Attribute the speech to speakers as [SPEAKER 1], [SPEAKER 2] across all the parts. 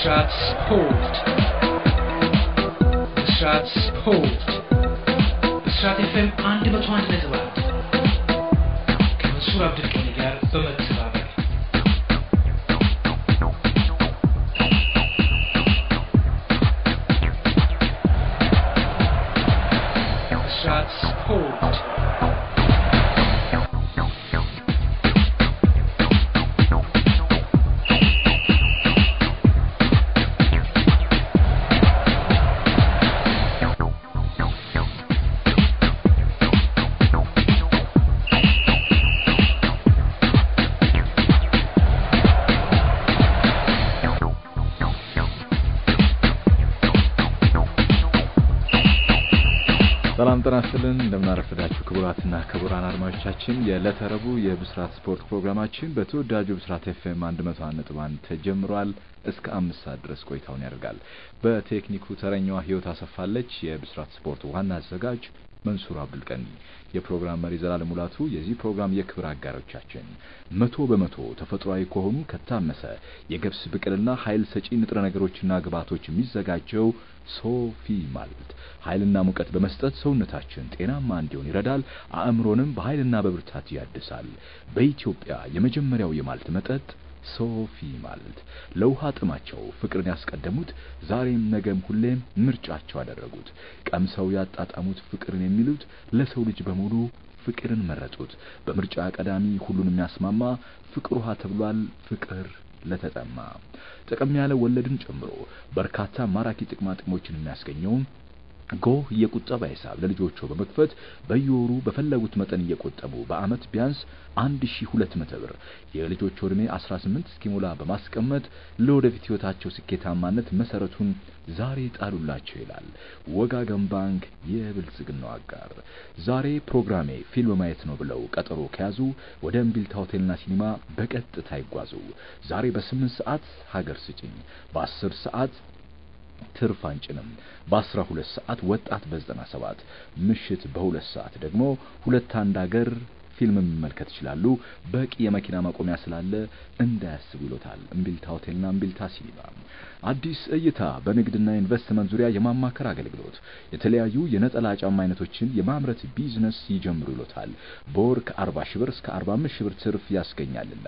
[SPEAKER 1] ብስራት ስፖርት ብስራት ስፖርት ብስራት ኤፍኤም አንድ መቶ አንድ ነጥብ አንድ ከመንሱር
[SPEAKER 2] ጤና ይስጥልን እንደምናረፈዳችሁ ክቡራትና ክቡራን አድማጮቻችን የዕለተ ረቡዕ የብስራት ስፖርት ፕሮግራማችን በተወዳጁ ብስራት ኤፍኤም 101.1 ተጀምሯል። እስከ አምስት ሰዓት ድረስ ቆይታውን ያደርጋል። በቴክኒኩ ተረኛዋ ህይወት አሰፋለች። የብስራት ስፖርት ዋና አዘጋጅ መንሱር አብዱልቀኒ፣ የፕሮግራም መሪ ዘላለም ሙላቱ። የዚህ ፕሮግራም የክብር አጋሮቻችን መቶ በመቶ ተፈጥሯዊ ከሆኑ ከታመሰ የገብስ ብቅልና ኃይል ሰጪ ንጥረ ነገሮችና ግብዓቶች የሚዘጋጀው ሶፊ ማልት ኃይልና ሙቀት በመስጠት ሰውነታችን ጤናማ እንዲሆን ይረዳል። አእምሮንም በኃይልና በብርታት ያድሳል። በኢትዮጵያ የመጀመሪያው የማልት መጠጥ ሶፊ ማልት ለውሃ ጥማቸው ፍቅርን ያስቀደሙት ዛሬም ነገም ሁሌም ምርጫቸው አደረጉት። ቀምሰው ያጣጣሙት ፍቅርን የሚሉት ለሰው ልጅ በሙሉ ፍቅርን መረጡት። በምርጫ ቀዳሚ ሁሉን የሚያስማማ ፍቅር ውሃ ተብሏል። ፍቅር ለተጠማ ጥቅም ያለ ወለድን ጨምሮ በርካታ ማራኪ ጥቅማ ጥቅሞችን የሚያስገኘው ጎህ የቁጠባ ሂሳብ ለልጆቹ በመክፈት በየወሩ በፈለጉት መጠን እየቆጠቡ በአመት ቢያንስ 1200 ብር የልጆቹ ዕድሜ 18 እስኪሞላ በማስቀመጥ ለወደፊት ህይወታቸው ስኬታማነት መሰረቱን ዛሬ ጣሉላቸው ይላል ወጋገን ባንክ የብልጽግናው አጋር። ዛሬ ፕሮግራሜ ፊልም ማየት ነው ብለው ቀጠሮ ከያዙ ወደ እምቢልታ ሆቴልና ሲኒማ በቀጥታ ይጓዙ። ዛሬ በስምንት ሰዓት ሀገር ስጭኝ፣ በአስር ሰዓት ትርፍ አንጭንም። በአስራ ሁለት ሰዓት ወጣት በዘጠና ሰባት ምሽት በሁለት ሰዓት ደግሞ ሁለት አንድ ሀገር ፊልም መመልከት ይችላሉ። በቂ የመኪና ማቆሚያ ስላለ እንዳያስቡ ይሎታል እምቢልታ ሆቴልና እምቢልታ ሲኒማ። አዲስ እይታ በንግድና ኢንቨስትመንት ዙሪያ የማማከር አገልግሎት የተለያዩ የነጠላ ጫማ አይነቶችን የማምረት ቢዝነስ ይጀምሩ ይሎታል። በወር ከ40 ሺህ ብር እስከ 45 ሺህ ብር ትርፍ ያስገኛልና።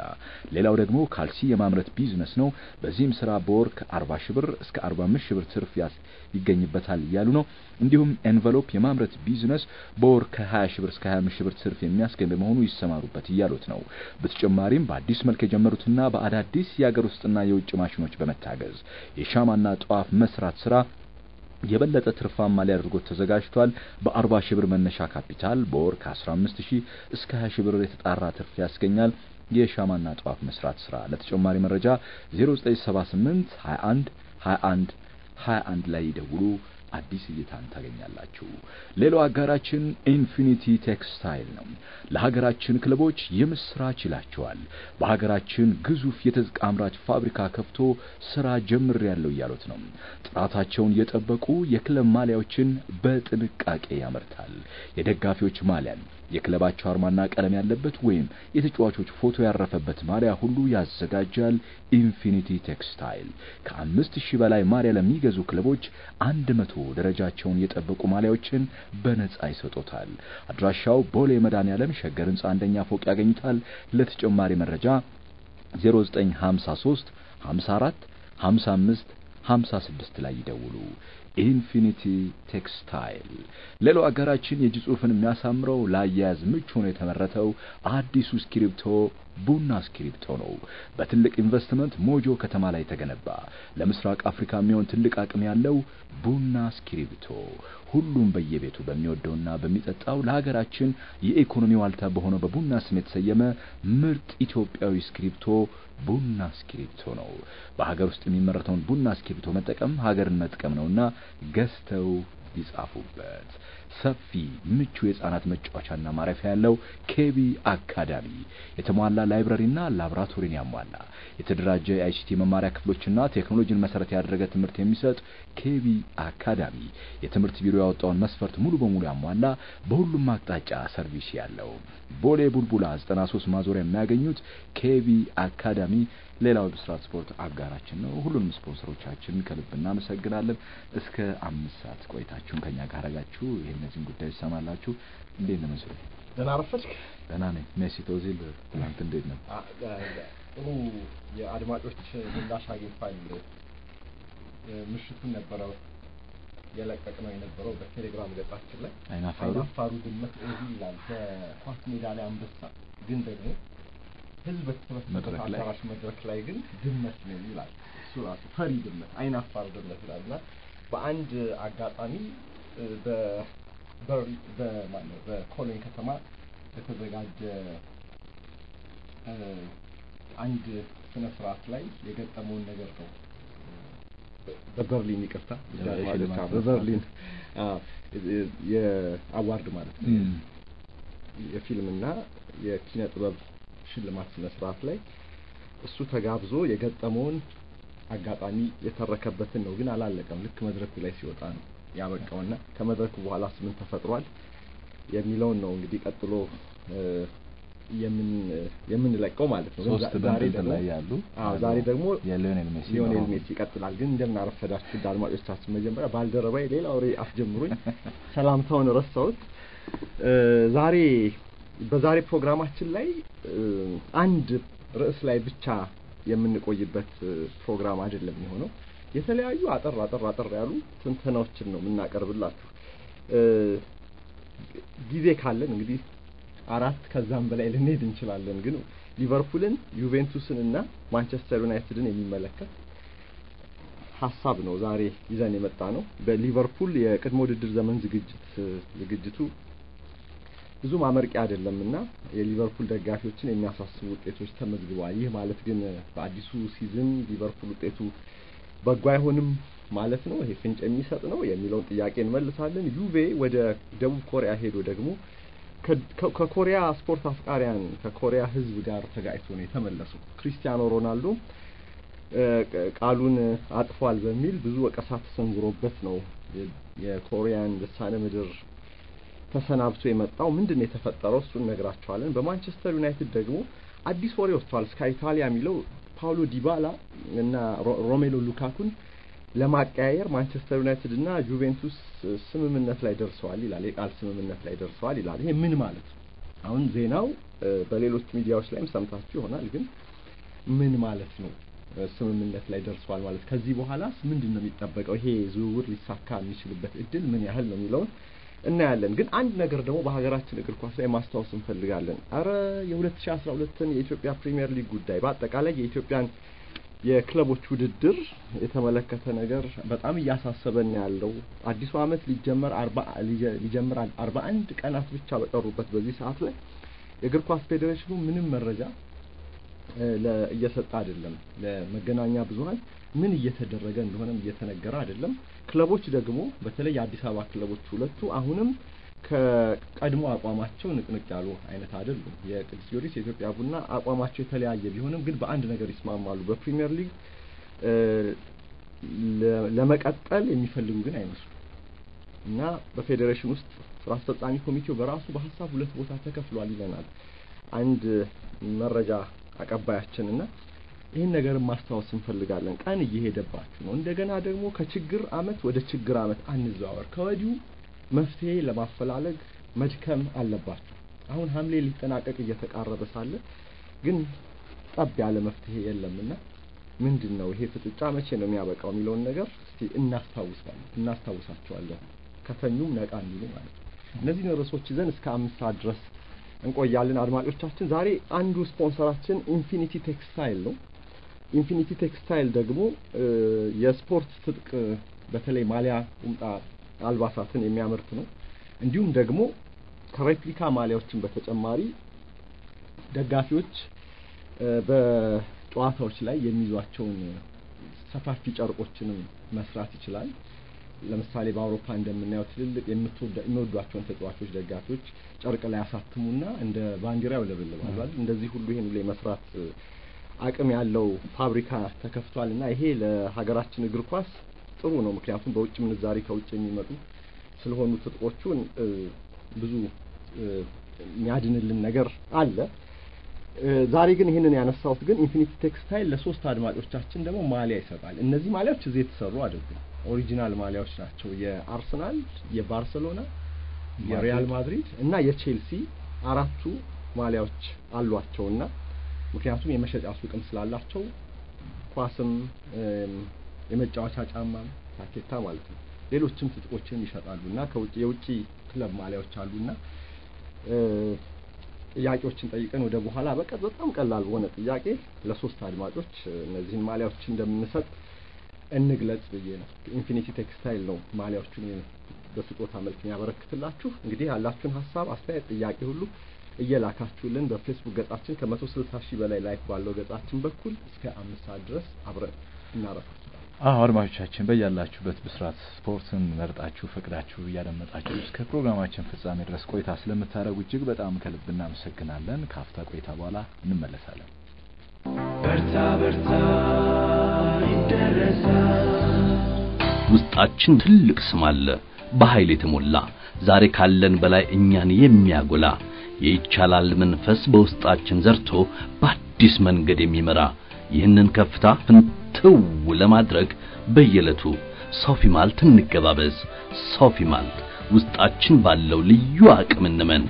[SPEAKER 2] ሌላው ደግሞ ካልሲ የማምረት ቢዝነስ ነው። በዚህም ስራ በወር ከ40 ሺህ ብር እስከ 45 ሺህ ብር ትርፍ ይገኝበታል እያሉ ነው። እንዲሁም envelope የማምረት ቢዝነስ በወር ከ20 ሺህ ብር እስከ 25 ሺህ ብር ትርፍ የሚያስገኝ በመሆኑ ይሰማሩበት እያሉት ነው። በተጨማሪም በአዲስ መልክ የጀመሩትና በአዳዲስ የሀገር ውስጥና የውጭ ማሽኖች በመታገዝ የሻማና ጧፍ መስራት ስራ የበለጠ ትርፋማ ሊያደርጎት ተዘጋጅቷል። በ40 ሺህ ብር መነሻ ካፒታል በወር ከ15 ሺህ እስከ 20 ሺህ ብር የተጣራ ትርፍ ያስገኛል። የሻማና ጧፍ መስራት ስራ ለተጨማሪ መረጃ 0978 21 21 21 ላይ ይደውሉ። አዲስ እይታን ታገኛላችሁ። ሌላው አጋራችን ኢንፊኒቲ ቴክስታይል ነው። ለሀገራችን ክለቦች የምስራች ይላቸዋል። በሀገራችን ግዙፍ የትጥቅ አምራች ፋብሪካ ከፍቶ ስራ ጀምሬያለው እያሉት ነው። ጥራታቸውን የጠበቁ የክለብ ማሊያዎችን በጥንቃቄ ያመርታል። የደጋፊዎች ማሊያን የክለባቸው አርማና ቀለም ያለበት ወይም የተጫዋቾች ፎቶ ያረፈበት ማሊያ ሁሉ ያዘጋጃል። ኢንፊኒቲ ቴክስታይል ከአምስት ሺህ በላይ ማሊያ ለሚገዙ ክለቦች አንድ መቶ ደረጃቸውን የጠበቁ ማሊያዎችን በነጻ ይሰጦታል። አድራሻው ቦሌ መድኃኔዓለም ሸገር ህንጻ አንደኛ ፎቅ ያገኙታል። ለተጨማሪ መረጃ 0953 54 55 56 ላይ ይደውሉ። ኢንፊኒቲ ቴክስታይል ሌላው አጋራችን የእጅ ጽሑፍን የሚያሳምረው ለአያያዝ ምቹ ሆኖ የተመረተው አዲሱ እስክሪብቶ ቡና እስክሪብቶ ነው። በትልቅ ኢንቨስትመንት ሞጆ ከተማ ላይ ተገነባ። ለምስራቅ አፍሪካ የሚሆን ትልቅ አቅም ያለው ቡና እስክሪብቶ ሁሉም በየቤቱ በሚወደውና በሚጠጣው ለሀገራችን የኢኮኖሚ ዋልታ በሆነው በቡና ስም የተሰየመ ምርጥ ኢትዮጵያዊ እስክሪብቶ ቡና እስክሪብቶ ነው። በሀገር ውስጥ የሚመረተውን ቡና እስክሪብቶ መጠቀም ሀገርን መጥቀም ነውና ገዝተው ይጻፉበት። ሰፊ ምቹ የህፃናት መጫወቻና ማረፊያ ያለው ኬቢ አካዳሚ የተሟላ library ና ላቦራቶሪን ያሟላ የተደራጀ የ ICT መማሪያ ክፍሎችና ቴክኖሎጂን መሰረት ያደረገ ትምህርት የሚሰጥ ኬቢ አካዳሚ የትምህርት ቢሮ ያወጣውን መስፈርት ሙሉ በሙሉ ያሟላ በሁሉም አቅጣጫ ሰርቪስ ያለው ቦሌ ቡልቡላ 93 ማዞሪያ የሚያገኙት ኬቢ አካዳሚ ሌላው ብስራት ስፖርት አጋራችን ነው። ሁሉንም ስፖንሰሮቻችን ከልብ እናመሰግናለን። እስከ አምስት ሰዓት ቆይታችሁን ከኛ ጋር አረጋችሁ ይህ እነዚህን ጉዳዮች ይሰማላችሁ። እንዴት ነው መስሎኝ?
[SPEAKER 3] ደህና ረፈድክ?
[SPEAKER 2] ደህና ነኝ። ሜሱት ኦዚል ትናንት እንዴት ነው?
[SPEAKER 3] ጥሩ የአድማጮች ምላሽ አግኝቷል። ምሽቱን ነበረው የለቀቅ ነው የነበረው በቴሌግራም ገጻችን ላይ
[SPEAKER 2] አይናፋሩ
[SPEAKER 3] ድመት ይላል። በኳስ ሜዳ ላይ አንበሳ ግን ደግሞ ህዝብ በተሰበሰበበት አዳራሽ መድረክ ላይ ግን ድመት ነው ይላል። እሱ ራሱ ፈሪ ድመት፣ አይናፋር ድመት ይላል። እና በአንድ አጋጣሚ በኮሎኝ ከተማ በተዘጋጀ አንድ ስነ ስርዓት ላይ የገጠመውን ነገር ነው። በበርሊን ይቅርታ በበርሊን የአዋርድ ማለት ነው። የፊልምና የኪነ ጥበብ ሽልማት ስነ ስርዓት ላይ እሱ ተጋብዞ የገጠመውን አጋጣሚ የተረከበትን ነው። ግን አላለቀም። ልክ መድረኩ ላይ ሲወጣ ነው ያበቃውና ከመድረኩ በኋላስ ምን ተፈጥሯል የሚለውን ነው እንግዲህ ቀጥሎ የምንለቀው ማለት ነው። ዛሬ ደግሞ ሊዮኔል ሜሲ ይቀጥላል። ግን እንደምን አረፈዳችሁ አድማጮቻችን። መጀመሪያ ባልደረባዬ ሌላ ወሬ አስጀምሩኝ ሰላምታውን ረሳሁት። ዛሬ በዛሬ ፕሮግራማችን ላይ አንድ ርዕስ ላይ ብቻ የምንቆይበት ፕሮግራም አይደለም የሆነው የተለያዩ አጠር አጠር አጠር ያሉ ትንተናዎችን ነው የምናቀርብላችሁ። ጊዜ ካለን እንግዲህ አራት ከዛም በላይ ልንሄድ እንችላለን። ግን ሊቨርፑልን፣ ዩቬንቱስን እና ማንቸስተር ዩናይትድን የሚመለከት ሀሳብ ነው ዛሬ ይዘን የመጣ ነው። በሊቨርፑል የቅድመ ውድድር ዘመን ዝግጅት ዝግጅቱ ብዙም አመርቂ አይደለም የሊቨርፑል ደጋፊዎችን የሚያሳስቡ ውጤቶች ተመዝግበዋል። ይህ ማለት ግን በአዲሱ season ሊቨርፑል ውጤቱ በጎ አይሆንም ማለት ነው። ይሄ ፍንጭ የሚሰጥ ነው የሚለውን ጥያቄ እንመልሳለን። ዩቬ ወደ ደቡብ ኮሪያ ሄዶ ደግሞ ከኮሪያ ስፖርት አፍቃሪያን ከኮሪያ ሕዝብ ጋር ተጋጭቶ ነው የተመለሰው። ክሪስቲያኖ ሮናልዶ ቃሉን አጥፏል በሚል ብዙ ወቀሳ ተሰንዝሮበት ነው የኮሪያን ልሳነ ምድር ተሰናብቶ የመጣው። ምንድን ነው የተፈጠረው? እሱን እንነግራቸዋለን። በማንቸስተር ዩናይትድ ደግሞ አዲስ ወሬ ወጥቷል። ስካይ ኢታሊያ የሚለው ፓውሎ ዲባላ እና ሮሜሉ ሉካኩን ለማቀያየር ማንቸስተር ዩናይትድ እና ጁቬንቱስ ስምምነት ላይ ደርሰዋል ይላል። የቃል ስምምነት ላይ ደርሰዋል ይላል። ይሄ ምን ማለት ነው? አሁን ዜናው በሌሎች ሚዲያዎች ላይም ሰምታችሁ ይሆናል። ግን ምን ማለት ነው? ስምምነት ላይ ደርሰዋል ማለት ከዚህ በኋላስ ምንድን ነው የሚጠበቀው? ይሄ ዝውውር ሊሳካ የሚችልበት እድል ምን ያህል ነው የሚለውን እናያለን። ግን አንድ ነገር ደግሞ በሀገራችን እግር ኳስ ላይ ማስታወስ እንፈልጋለን። አረ የ2012ን የኢትዮጵያ ፕሪሚየር ሊግ ጉዳይ በአጠቃላይ የኢትዮጵያን የክለቦች ውድድር የተመለከተ ነገር በጣም እያሳሰበን ያለው አዲሱ ዓመት ሊጀመር አርባ አንድ ቀናት ብቻ በቀሩበት በዚህ ሰዓት ላይ የእግር ኳስ ፌዴሬሽኑ ምንም መረጃ እየሰጠ አይደለም። ለመገናኛ ብዙኃን ምን እየተደረገ እንደሆነም እየተነገረ አይደለም። ክለቦች ደግሞ በተለይ የአዲስ አበባ ክለቦች ሁለቱ አሁንም ከቀድሞ አቋማቸው ንቅንቅ ያሉ አይነት አይደሉም። የቅዱስ ጊዮርጊስ የኢትዮጵያ ቡና አቋማቸው የተለያየ ቢሆንም ግን በአንድ ነገር ይስማማሉ። በፕሪሚየር ሊግ ለመቀጠል የሚፈልጉ ግን አይመስሉም እና በፌዴሬሽን ውስጥ ስራ አስፈጻሚ ኮሚቴው በራሱ በሀሳብ ሁለት ቦታ ተከፍሏል ይለናል አንድ መረጃ አቀባያችን እና ይህን ነገርን ማስታወስ እንፈልጋለን። ቀን እየሄደባችሁ ነው። እንደገና ደግሞ ከችግር አመት ወደ ችግር አመት አንዘዋወር። ከወዲሁ መፍትሄ ለማፈላለግ መድከም አለባችሁ። አሁን ሐምሌ ሊጠናቀቅ እየተቃረበ ሳለ ግን ጠብ ያለ መፍትሄ የለምና ምንድን ነው ይሄ ፍጥጫ መቼ ነው የሚያበቃው የሚለውን ነገር እስቲ እናስታውሳለን እናስታውሳቸዋለን ከተኙም ነቃ የሚሉ ማለት ነው። እነዚህን ርዕሶች ይዘን እስከ አምስት ሰዓት ድረስ እንቆያለን። አድማጮቻችን ዛሬ አንዱ ስፖንሰራችን ኢንፊኒቲ ቴክስታይል ነው። ኢንፊኒቲ ቴክስታይል ደግሞ የስፖርት ትጥቅ በተለይ ማሊያ፣ ቁምጣ አልባሳትን የሚያመርት ነው። እንዲሁም ደግሞ ከሬፕሊካ ማሊያዎችን በተጨማሪ ደጋፊዎች በጨዋታዎች ላይ የሚይዟቸውን ሰፋፊ ጨርቆችንም መስራት ይችላል። ለምሳሌ በአውሮፓ እንደምናየው ትልልቅ የሚወዷቸውን ተጫዋቾች ደጋፊዎች ጨርቅ ላይ ያሳትሙና እንደ ባንዲራ ያውለበልባሉ? እንደዚህ ሁሉ ይሄን ሁሉ የመስራት አቅም ያለው ፋብሪካ ተከፍቷል እና ይሄ ለሀገራችን እግር ኳስ ጥሩ ነው። ምክንያቱም በውጭ ምንዛሪ ከውጭ የሚመጡ ስለሆኑ ትጥቆቹን ብዙ የሚያድንልን ነገር አለ። ዛሬ ግን ይህንን ያነሳሁት ግን ኢንፊኒቲ ቴክስታይል ለሶስት አድማጮቻችን ደግሞ ማሊያ ይሰጣል። እነዚህ ማሊያዎች እዚህ የተሰሩ አይደሉም፣ original ማሊያዎች ናቸው። የአርሰናል፣ የባርሰሎና፣ የሪያል ማድሪድ እና የቼልሲ አራቱ ማሊያዎች አሏቸውና ምክንያቱም የመሸጫ ሱቅም ስላላቸው ኳስም የመጫወቻ ጫማም ታኬታ ማለት ነው ሌሎችም ትጥቆችን ይሸጣሉ እና የውጭ ክለብ ማሊያዎች አሉና ጥያቄዎችን ጠይቀን ወደ በኋላ በቃ በጣም ቀላል በሆነ ጥያቄ ለሶስት አድማጮች እነዚህን ማሊያዎች እንደምንሰጥ እንግለጽ ብዬ ነው። ኢንፊኒቲ ቴክስታይል ነው ማሊያዎቹን በስጦታ መልክ የሚያበረክትላችሁ። እንግዲህ ያላችሁን ሀሳብ፣ አስተያየት፣ ጥያቄ ሁሉ እየላካችሁልን በፌስቡክ ገጻችን ከመቶ ስልሳ ሺህ በላይ like ባለው ገጻችን በኩል እስከ አምስት ሰዓት ድረስ አብረን እናረፋችኋለን።
[SPEAKER 2] አዎ አድማጮቻችን በያላችሁበት ብስራት ስፖርትን መርጣችሁ ፈቅዳችሁ እያደመጣችሁ እስከ ፕሮግራማችን ፍጻሜ ድረስ ቆይታ ስለምታደርጉ እጅግ በጣም ከልብ እናመሰግናለን። ከአፍታ ቆይታ በኋላ እንመለሳለን።
[SPEAKER 1] በርታ በርታ ይደረሳል።
[SPEAKER 4] ውስጣችን ትልቅ ስም አለ በኃይል የተሞላ ዛሬ ካለን በላይ እኛን የሚያጎላ የይቻላል መንፈስ በውስጣችን ዘርቶ በአዲስ መንገድ የሚመራ ይህንን ከፍታ ፍንትው ለማድረግ በየዕለቱ ሶፊ ማልት እንገባበዝ። ሶፊ ማልት ውስጣችን ባለው ልዩ አቅም እንመን።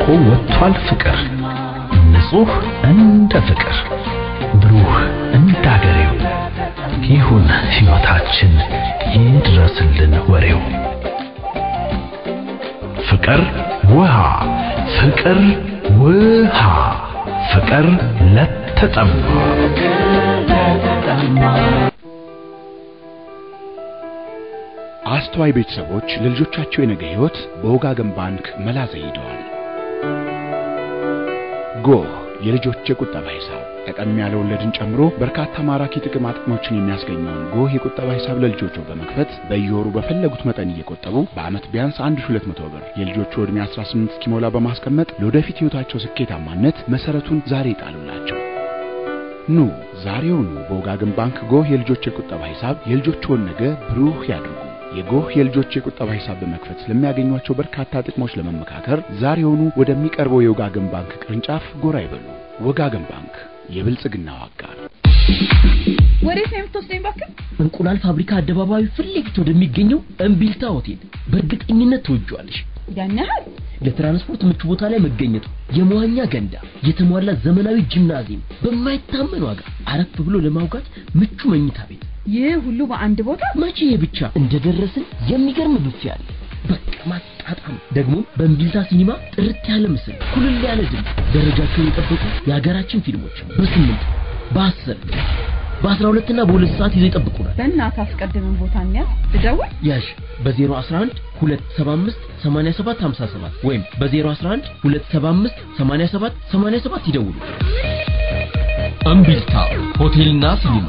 [SPEAKER 5] ፈልቆ ወጥቷል ፍቅር። ንጹህ እንደ ፍቅር ብሩህ እንደ አገሬው። ይሁን ሕይወታችን ይድረስልን ወሬው። ፍቅር ውሃ ፍቅር ውሃ። ፍቅር ለተጠማ
[SPEAKER 6] አስተዋይ ቤተሰቦች ለልጆቻቸው የነገ ሕይወት በወጋገን ባንክ መላ ዘይደዋል። ጎህ የልጆች የቁጠባ ሂሳብ ጠቀም ያለ ወለድን ጨምሮ በርካታ ማራኪ ጥቅማ ጥቅሞችን የሚያስገኘውን ጎህ የቁጠባ ሂሳብ ለልጆቹ በመክፈት በየወሩ በፈለጉት መጠን እየቆጠቡ በዓመት ቢያንስ 1200 ብር የልጆቹ ዕድሜ 18 እስኪሞላ በማስቀመጥ ለወደፊት ሕይወታቸው ስኬታማነት መሰረቱን ዛሬ ይጣሉላቸው። ኑ ዛሬውኑ በወጋገን ባንክ ጎህ የልጆች የቁጠባ ሂሳብ የልጆችዎን ነገ ብሩህ ያድርጉ። የጎህ የልጆች የቁጠባ ሂሳብ በመክፈት ስለሚያገኟቸው በርካታ ጥቅሞች ለመመካከር ዛሬውኑ ወደሚቀርበው የወጋገን ባንክ ቅርንጫፍ ጎራ ይበሉ። ወጋገን ባንክ የብልጽግናው አጋር።
[SPEAKER 7] ወዴት ነው የምትወስደኝ እባክህ?
[SPEAKER 8] እንቁላል ፋብሪካ አደባባዩ ፊት ለፊት ወደሚገኘው እምቢልታ ሆቴል በእርግጠኝነት ትወጂዋለሽ።
[SPEAKER 7] ያን ያህል
[SPEAKER 8] ለትራንስፖርት ምቹ ቦታ ላይ መገኘቱ፣ የመዋኛ ገንዳ፣ የተሟላ ዘመናዊ ጂምናዚየም፣ በማይታመን ዋጋ አረፍ ብሎ ለማውጋት ምቹ መኝታ ቤት።
[SPEAKER 7] ይህ ሁሉ በአንድ ቦታ
[SPEAKER 8] መቼ ይሄ ብቻ እንደደረስን የሚገርም ብፌ አለ። በቃ ማጣጣም። ደግሞ በእምቢልታ ሲኒማ ጥርት ያለ ምስል፣ ኩልል ያለ ድምፅ፣ ደረጃቸውን የጠበቁ የሀገራችን ፊልሞች በስምንት በአስር በአስራ ሁለትና በሁለት ሰዓት ይዘው ይጠብቁናል።
[SPEAKER 7] በእናትህ አስቀድመን ቦታ እንያዝ። ልደውል
[SPEAKER 8] ያዥ በ011 275 87 57 ወይም በ011 275 87 87 ይደውሉ። እምቢልታ ሆቴልና ሲኒማ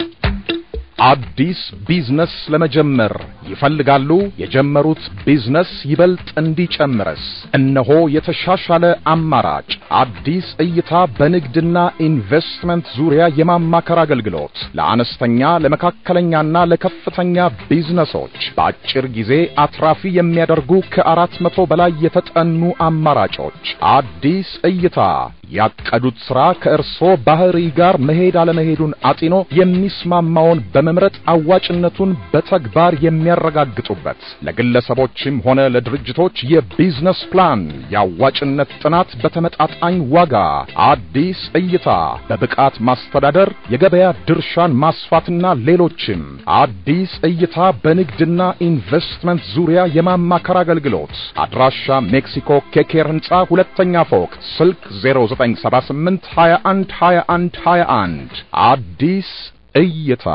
[SPEAKER 9] አዲስ ቢዝነስ ለመጀመር ይፈልጋሉ? የጀመሩት ቢዝነስ ይበልጥ እንዲጨምረስ? እነሆ የተሻሻለ አማራጭ። አዲስ እይታ በንግድና ኢንቨስትመንት ዙሪያ የማማከር አገልግሎት። ለአነስተኛ ለመካከለኛና ለከፍተኛ ቢዝነሶች። በአጭር ጊዜ አትራፊ የሚያደርጉ ከአራት መቶ በላይ የተጠኑ አማራጮች። አዲስ እይታ። ያቀዱት ሥራ ከእርሶ ባህሪ ጋር መሄድ አለመሄዱን አጢኖ የሚስማማውን በመምረጥ አዋጭነቱን በተግባር የሚያረጋግጡበት ለግለሰቦችም ሆነ ለድርጅቶች የ business plan የአዋጭነት ጥናት በተመጣጣኝ ዋጋ አዲስ እይታ በብቃት ማስተዳደር የገበያ ድርሻን ማስፋትና ሌሎችም አዲስ እይታ በንግድና ኢንቨስትመንት ዙሪያ የማማከር አገልግሎት። አድራሻ ሜክሲኮ ኬኬር ህንፃ ሁለተኛ ፎቅ ስልክ 0978 21 21 21 አዲስ እይታ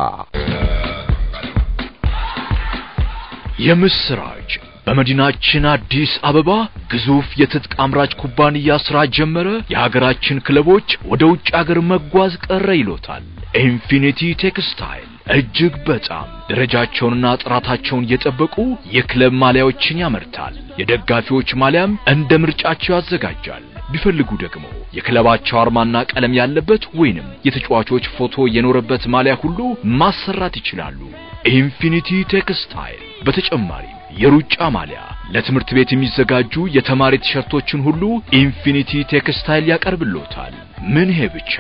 [SPEAKER 10] የምስራች በመዲናችን አዲስ አበባ ግዙፍ የትጥቅ አምራች ኩባንያ ስራ ጀመረ። የሀገራችን ክለቦች ወደ ውጭ ሀገር መጓዝ ቀረ ይሎታል። ኢንፊኒቲ ቴክስታይል እጅግ በጣም ደረጃቸውንና ጥራታቸውን የጠበቁ የክለብ ማሊያዎችን ያመርታል። የደጋፊዎች ማሊያም እንደ ምርጫቸው ያዘጋጃል። ቢፈልጉ ደግሞ የክለባቸው አርማና ቀለም ያለበት ወይንም የተጫዋቾች ፎቶ የኖረበት ማሊያ ሁሉ ማሰራት ይችላሉ። ኢንፊኒቲ ቴክስታይል በተጨማሪም የሩጫ ማሊያ፣ ለትምህርት ቤት የሚዘጋጁ የተማሪ ቲሸርቶችን ሁሉ ኢንፊኒቲ ቴክስታይል ያቀርብሎታል። ምን ይሄ ብቻ!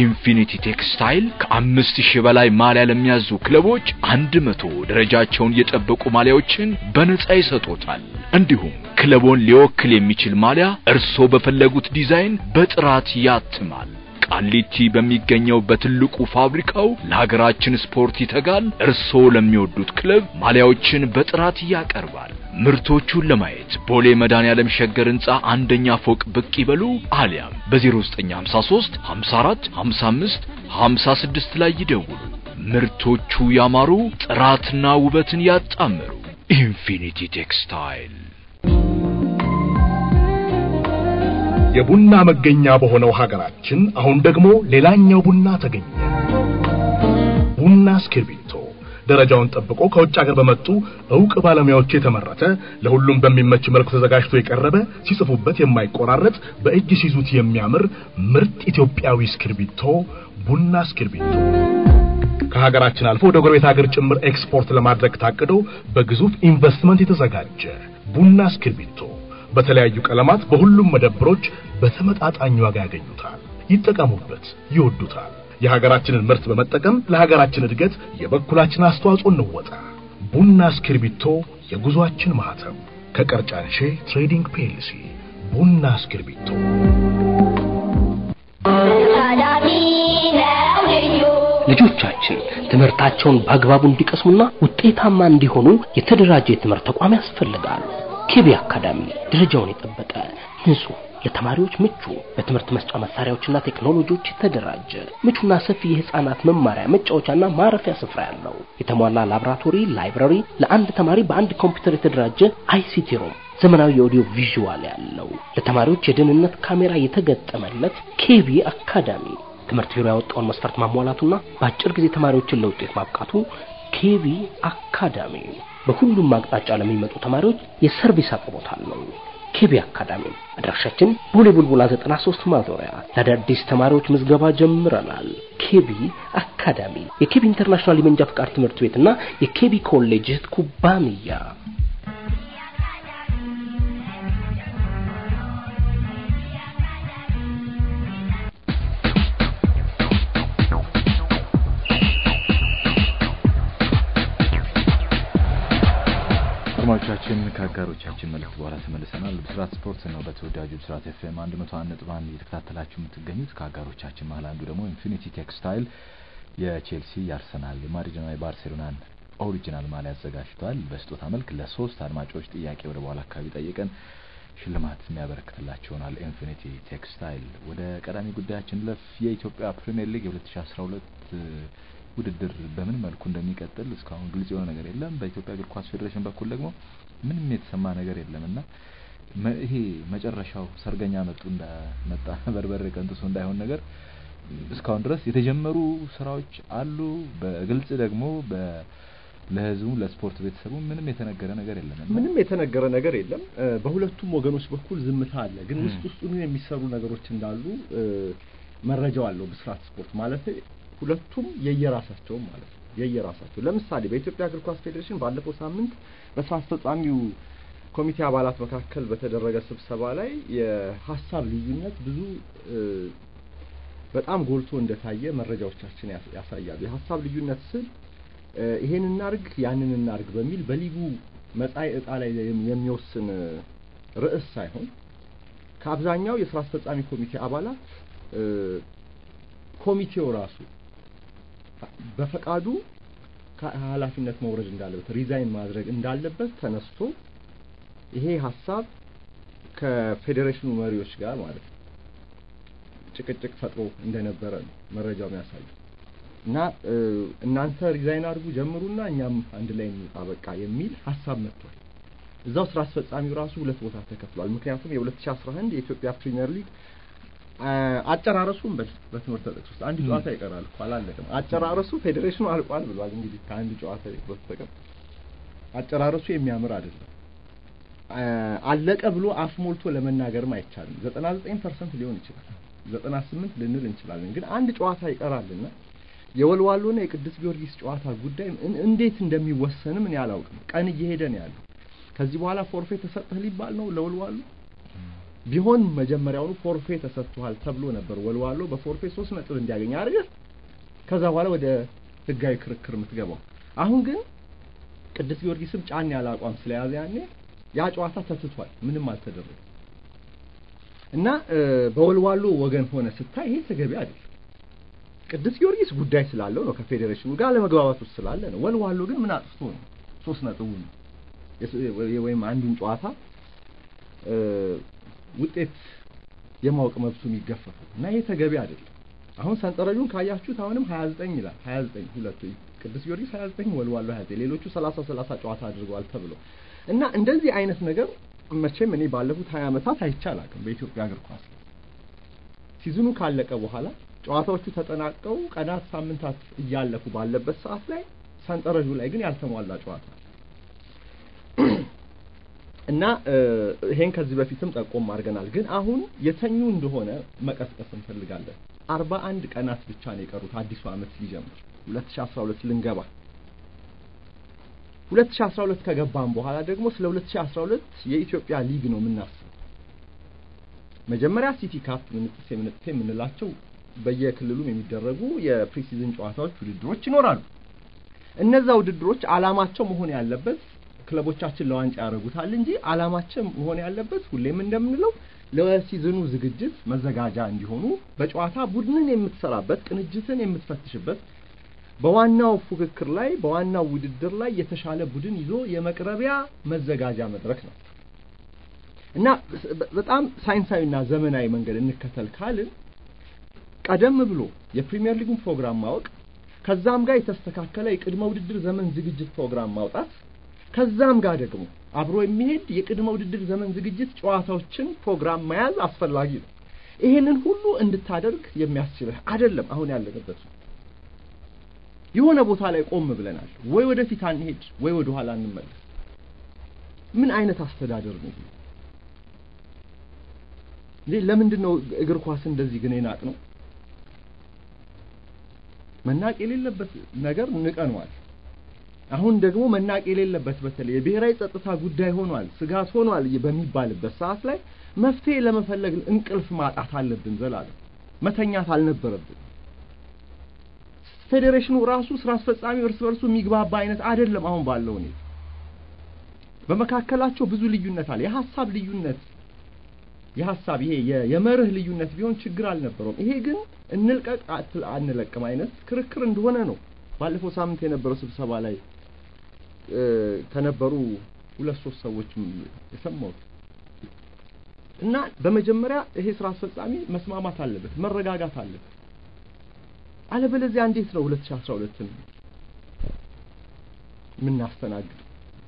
[SPEAKER 10] ኢንፊኒቲ ቴክስታይል ከአምስት ሺህ በላይ ማሊያ ለሚያዙ ክለቦች አንድ መቶ ደረጃቸውን የጠበቁ ማሊያዎችን በነጻ ይሰጦታል። እንዲሁም ክለቦን ሊወክል የሚችል ማሊያ እርስዎ በፈለጉት ዲዛይን በጥራት ያትማል። ቃሊቲ በሚገኘው በትልቁ ፋብሪካው ለሀገራችን ስፖርት ይተጋል። እርስዎ ለሚወዱት ክለብ ማሊያዎችን በጥራት ያቀርባል። ምርቶቹን ለማየት ቦሌ መድኃኔዓለም ሸገር ህንጻ አንደኛ ፎቅ ብቅ ይበሉ፣ አሊያም በ0953 54 55 56 ላይ ይደውሉ። ምርቶቹ ያማሩ፣ ጥራትና ውበትን ያጣምሩ። ኢንፊኒቲ ቴክስታይል
[SPEAKER 9] የቡና መገኛ በሆነው ሀገራችን አሁን ደግሞ ሌላኛው ቡና ተገኘ። ቡና እስክርቢቶ ደረጃውን ጠብቆ ከውጭ ሀገር በመጡ ዕውቅ ባለሙያዎች የተመረተ ለሁሉም በሚመች መልኩ ተዘጋጅቶ የቀረበ ሲጽፉበት የማይቆራረጥ በእጅ ሲይዙት የሚያምር ምርጥ ኢትዮጵያዊ እስክርቢቶ ቡና እስክርቢቶ ከሀገራችን አልፎ ወደ ጎረቤት ሀገር ጭምር ኤክስፖርት ለማድረግ ታቅዶ በግዙፍ ኢንቨስትመንት የተዘጋጀ ቡና እስክርቢቶ በተለያዩ ቀለማት በሁሉም መደብሮች በተመጣጣኝ ዋጋ ያገኙታል። ይጠቀሙበት፣ ይወዱታል። የሀገራችንን ምርት በመጠቀም ለሀገራችን እድገት የበኩላችን አስተዋጽኦ እንወጣ። ቡና እስክርቢቶ የጉዟችን ማህተም። ከቀርጫንሼ ትሬዲንግ ፒኤልሲ ቡና እስክርቢቶ
[SPEAKER 8] ልጆቻችን ትምህርታቸውን በአግባቡ እንዲቀስሙና ውጤታማ እንዲሆኑ የተደራጀ የትምህርት ተቋም ያስፈልጋል። ኬቢ አካዳሚ ደረጃውን የጠበቀ ንጹህ ለተማሪዎች ምቹ በትምህርት መስጫ መሳሪያዎችና ቴክኖሎጂዎች የተደራጀ ምቹና ሰፊ የህፃናት መማሪያ መጫወቻና ማረፊያ ስፍራ ያለው የተሟላ ላብራቶሪ፣ library፣ ለአንድ ተማሪ በአንድ ኮምፒውተር የተደራጀ ICT room፣ ዘመናዊ የ audio visual ያለው ለተማሪዎች የደህንነት ካሜራ የተገጠመለት ኬቢ አካዳሚ ትምህርት ቢሮ ያወጣውን መስፈርት ማሟላቱና በአጭር ጊዜ ተማሪዎችን ለውጤት ማብቃቱ ኬቢ አካዳሚ በሁሉም አቅጣጫ ለሚመጡ ተማሪዎች የ service አቅርቦት አለው። ኬቢ አካዳሚ አድራሻችን ቦሌ ቡልቡላ 93 ማዞሪያ። ለአዳዲስ ተማሪዎች ምዝገባ ጀምረናል። ኬቢ አካዳሚ የኬቢ ኢንተርናሽናል የመንጃ ፍቃድ ትምህርት ቤትና የኬቢ ኮሌጅ እህት ኩባንያ
[SPEAKER 2] አድማጮቻችን ከአጋሮቻችን መልእክት በኋላ ተመልሰናል። ብስራት ስፖርት ነው በተወዳጁ ብስራት ኤፍኤም አንድ መቶ አንድ ነጥብ አንድ እየተከታተላችሁ የምትገኙት። ከአጋሮቻችን መሀል አንዱ ደግሞ ኢንፊኒቲ ቴክስታይል የቼልሲ፣ የአርሰናል፣ የማድሪድና የባርሴሎናን original ማሊያ አዘጋጅቷል። በስጦታ መልክ ለሶስት አድማጮች ጥያቄ ወደ በኋላ አካባቢ ጠይቀን ሽልማት የሚያበረክትላቸው ይሆናል። ኢንፊኒቲ ቴክስታይል። ወደ ቀዳሚ ጉዳያችን እንለፍ የኢትዮጵያ ፕሪሚየር ሊግ የሁለት ሺ አስራ ሁለት ውድድር በምን መልኩ እንደሚቀጥል እስካሁን ግልጽ የሆነ ነገር የለም። በኢትዮጵያ እግር ኳስ ፌዴሬሽን በኩል ደግሞ ምንም የተሰማ ነገር የለም እና ይሄ መጨረሻው ሰርገኛ መጡ እንደመጣ በርበሬ ቀንጥሶ እንዳይሆን ነገር እስካሁን ድረስ የተጀመሩ ስራዎች አሉ። በግልጽ ደግሞ ለህዝቡ ለስፖርት ቤተሰቡ ምንም የተነገረ ነገር የለም።
[SPEAKER 3] ምንም የተነገረ ነገር የለም። በሁለቱም ወገኖች በኩል ዝምታ አለ። ግን ውስጥ ውስጡን የሚሰሩ ነገሮች እንዳሉ መረጃው አለው ብስራት ስፖርት ማለት ሁለቱም የየራሳቸው ማለት ነው የየራሳቸው ለምሳሌ በኢትዮጵያ እግር ኳስ ፌዴሬሽን ባለፈው ሳምንት በስራ አስፈጻሚው ኮሚቴ አባላት መካከል በተደረገ ስብሰባ ላይ የሀሳብ ልዩነት ብዙ በጣም ጎልቶ እንደታየ መረጃዎቻችን ያሳያሉ። የሀሳብ ልዩነት ስል ይሄን እናርግ ያንን እናርግ በሚል በሊጉ መጻኢ ዕጣ ላይ የሚወስን ርዕስ ሳይሆን ከአብዛኛው የስራ አስፈጻሚ ኮሚቴ አባላት ኮሚቴው ራሱ በፈቃዱ ከኃላፊነት መውረድ እንዳለበት resign ማድረግ እንዳለበት ተነስቶ ይሄ ሀሳብ ከፌዴሬሽኑ መሪዎች ጋር ማለት ነው ጭቅጭቅ ፈጥሮ እንደነበረ ነው መረጃው የሚያሳየው። እና እናንተ resign አድርጉ ጀምሩና እኛም አንድ ላይ እንውጣ በቃ የሚል ሀሳብ መጥቷል። እዛው ስራ አስፈጻሚው ራሱ ሁለት ቦታ ተከፍሏል። ምክንያቱም የ2011 የኢትዮጵያ ፕሪሚየር ሊግ አጨራረሱም በትምህርት ተጠቅስ ውስጥ አንድ ጨዋታ ይቀራል እኮ አላለቀም። አጨራረሱ ፌዴሬሽኑ አልቋል ብሏል። እንግዲህ ከአንድ ጨዋታ በስተቀር አጨራረሱ የሚያምር አይደለም። አለቀ ብሎ አፍ ሞልቶ ለመናገርም አይቻልም። 99% ሊሆን ይችላል፣ 98 ልንል እንችላለን። ግን አንድ ጨዋታ ይቀራልና የወልዋሎና የቅዱስ ጊዮርጊስ ጨዋታ ጉዳይ እንዴት እንደሚወሰንም እኔ አላውቅም። ቀን እየሄደ ነው ያለው። ከዚህ በኋላ ፎርፌ ተሰጠህ ሊባል ነው ለወልዋሎ ቢሆን መጀመሪያውኑ ፎርፌ ተሰጥቷል ተብሎ ነበር። ወልዋሎ በፎርፌ ሶስት ነጥብ እንዲያገኝ አድርገህ ከዛ በኋላ ወደ ህጋዊ ክርክር የምትገባው። አሁን ግን ቅዱስ ጊዮርጊስም ጫን ያለ አቋም ስለያዘ ያኔ ያ ጨዋታ ተትቷል፣ ምንም አልተደረገም እና በወልዋሎ ወገን ሆነ ስታይ ይሄ ተገቢ አይደለም። ቅዱስ ጊዮርጊስ ጉዳይ ስላለው ነው ከፌዴሬሽኑ ጋር ለመግባባት ውስጥ ስላለ ነው። ወልዋሎ ግን ምን አጥፍቶ ነው ሶስት ነጥቡ ወይም አንዱን ጨዋታ ውጤት የማወቅ መብቱ የሚገፈፈው እና ይሄ ተገቢ አይደለም። አሁን ሰንጠረዡን ካያችሁት አሁንም 29 ይላል። 29 ሁለቱ ቅዱስ ጊዮርጊስ 29 ወልዋሎ 29 ሌሎቹ 30 30 ጨዋታ አድርገዋል ተብሎ እና እንደዚህ አይነት ነገር መቼም እኔ ባለፉት 20 ዓመታት አይቻል አቅም በኢትዮጵያ እግር ኳስ ሲዝኑ ካለቀ በኋላ ጨዋታዎቹ ተጠናቀው ቀናት፣ ሳምንታት እያለፉ ባለበት ሰዓት ላይ ሰንጠረዡ ላይ ግን ያልተሟላ ጨዋታ እና ይሄን ከዚህ በፊትም ጠቆም አድርገናል። ግን አሁን የተኙ እንደሆነ መቀስቀስ እንፈልጋለን። አርባ አንድ ቀናት ብቻ ነው የቀሩት አዲሱ ዓመት ሊጀምር 2012 ልንገባ 2012 ከገባን በኋላ ደግሞ ስለ 2012 የኢትዮጵያ ሊግ ነው የምናስበው። መጀመሪያ City Cup ምንትሴ ምንትሴ የምንላቸው በየክልሉም የሚደረጉ የ preseason ጨዋታዎች ውድድሮች ይኖራሉ። እነዛ ውድድሮች አላማቸው መሆን ያለበት ክለቦቻችን ለዋንጫ ያደርጉታል እንጂ አላማችን መሆን ያለበት ሁሌም እንደምንለው ለ season ኑ ዝግጅት መዘጋጃ እንዲሆኑ በጨዋታ ቡድንን የምትሰራበት ቅንጅትን የምትፈትሽበት በዋናው ፉክክር ላይ በዋናው ውድድር ላይ የተሻለ ቡድን ይዞ የመቅረቢያ መዘጋጃ መድረክ ነው። እና በጣም ሳይንሳዊና ዘመናዊ መንገድ እንከተል ካልን ቀደም ብሎ የፕሪሚየር ሊጉን ፕሮግራም ማወቅ ከዛም ጋር የተስተካከለ የቅድመ ውድድር ዘመን ዝግጅት ፕሮግራም ማውጣት ከዛም ጋር ደግሞ አብሮ የሚሄድ የቅድመ ውድድር ዘመን ዝግጅት ጨዋታዎችን ፕሮግራም መያዝ አስፈላጊ ነው። ይሄንን ሁሉ እንድታደርግ የሚያስችልህ አይደለም አሁን ያለንበት የሆነ ቦታ ላይ ቆም ብለናል። ወይ ወደፊት አንሄድ፣ ወይ ወደ ኋላ እንመለስ። ምን አይነት አስተዳደር ነው? ለምንድን ነው እግር ኳስ እንደዚህ ግን የናቅ ነው? መናቅ የሌለበት ነገር ንቀነዋል። አሁን ደግሞ መናቅ የሌለበት በተለይ የብሔራዊ ጸጥታ ጉዳይ ሆኗል፣ ስጋት ሆኗል በሚባልበት ሰዓት ላይ መፍትሄ ለመፈለግ እንቅልፍ ማጣት አለብን። ዘላለም መተኛት አልነበረብን። ፌዴሬሽኑ ራሱ ስራ አስፈጻሚው እርስ በርሱ የሚግባባ አይነት አይደለም። አሁን ባለው ሁኔታ በመካከላቸው ብዙ ልዩነት አለ። የሀሳብ ልዩነት የሀሳብ ይሄ የመርህ ልዩነት ቢሆን ችግር አልነበረውም። ይሄ ግን እንልቀቅ አንለቅም አይነት ክርክር እንደሆነ ነው ባለፈው ሳምንት የነበረው ስብሰባ ላይ ከነበሩ ሁለት ሶስት ሰዎች የሰማሁት እና በመጀመሪያ ይሄ ስራ አስፈጻሚ መስማማት አለበት፣ መረጋጋት አለበት። አለበለዚያ እንዴት ነው 2012ን የምናስተናግድ?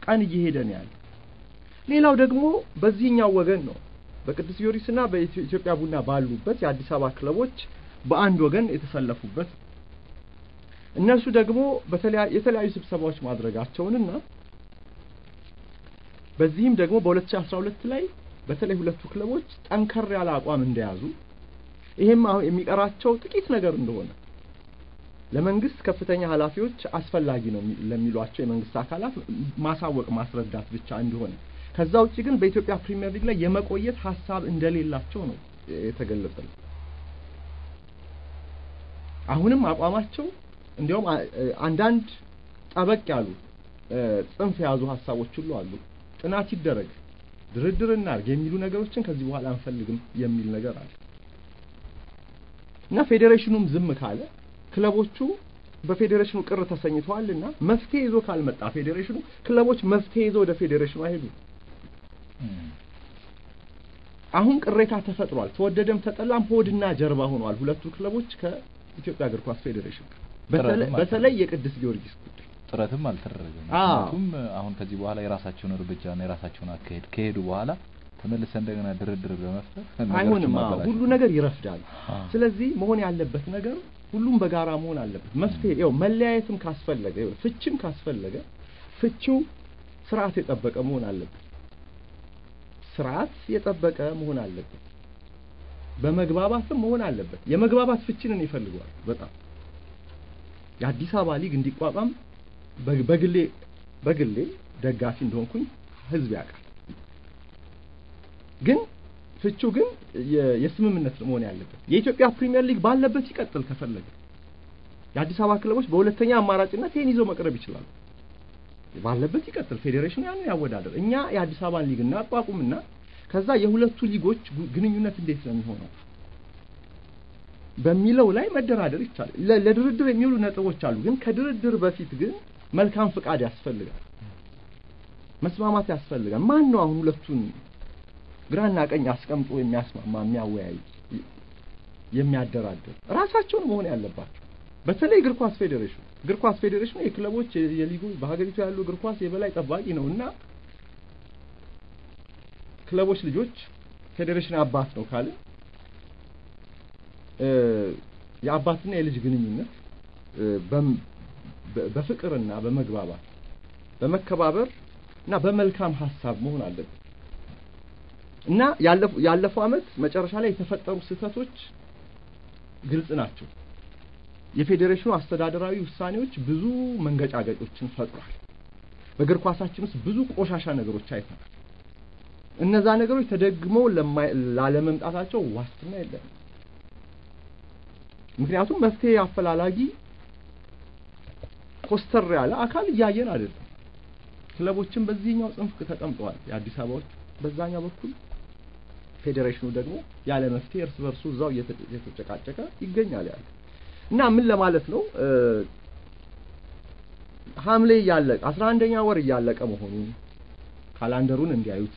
[SPEAKER 3] ቀን እየሄደ ነው ያለ። ሌላው ደግሞ በዚህኛው ወገን ነው በቅዱስ ጊዮርጊስና በኢትዮጵያ ቡና ባሉበት የአዲስ አበባ ክለቦች በአንድ ወገን የተሰለፉበት እነሱ ደግሞ የተለያዩ ስብሰባዎች ማድረጋቸውንና በዚህም ደግሞ በ2012 ላይ በተለይ ሁለቱ ክለቦች ጠንከር ያለ አቋም እንደያዙ ይሄም አሁን የሚቀራቸው ጥቂት ነገር እንደሆነ ለመንግስት ከፍተኛ ኃላፊዎች አስፈላጊ ነው ለሚሏቸው የመንግስት አካላት ማሳወቅ ማስረዳት ብቻ እንደሆነ ከዛ ውጭ ግን በኢትዮጵያ ፕሪሚየር ሊግ ላይ የመቆየት ሀሳብ እንደሌላቸው ነው የተገለጸው። አሁንም አቋማቸው እንዲያውም አንዳንድ ጠበቅ ያሉ ጽንፍ የያዙ ሀሳቦች ሁሉ አሉ። ጥናት ይደረግ፣ ድርድር እናድርግ የሚሉ ነገሮችን ከዚህ በኋላ አንፈልግም የሚል ነገር አለ እና ፌዴሬሽኑም ዝም ካለ ክለቦቹ በፌዴሬሽኑ ቅር ተሰኝተዋልና መፍትሄ ይዞ ካልመጣ ፌዴሬሽኑ ክለቦች መፍትሄ ይዞ ወደ ፌዴሬሽኑ አይሄዱም። አሁን ቅሬታ ተፈጥሯል። ተወደደም ተጠላም ሆድና ጀርባ ሆነዋል ሁለቱ ክለቦች ከኢትዮጵያ እግር ኳስ ፌዴሬሽን በተለይ የቅዱስ ጊዮርጊስ ጉዳይ
[SPEAKER 2] ጥረትም አልተደረገም።
[SPEAKER 3] አዎ።
[SPEAKER 2] ምክንያቱም አሁን ከዚህ በኋላ የራሳቸውን እርምጃና የራሳቸውን አካሄድ ከሄዱ በኋላ ተመልሰ እንደገና ድርድር በመፍጠር
[SPEAKER 3] አይሆንም። ሁሉ ነገር ይረፍዳል። ስለዚህ መሆን ያለበት ነገር ሁሉም በጋራ መሆን አለበት። መፍትሄ ይኸው መለያየትም ካስፈለገ ፍችም ካስፈለገ ፍቺው ስርዓት የጠበቀ መሆን አለበት። ስርዓት የጠበቀ መሆን አለበት። በመግባባትም መሆን አለበት። የመግባባት ፍቺን ይፈልገዋል በጣም የአዲስ አበባ ሊግ እንዲቋቋም በግ- በግሌ በግሌ ደጋፊ እንደሆንኩኝ ህዝብ ያውቃል። ግን ፍቹ ግን የስምምነት መሆን ያለበት የኢትዮጵያ ፕሪሚየር ሊግ ባለበት ይቀጥል ከፈለገ የአዲስ አበባ ክለቦች በሁለተኛ አማራጭነት ይህን ይዘው መቅረብ ይችላሉ። ባለበት ይቀጥል፣ ፌዴሬሽኑ ያንን ያወዳደር። እኛ የአዲስ አበባን ሊግ እናቋቁምና ከዛ የሁለቱ ሊጎች ግንኙነት እንዴት ነው የሚሆነው በሚለው ላይ መደራደር ይቻላል። ለድርድር የሚውሉ ነጥቦች አሉ። ግን ከድርድር በፊት ግን መልካም ፍቃድ ያስፈልጋል፣ መስማማት ያስፈልጋል። ማን ነው አሁን ሁለቱን ግራና ቀኝ አስቀምጦ የሚያስማማ የሚያወያይ የሚያደራድር? ራሳቸውን መሆን ያለባቸው በተለይ እግር ኳስ ፌዴሬሽኑ እግር ኳስ ፌዴሬሽኑ የክለቦች የሊጉ በሀገሪቱ ያሉ እግር ኳስ የበላይ ጠባቂ ነው እና ክለቦች ልጆች ፌዴሬሽን አባት ነው ካለ የአባትና የልጅ ግንኙነት በፍቅርና በመግባባት በመከባበር እና በመልካም ሀሳብ መሆን አለበት እና ያለፈው አመት መጨረሻ ላይ የተፈጠሩ ስህተቶች ግልጽ ናቸው። የፌዴሬሽኑ አስተዳደራዊ ውሳኔዎች ብዙ መንገጫገጮችን ፈጥሯል። በእግር ኳሳችን ውስጥ ብዙ ቆሻሻ ነገሮች አይተናል። እነዛ ነገሮች ተደግመው ላለመምጣታቸው ዋስትና የለም። ምክንያቱም መፍትሄ አፈላላጊ ኮስተር ያለ አካል እያየን አይደለም። ክለቦችን በዚህኛው ጽንፍ ተቀምጠዋል። የአዲስ አበባዎች በዛኛው በኩል ፌዴሬሽኑ ደግሞ ያለ መፍትሄ እርስ በርሱ እዛው እየተ- እየተጨቃጨቀ ይገኛል ያለ እና ምን ለማለት ነው ሐምሌ እያለቀ አስራ አንደኛ ወር እያለቀ መሆኑን ካላንደሩን እንዲያዩት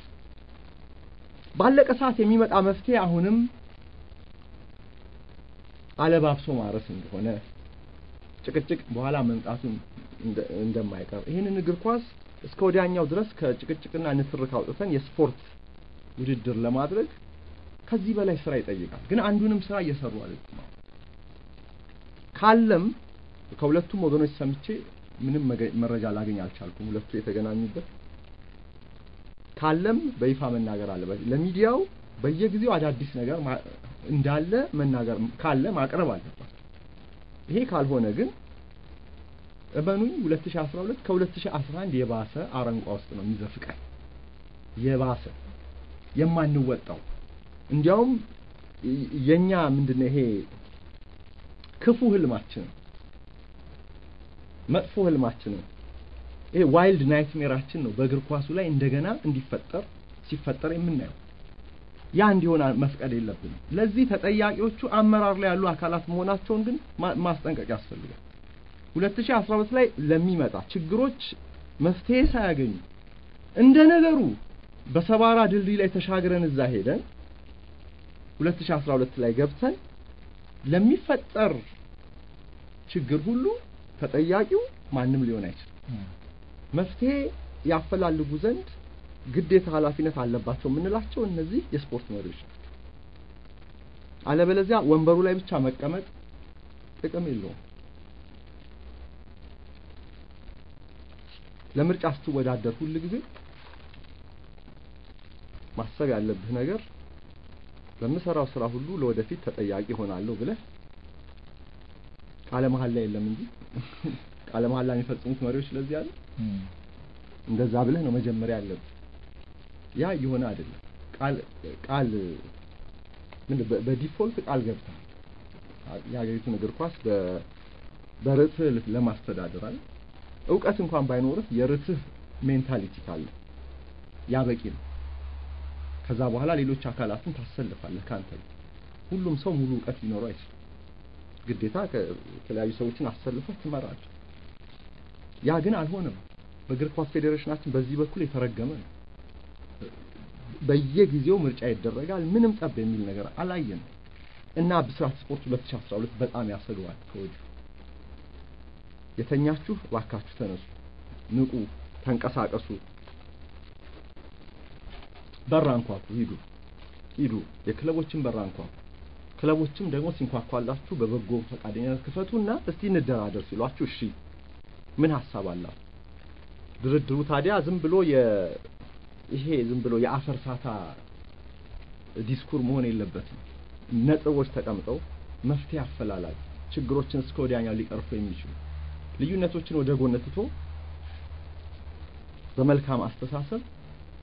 [SPEAKER 3] ባለቀ ሰዓት የሚመጣ መፍትሄ አሁንም አለባብሶ ማረስ እንደሆነ ጭቅጭቅ በኋላ መምጣቱን እንደ- እንደማይቀር ይህንን እግር ኳስ እስከ ወዲያኛው ድረስ ከጭቅጭቅና ንትርክ አውጥተን የስፖርት ውድድር ለማድረግ ከዚህ በላይ ስራ ይጠይቃል። ግን አንዱንም ስራ እየሰሩ አይደለም። ካለም ከሁለቱም ወገኖች ሰምቼ ምንም መረጃ ላገኝ አልቻልኩም። ሁለቱ የተገናኙበት ካለም በይፋ መናገር አለበት። ለሚዲያው በየጊዜው አዳዲስ ነገር እንዳለ መናገር ካለ ማቅረብ አለባት። ይሄ ካልሆነ ግን እመኑኝ 2012 ከ2011 የባሰ አረንቋ ውስጥ ነው የሚዘፍቀን። የባሰ የማንወጣው እንዲያውም የኛ ምንድነው ይሄ ክፉ ህልማችን መጥፎ ህልማችን ነው። ይሄ wild nightmare ኣችን ነው በእግር ኳሱ ላይ እንደገና እንዲፈጠር ሲፈጠር የምናየው ያ እንዲሆን መፍቀድ የለብንም። ለዚህ ተጠያቂዎቹ አመራር ላይ ያሉ አካላት መሆናቸውን ግን ማስጠንቀቅ ያስፈልጋል። 2012 ላይ ለሚመጣ ችግሮች መፍትሄ ሳያገኙ እንደ ነገሩ በሰባራ ድልድይ ላይ ተሻግረን እዛ ሄደን 2012 ላይ ገብተን ለሚፈጠር ችግር ሁሉ ተጠያቂው ማንም ሊሆን አይችልም። መፍትሄ ያፈላልጉ ዘንድ ግዴታ ኃላፊነት አለባቸው የምንላቸው እነዚህ የስፖርት መሪዎች ናቸው። አለበለዚያ ወንበሩ ላይ ብቻ መቀመጥ ጥቅም የለውም። ለምርጫ ስትወዳደር ሁል ጊዜ ማሰብ ያለብህ ነገር በምሰራው ስራ ሁሉ ለወደፊት ተጠያቂ ሆናለሁ ብለህ ቃለ መሐላ የለም እንጂ ቃለ መሐላ የሚፈጽሙት መሪዎች ስለዚህ አለ እንደዛ ብለህ ነው መጀመሪያ ያለብህ። ያ እየሆነ አይደለም። ቃል ቃል ምን በ- በዲፎልት ቃል ገብተሃል የሀገሪቱን እግር ኳስ በርትህ ለማስተዳደር አለ እውቀት እንኳን ባይኖርህ የርትህ mentality ካለ ያ በቂ ነው። ከዛ በኋላ ሌሎች አካላትን ታሰልፋለህ ጋር። ሁሉም ሰው ሙሉ እውቀት ሊኖረው አይችልም። ግዴታ ከተለያዩ ሰዎችን አሰልፈህ ትመራለህ። ያ ግን አልሆነም። በእግር ኳስ ፌዴሬሽናችን በዚህ በኩል የተረገመ ነው። በየጊዜው ምርጫ ይደረጋል። ምንም ጠብ የሚል ነገር አላየንም እና ብስራት ስፖርት 2012 በጣም ያሰገዋል ከወዲሁ የተኛችሁ እባካችሁ ተነሱ፣ ንቁ፣ ተንቀሳቀሱ፣ በር አንኳኩ፣ ሂዱ ሂዱ፣ የክለቦችን በር አንኳኩ። ክለቦችም ደግሞ ሲንኳኳላችሁ በበጎ ፈቃደኝነት ክፈቱና እስቲ እንደራደር ሲሏችሁ እሺ ምን ሀሳብ አላችሁ? ድርድሩ ታዲያ ዝም ብሎ ይሄ ዝም ብሎ የአፈር ሳታ ዲስኩር መሆን የለበትም። ነጥቦች ተቀምጠው መፍትሄ አፈላላጊ ችግሮችን እስከ ወዲያኛው ሊቀርፉ የሚችሉ ልዩነቶችን ወደ ጎን ትቶ በመልካም አስተሳሰብ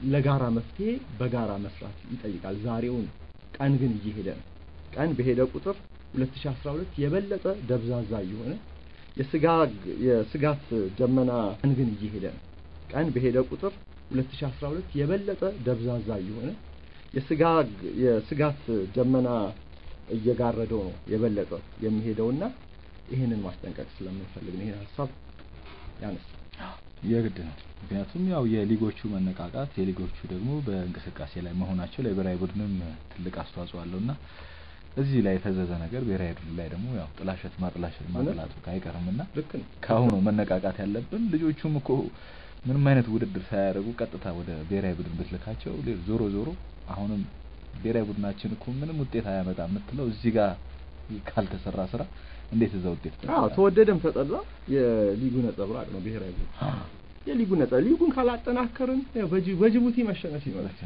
[SPEAKER 3] ለጋራ መፍትሄ በጋራ መስራት ይጠይቃል። ዛሬውን ቀን ግን እየሄደ ነው። ቀን በሄደ ቁጥር 2012 የበለጠ ደብዛዛ እየሆነ የስጋ የስጋት ደመና ቀን ግን እየሄደ ነው። ቀን በሄደ ቁጥር 2012 የበለጠ ደብዛዛ እየሆነ የስጋ የስጋት ደመና እየጋረደው ነው የበለጠ የሚሄደውና ይህንን ማስጠንቀቅ ስለምንፈልግ ነው ይህን ሀሳብ ያነሳ
[SPEAKER 2] የግድ ነው። ምክንያቱም ያው የሊጎቹ መነቃቃት የሊጎቹ ደግሞ በእንቅስቃሴ ላይ መሆናቸው ለብሔራዊ ቡድንም ትልቅ አስተዋጽኦ አለውና እዚህ ላይ የፈዘዘ ነገር ብሔራዊ ቡድን ላይ ደግሞ ያው ጥላሸት ማጥላሸት ማጥላቱ አይቀርምና
[SPEAKER 3] ልክ ነው።
[SPEAKER 2] ከአሁኑ መነቃቃት ያለብን ልጆቹም እኮ ምንም አይነት ውድድር ሳያደርጉ ቀጥታ ወደ ብሔራዊ ቡድን ብትልካቸው ዞሮ ዞሮ አሁንም ብሔራዊ ቡድናችን እኮ ምንም ውጤት አያመጣም የምትለው እዚህ ጋር ካልተሰራ ስራ እንዴት እዛ ውጤት
[SPEAKER 3] አዎ ተወደደም ተጠላ የሊጉ ነጸብራቅ ነው ብሔራዊ ቡድን የሊጉ ነጸ ሊጉን ካላጠናከርን በጅቡቲ መሸነፍ ይኖራል።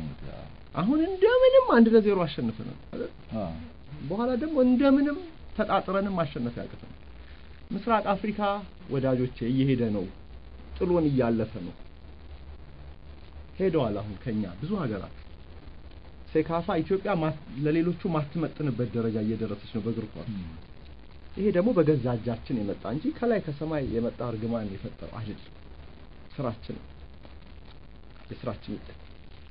[SPEAKER 3] አሁን እንደምንም አንድ ለዜሮ አሸንፈናል አይደል? በኋላ ደግሞ እንደምንም ተጣጥረንም ማሸነፍ ያቅተናል። ምስራቅ አፍሪካ ወዳጆቼ እየሄደ ነው፣ ጥሎን እያለፈ ነው። ሄደዋል። አሁን ከኛ ብዙ ሀገራት ሴካፋ ኢትዮጵያ ለሌሎቹ ማትመጥንበት ደረጃ እየደረሰች ነው በእግር ኳስ። ይሄ ደግሞ በገዛ እጃችን የመጣ እንጂ ከላይ ከሰማይ የመጣ እርግማን የፈጠረው አይደለም። ስራችን የስራችን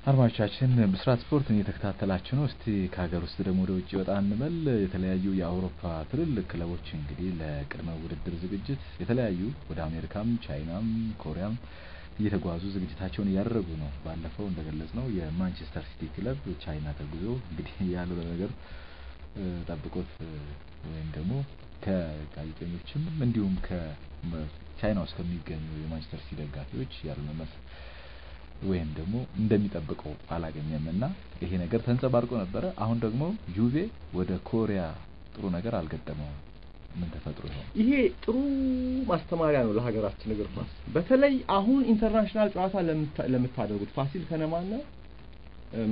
[SPEAKER 2] አድማጮቻችን ብስራት ስፖርትን እየተከታተላችሁ ነው። እስቲ ከሀገር ውስጥ ደግሞ ወደ ውጭ ወጣ እንበል። የተለያዩ የአውሮፓ ትልልቅ ክለቦች እንግዲህ ለቅድመ ውድድር ዝግጅት የተለያዩ ወደ አሜሪካም፣ ቻይናም፣ ኮሪያም እየተጓዙ ዝግጅታቸውን እያደረጉ ነው። ባለፈው እንደገለጽ ነው የማንቸስተር ሲቲ ክለብ ቻይና ተጉዞ እንግዲህ ያለው ነገር ጠብቆት ወይም ደግሞ ከጋዜጠኞችም እንዲሁም ከቻይና ውስጥ ከሚገኙ የማንቸስተር ሲቲ ደጋፊዎች ያሉ ወይም ደግሞ እንደሚጠብቀው አላገኘም እና ይሄ ነገር ተንጸባርቆ ነበረ። አሁን ደግሞ ጁቬ ወደ ኮሪያ ጥሩ ነገር አልገጠመውም። ምን ተፈጥሮ ይሆን?
[SPEAKER 3] ይሄ ጥሩ ማስተማሪያ ነው ለሀገራችን እግር ኳስ። በተለይ አሁን international ጨዋታ ለምታ- ለምታደርጉት ፋሲል ከነማና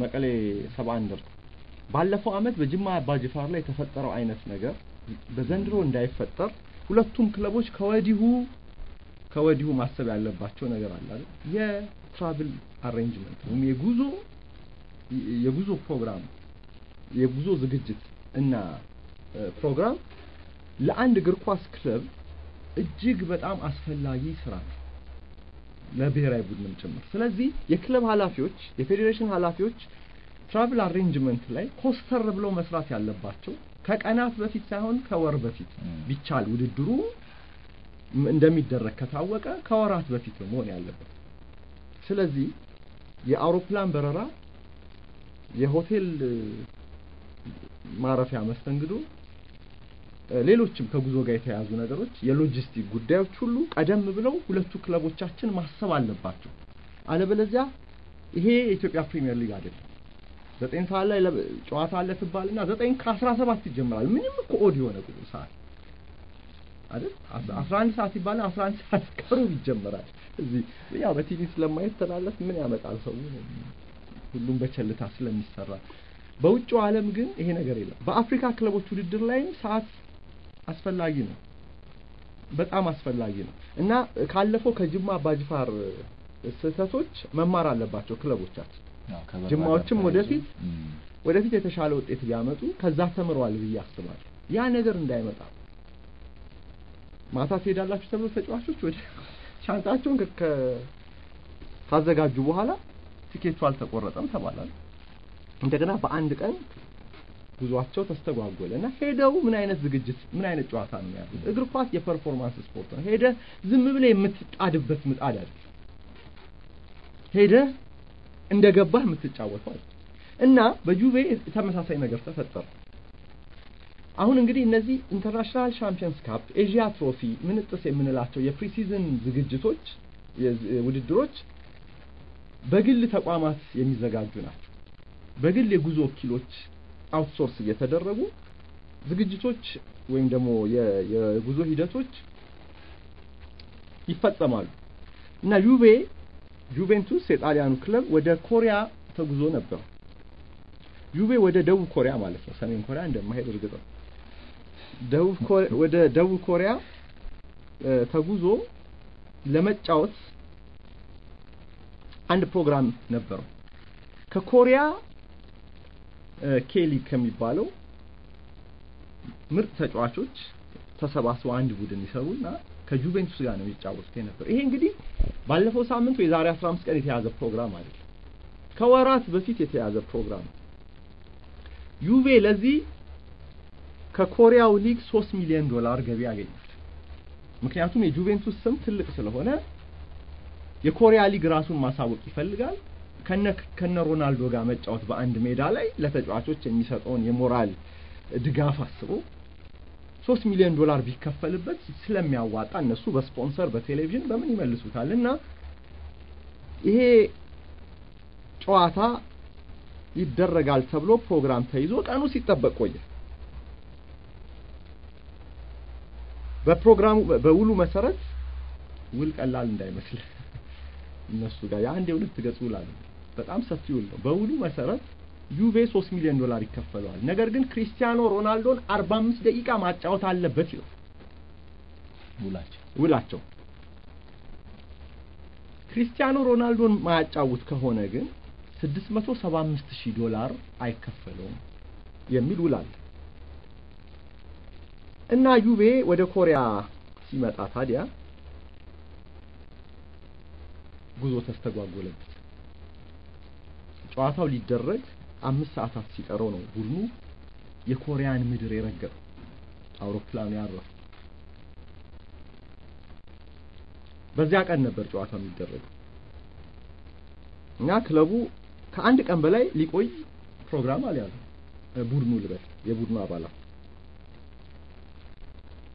[SPEAKER 3] መቀሌ ሰባ እንደርታ ባለፈው አመት በጅማ አባጅፋር ላይ የተፈጠረው አይነት ነገር በዘንድሮ እንዳይፈጠር ሁለቱም ክለቦች ከወዲሁ ከወዲሁ ማሰብ ያለባቸው ነገር አለ አይደል? የ travel arrangement ወይም የጉዞ የጉዞ ፕሮግራም የጉዞ ዝግጅት እና ፕሮግራም ለአንድ እግር ኳስ ክለብ እጅግ በጣም አስፈላጊ ስራ ነው፣ ለብሔራዊ ቡድንም ጭምር። ስለዚህ የክለብ ኃላፊዎች፣ የፌዴሬሽን ኃላፊዎች travel arrangement ላይ ኮስተር ብለው መስራት ያለባቸው ከቀናት በፊት ሳይሆን ከወር በፊት ቢቻል ውድድሩ እንደሚደረግ ከታወቀ ከወራት በፊት ነው መሆን ያለበት። ስለዚህ የአውሮፕላን በረራ፣ የሆቴል ማረፊያ መስተንግዶ ሌሎችም ከጉዞ ጋር የተያያዙ ነገሮች የሎጂስቲክ ጉዳዮች ሁሉ ቀደም ብለው ሁለቱ ክለቦቻችን ማሰብ አለባቸው። አለበለዚያ ይሄ የኢትዮጵያ ፕሪሚየር ሊግ አይደለም። ዘጠኝ ሰዓት ላይ ጨዋታ አለ ትባልና ዘጠኝ ከአስራ ሰባት ይጀምራል። ምንም እኮ odd የሆነ ቁጥር ሰዓት አይደል? አስ- አስራ አንድ ሰዓት ይባላል። አስራ አንድ ሰዓት ከሩብ ይጀምራል። እዚህ ያው በቲቪ ስለማይተላለፍ ምን ያመጣል ሰው ሁሉም በቸልታ ስለሚሰራ በውጭው ዓለም ግን ይሄ ነገር የለም። በአፍሪካ ክለቦች ውድድር ላይም ሰዓት አስፈላጊ ነው፣ በጣም አስፈላጊ ነው እና ካለፈው ከጅማ አባጅፋር ስህተቶች መማር አለባቸው ክለቦቻችን። ጅማዎችም ወደፊት ወደፊት የተሻለ ውጤት ቢያመጡ ከዛ ተምረዋል ብዬ አስባለሁ። ያ ነገር እንዳይመጣ ማታ ትሄዳላችሁ ተብሎ ተጫዋቾች ወደ ሻንጣቸውን ካዘጋጁ በኋላ ቲኬቱ አልተቆረጠም ተባላል። እንደገና በአንድ ቀን ጉዟቸው ተስተጓጎለ እና ሄደው ምን አይነት ዝግጅት ምን አይነት ጨዋታ ነው ያሉት? እግር ኳስ የ performance ስፖርት ነው። ሄደ ዝም ብለህ የምትጣድበት ምጣድ አይደል። ሄደ እንደገባህ የምትጫወተው እና በጁቬ ተመሳሳይ ነገር ተፈጠረ። አሁን እንግዲህ እነዚህ International Champions Cup፣ Asia Trophy፣ ምንትስ የምንላቸው የ preseason ዝግጅቶች ውድድሮች በግል ተቋማት የሚዘጋጁ ናቸው። በግል የጉዞ ወኪሎች outsource እየተደረጉ ዝግጅቶች ወይም ደግሞ የጉዞ ሂደቶች ይፈጸማሉ እና ዩቬ ጁቬንቱስ የጣሊያኑ ክለብ ወደ ኮሪያ ተጉዞ ነበር። ዩቬ ወደ ደቡብ ኮሪያ ማለት ነው። ሰሜን ኮሪያ እንደማይሄድ እርግጥ ነው። ወደ ደቡብ ኮሪያ ተጉዞ ለመጫወት አንድ ፕሮግራም ነበረው። ከኮሪያ ኬሊ ከሚባለው ምርጥ ተጫዋቾች ተሰባስበው አንድ ቡድን ይሰሩና ከጁቬንቱስ ጋር ነው የሚጫወቱት የነበር። ይሄ እንግዲህ ባለፈው ሳምንት ወይ ዛሬ 15 ቀን የተያዘ ፕሮግራም አይደለም። ከወራት በፊት የተያዘ ፕሮግራም ነው። ዩቬ ለዚህ ከኮሪያው ሊግ 3 ሚሊዮን ዶላር ገቢ ያገኛል። ምክንያቱም የጁቬንቱስ ስም ትልቅ ስለሆነ የኮሪያ ሊግ ራሱን ማሳወቅ ይፈልጋል። ከነ ከነ ሮናልዶ ጋር መጫወት በአንድ ሜዳ ላይ ለተጫዋቾች የሚሰጠውን የሞራል ድጋፍ አስቦ ሶስት ሚሊዮን ዶላር ቢከፈልበት ስለሚያዋጣ እነሱ በስፖንሰር በቴሌቪዥን በምን ይመልሱታል እና ይሄ ጨዋታ ይደረጋል ተብሎ ፕሮግራም ተይዞ ቀኑ ሲጠበቅ ቆየ። በፕሮግራሙ በውሉ መሰረት ውል ቀላል እንዳይመስል እነሱ ጋር የአንድ የሁለት ገጽ ውል አለ። በጣም ሰፊ ውል ነው። በውሉ መሰረት ዩቬ 3 ሚሊዮን ዶላር ይከፈለዋል። ነገር ግን ክሪስቲያኖ ሮናልዶን 45 ደቂቃ ማጫወት አለበት ይላል
[SPEAKER 2] ውላቸው
[SPEAKER 3] ውላቸው። ክሪስቲያኖ ሮናልዶን ማያጫውት ከሆነ ግን 675 ሺህ ዶላር አይከፈለውም የሚል ውል አለ እና ዩቬ ወደ ኮሪያ ሲመጣ ታዲያ ጉዞ ተስተጓጎለበት። ጨዋታው ሊደረግ አምስት ሰዓታት ሲቀረው ነው ቡድኑ የኮሪያን ምድር የረገጠው አውሮፕላኑ ያረፈው። በዚያ ቀን ነበር ጨዋታው የሚደረገው እና ክለቡ ከአንድ ቀን በላይ ሊቆይ ፕሮግራም አልያዘም። ቡድኑ ልበል የቡድኑ አባላት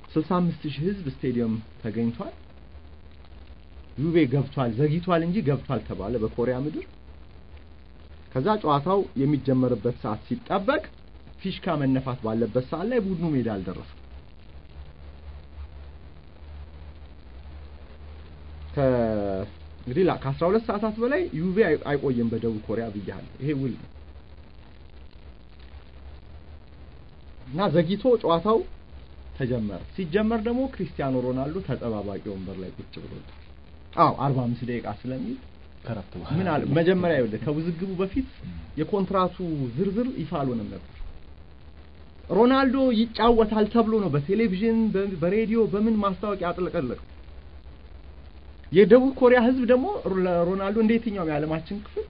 [SPEAKER 3] 65 ሺህ ህዝብ ስቴዲየም ተገኝቷል። ዩቬ ገብቷል፣ ዘግይቷል እንጂ ገብቷል ተባለ በኮሪያ ምድር። ከዛ ጨዋታው የሚጀመርበት ሰዓት ሲጠበቅ ፊሽካ መነፋት ባለበት ሰዓት ላይ ቡድኑ ሜዳ አልደረሰም። እንግዲህ ከአስራ ሁለት ሰዓታት በላይ ዩቬ አይቆይም በደቡብ ኮሪያ ብያለሁ። ይሄ ውል ነው እና ዘግይቶ ጨዋታው ተጀመረ። ሲጀመር ደግሞ ክሪስቲያኖ ሮናልዶ ተጠባባቂ ወንበር ላይ ቁጭ ብሎታል። አዎ 45 ደቂቃ ስለሚል
[SPEAKER 2] ከረፍት
[SPEAKER 3] ምን አለ መጀመሪያ ይኸውልህ ከውዝግቡ በፊት የኮንትራቱ ዝርዝር ይፋ አልሆነም ነበር። ሮናልዶ ይጫወታል ተብሎ ነው በቴሌቪዥን በሬዲዮ በምን ማስታወቂያ አጥለቀለቀው። የደቡብ ኮሪያ ህዝብ ደግሞ ለሮናልዶ እንደ የትኛውም የዓለማችን ክፍል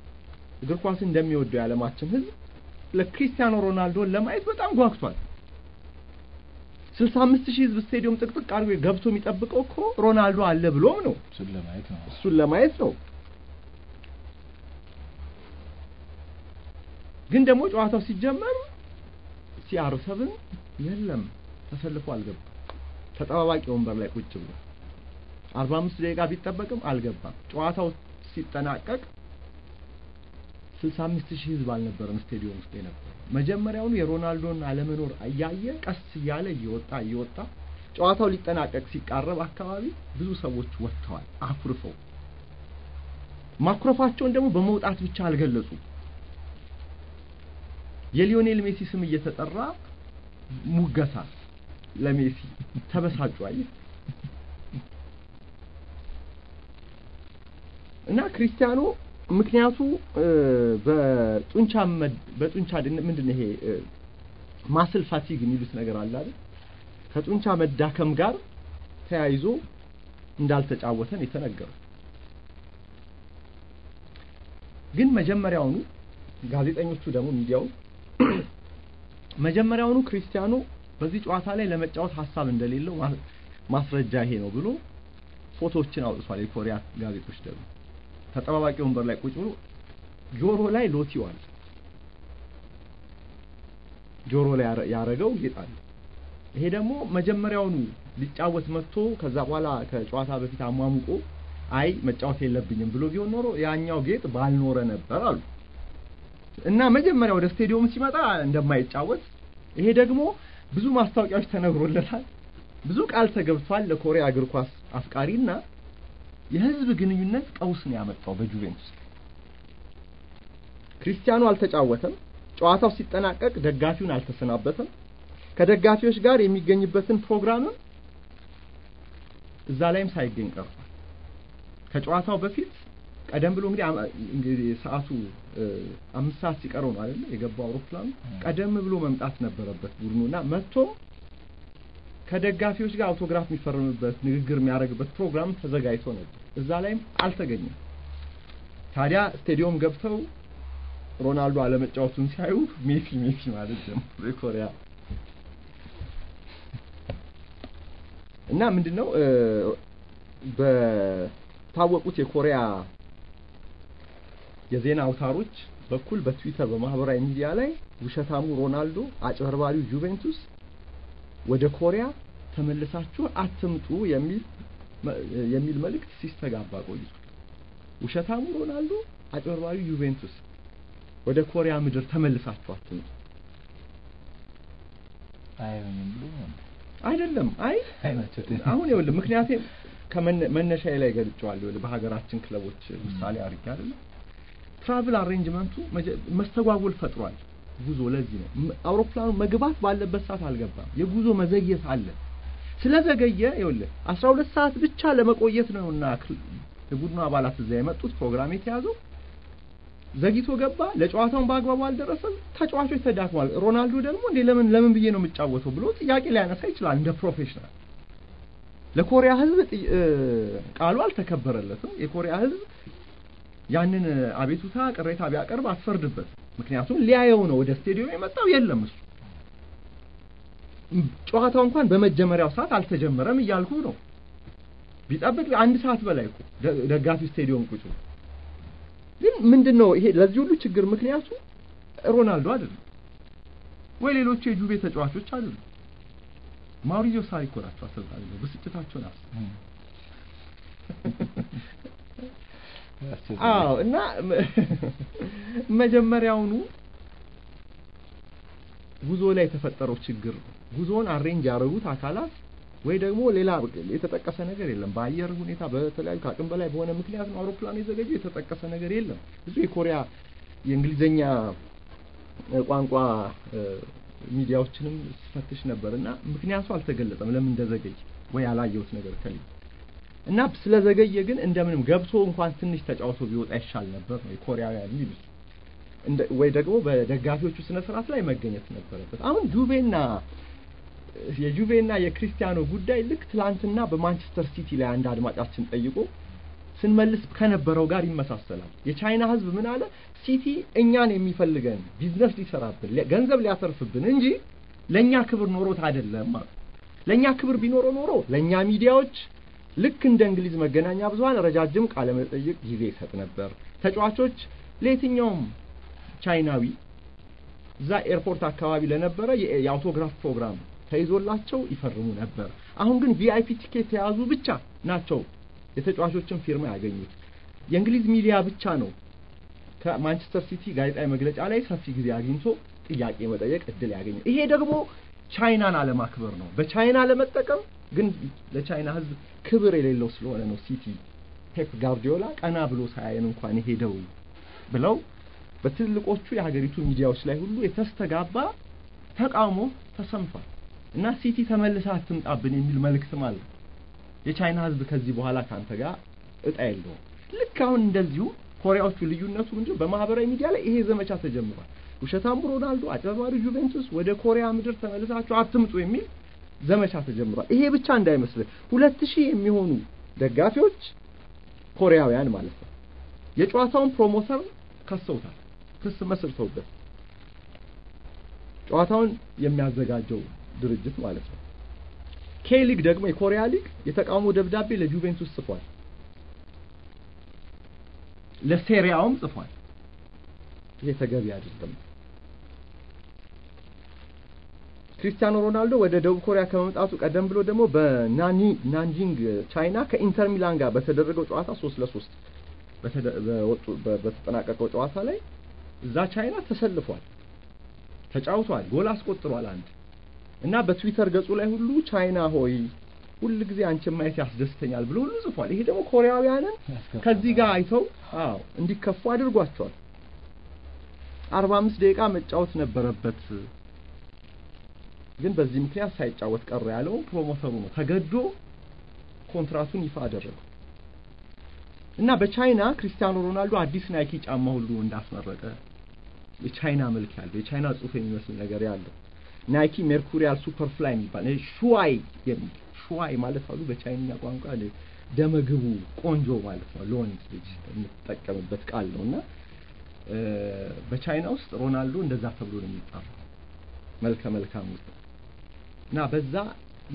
[SPEAKER 3] እግር ኳስ እንደሚወደው የዓለማችን ህዝብ ለክሪስቲያኖ ሮናልዶን ለማየት በጣም ጓግቷል። 65 ሺህ ህዝብ ስቴዲየም ጥቅጥቅ አድርጎ ገብቶ የሚጠብቀው እኮ ሮናልዶ አለ ብሎም ነው።
[SPEAKER 2] እሱን ለማየት ነው።
[SPEAKER 3] እሱን ለማየት ነው። ግን ደግሞ ጨዋታው ሲጀመር ሲአር ሰብን የለም ተሰልፎ አልገባም። ተጠባባቂ ወንበር ላይ ቁጭ ብሎ 45 ደቂቃ ቢጠበቅም አልገባም። ጨዋታው ሲጠናቀቅ 65 ሺህ ህዝብ አልነበረም ስቴዲየም ውስጥ የነበረው። መጀመሪያውኑ የሮናልዶን አለመኖር እያየ ቀስ እያለ እየወጣ እየወጣ ጨዋታው ሊጠናቀቅ ሲቃረብ አካባቢ ብዙ ሰዎች ወጥተዋል አኩርፈው። ማኩረፋቸውን ደግሞ በመውጣት ብቻ አልገለጹ። የሊዮኔል ሜሲ ስም እየተጠራ ሙገሳ ለሜሲ ተበሳጩ። አየህ እና ክሪስቲያኖ ምክንያቱ በጡንቻ በጡንቻ ምንድን ይሄ ማስል ፋቲግ የሚሉት ነገር አለ አይደል? ከጡንቻ መዳከም ጋር ተያይዞ እንዳልተጫወተን የተነገረው ግን መጀመሪያውኑ ጋዜጠኞቹ ደግሞ ሚዲያው መጀመሪያውኑ ክሪስቲያኖ በዚህ ጨዋታ ላይ ለመጫወት ሀሳብ እንደሌለው ማስረጃ ይሄ ነው ብሎ ፎቶዎችን አውጥቷል። የኮሪያ ጋዜጦች ደግሞ ተጠባባቂ ወንበር ላይ ቁጭ ብሎ ጆሮ ላይ ሎቲዋል ጆሮ ላይ ያረገው ጌጥ አለ። ይሄ ደግሞ መጀመሪያውኑ ሊጫወት መጥቶ ከዛ በኋላ ከጨዋታ በፊት አሟሙቆ አይ መጫወት የለብኝም ብሎ ቢሆን ኖሮ ያኛው ጌጥ ባልኖረ ነበር አሉ። እና መጀመሪያ ወደ ስቴዲየም ሲመጣ እንደማይጫወት ይሄ ደግሞ ብዙ ማስታወቂያዎች ተነግሮለታል። ብዙ ቃል ተገብቷል ለኮሪያ እግር ኳስ አፍቃሪና የህዝብ ግንኙነት ቀውስ ነው ያመጣው በጁቬንቱስ። ክሪስቲያኖ አልተጫወተም። ጨዋታው ሲጠናቀቅ ደጋፊውን አልተሰናበተም። ከደጋፊዎች ጋር የሚገኝበትን ፕሮግራምም እዛ ላይም ሳይገኝ ቀርቷል። ከጨዋታው በፊት ቀደም ብሎ እንግዲህ ሰዓቱ አምስት ሰዓት ሲቀረው ነው አይደል የገባው አውሮፕላኑ። ቀደም ብሎ መምጣት ነበረበት ቡድኑና መጥቶም ከደጋፊዎች ጋር አውቶግራፍ የሚፈርምበት ንግግር የሚያደርግበት ፕሮግራም ተዘጋጅቶ ነበር። እዛ ላይም አልተገኘም። ታዲያ ስቴዲየም ገብተው ሮናልዶ አለመጫወቱን ሲያዩ ሜሲ ሜሲ ማለት ጀመሩ የኮሪያ እና ምንድነው በታወቁት የኮሪያ የዜና አውታሮች በኩል በትዊተር በማህበራዊ ሚዲያ ላይ ውሸታሙ ሮናልዶ አጭበርባሪው ጁቬንቱስ ወደ ኮሪያ ተመልሳችሁ አትምጡ የሚል መልእክት ሲስተጋባ ቆይቷል። ውሸታሙ ሮናልዶ አጭበርባሪው ዩቬንቱስ ወደ ኮሪያ ምድር ተመልሳችሁ አትምጡ አይደለም። አይ አሁን ይኸውልህ ምክንያቴ ከመነሻዬ ላይ ገልጬዋለሁ። በሀገራችን ክለቦች ምሳሌ አድርጌ አይደለም travel arrangement ኡ መስተጓጎል ፈጥሯል። ጉዞ ለዚህ ነው አውሮፕላኑ መግባት ባለበት ሰዓት አልገባም። የጉዞ መዘግየት አለ። ስለዘገየ ይኸውልህ 12 ሰዓት ብቻ ለመቆየት ነውና የቡድኑ አባላት እዛ የመጡት ፕሮግራም የተያዘው ዘግይቶ ገባ። ለጨዋታውን በአግባቡ አልደረሰም። ተጫዋቾች ተዳክሟል። ሮናልዶ ደግሞ እንዴ ለምን ለምን ብዬ ነው የምጫወተው ብሎ ጥያቄ ሊያነሳ ይችላል እንደ professional። ለኮሪያ እ፣ ቃሉ አልተከበረለትም። የኮሪያ ሕዝብ ያንን አቤቱታ ቅሬታ ቢያቀርብ አትፈርድበት። ምክንያቱም ሊያየው ነው ወደ ስቴዲየም የመጣው የለም እሱ ጨዋታው እንኳን በመጀመሪያው ሰዓት አልተጀመረም እያልኩ ነው። ቢጠብቅ አንድ ሰዓት በላይ እኮ ደ- ደጋፊው ስቴዲየም ቁጭ ግን ምንድነው ይሄ ለዚህ ሁሉ ችግር ምክንያቱ ሮናልዶ አይደለም ወይ ሌሎቹ የጁቬ ተጫዋቾች አይደሉም። ማውሪዚዮ ሳሪ እኮ ናቸው አሰልጣኝ ነው። ብስጭታቸውን አዎ እና መጀመሪያውኑ ጉዞ ላይ የተፈጠረው ችግር ነው። ጉዞውን አሬንጅ ያደረጉት አካላት ወይ ደግሞ ሌላ የተጠቀሰ ነገር የለም። በአየር ሁኔታ በተለያዩ ከአቅም በላይ በሆነ ምክንያት ነው አውሮፕላኑ የዘገየው። የተጠቀሰ ነገር የለም። ብዙ የኮሪያ የእንግሊዘኛ እ፣ ቋንቋ ሚዲያዎችንም ስፈትሽ ነበር እና ምክንያቱ አልተገለጸም። ለምን እንደዘገየ ወይ ያላየሁት ነገር ከሌለ እና ስለዘገየ ግን እንደምንም ገብቶ እንኳን ትንሽ ተጫውቶ ቢወጣ ይሻል ነበር ነው የኮሪያውያን የሚሉት። ወይ ደግሞ በደጋፊዎቹ ስነ ስርዓት ላይ መገኘት ነበረበት። አሁን ጁቬና የጁቬና የክሪስቲያኖ ጉዳይ ልክ ትላንትና በማንቸስተር ሲቲ ላይ አንድ አድማጫችን ጠይቆ ስንመልስ ከነበረው ጋር ይመሳሰላል። የቻይና ሕዝብ ምን አለ? ሲቲ እኛን የሚፈልገን ቢዝነስ ሊሰራብን ገንዘብ ሊያተርፍብን እንጂ ለኛ ክብር ኖሮት አይደለም ለኛ ክብር ቢኖረው ኖሮ ለኛ ሚዲያዎች ልክ እንደ እንግሊዝ መገናኛ ብዙኃን ረጃጅም ቃለ መጠይቅ ጊዜ ይሰጥ ነበር። ተጫዋቾች ለየትኛውም ቻይናዊ እዛ ኤርፖርት አካባቢ ለነበረ የአውቶግራፍ ፕሮግራም ተይዞላቸው ይፈርሙ ነበር። አሁን ግን VIP ቲኬት የያዙ ብቻ ናቸው የተጫዋቾችን ፊርማ ያገኙት። የእንግሊዝ ሚዲያ ብቻ ነው ከማንቸስተር ሲቲ ጋዜጣዊ መግለጫ ላይ ሰፊ ጊዜ አግኝቶ ጥያቄ መጠየቅ እድል ያገኘ። ይሄ ደግሞ ቻይናን አለማክበር ነው። በቻይና ለመጠቀም ግን ለቻይና ሕዝብ ክብር የሌለው ስለሆነ ነው ሲቲ ፔፕ ጓርዲዮላ ቀና ብሎ ሳያየን እንኳን የሄደው ብለው በትልቆቹ የሀገሪቱ ሚዲያዎች ላይ ሁሉ የተስተጋባ ተቃውሞ ተሰምቷል። እና ሲቲ ተመልሳ አትምጣብን የሚል መልእክትም አለ። የቻይና ህዝብ ከዚህ በኋላ ካንተ ጋር እጣ የለውም። ልክ አሁን እንደዚሁ ኮሪያዎቹ ልዩነቱ ምንድነው? በማህበራዊ ሚዲያ ላይ ይሄ ዘመቻ ተጀምሯል። ውሸታሙ ሮናልዶ፣ አጭበርባሪ ጁቬንቱስ ወደ ኮሪያ ምድር ተመልሳችሁ አትምጡ የሚል ዘመቻ ተጀምሯል። ይሄ ብቻ እንዳይመስልህ ሁለት ሺህ የሚሆኑ ደጋፊዎች ኮሪያውያን ማለት ነው የጨዋታውን promoter ከሰውታል፣ ክስ መስርተውበት ጨዋታውን የሚያዘጋጀው ድርጅት ማለት ነው። K League ደግሞ የኮሪያ ሊግ የተቃውሞ ደብዳቤ ለጁቬንቱስ ጽፏል፣ ለሴሪያውም ጽፏል። ይሄ ተገቢ አይደለም። ክሪስቲያኖ ሮናልዶ ወደ ደቡብ ኮሪያ ከመምጣቱ ቀደም ብሎ ደግሞ በና- ናንጂንግ ቻይና ከኢንተር ሚላን ጋር በተደረገው ጨዋታ ሶስት ለሶስት በተጠናቀቀው ጨዋታ ላይ እዛ ቻይና ተሰልፏል፣ ተጫውቷል፣ ጎል አስቆጥሯል አንድ እና በትዊተር ገጹ ላይ ሁሉ ቻይና ሆይ ሁል ጊዜ አንቺን ማየት ያስደስተኛል ብሎ ሁሉ ጽፏል። ይሄ ደግሞ ኮሪያውያንን ከዚህ ጋር አይተው አዎ እንዲከፉ አድርጓቸዋል። አርባ አምስት ደቂቃ መጫወት ነበረበት ግን በዚህ ምክንያት ሳይጫወት ቀረ ያለው promoter ኡ ነው። ተገዶ ኮንትራቱን ይፋ አደረገው እና በቻይና ክሪስቲያኖ ሮናልዶ አዲስ ናይኪ ጫማ ሁሉ እንዳስመረቀ የቻይና መልክ ያለው የቻይና ጽሑፍ የሚመስል ነገር ያለው ናይኪ ሜርኩሪያል ሱፐር ፍላይ የሚባል ሹዋይ የሚል ሹዋይ ማለት አሉ በቻይንኛ ቋንቋ ደመ ግቡ ቆንጆ ማለት ነው። ለወንድ ልጅ የምትጠቀምበት ቃል ነው እና በቻይና ውስጥ ሮናልዶ እንደዛ ተብሎ ነው የሚጠራው መልከ መልካም እና በዛ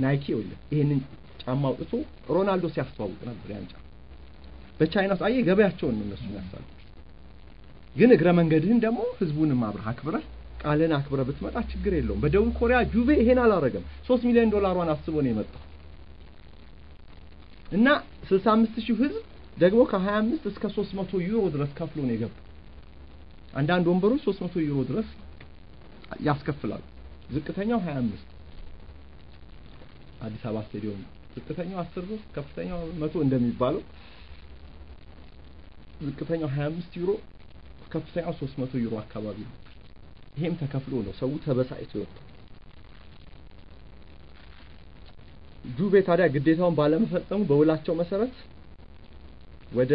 [SPEAKER 3] ናይኪ ይኸውልህ ይሄንን ጫማ አውጥቶ ሮናልዶ ሲያስተዋውቅ ነበር ያን ጫማ። በቻይና አየህ ገበያቸውን ነው እነሱ ያሳሉ ግን እግረ መንገድህን ደግሞ ህዝቡንም አብረህ አክብረህ ቃልን አክብረህ ብትመጣ ችግር የለውም። በደቡብ ኮሪያ ጁቬ ይሄን አላረገም ሶስት ሚሊዮን ዶላሯን አስቦ ነው የመጣው። እና 65 ሺህ ህዝብ ደግሞ ከ25 እስከ 300 ዩሮ ድረስ ከፍሎ ነው የገባው። አንዳንድ ወንበሮች 300 ዩሮ ድረስ ያስከፍላሉ። ዝቅተኛው 25 አዲስ አበባ ስቴዲየም ዝቅተኛው 10 ብር ከፍተኛው መቶ እንደሚባለው ዝቅተኛው 25 ዩሮ ከፍተኛው 300 ዩሮ አካባቢ ነው። ይሄም ተከፍሎ ነው ሰው ተበሳጭቶ የወጣው። ጁቬ ታዲያ ግዴታውን ባለመፈጸሙ በውላቸው መሰረት ወደ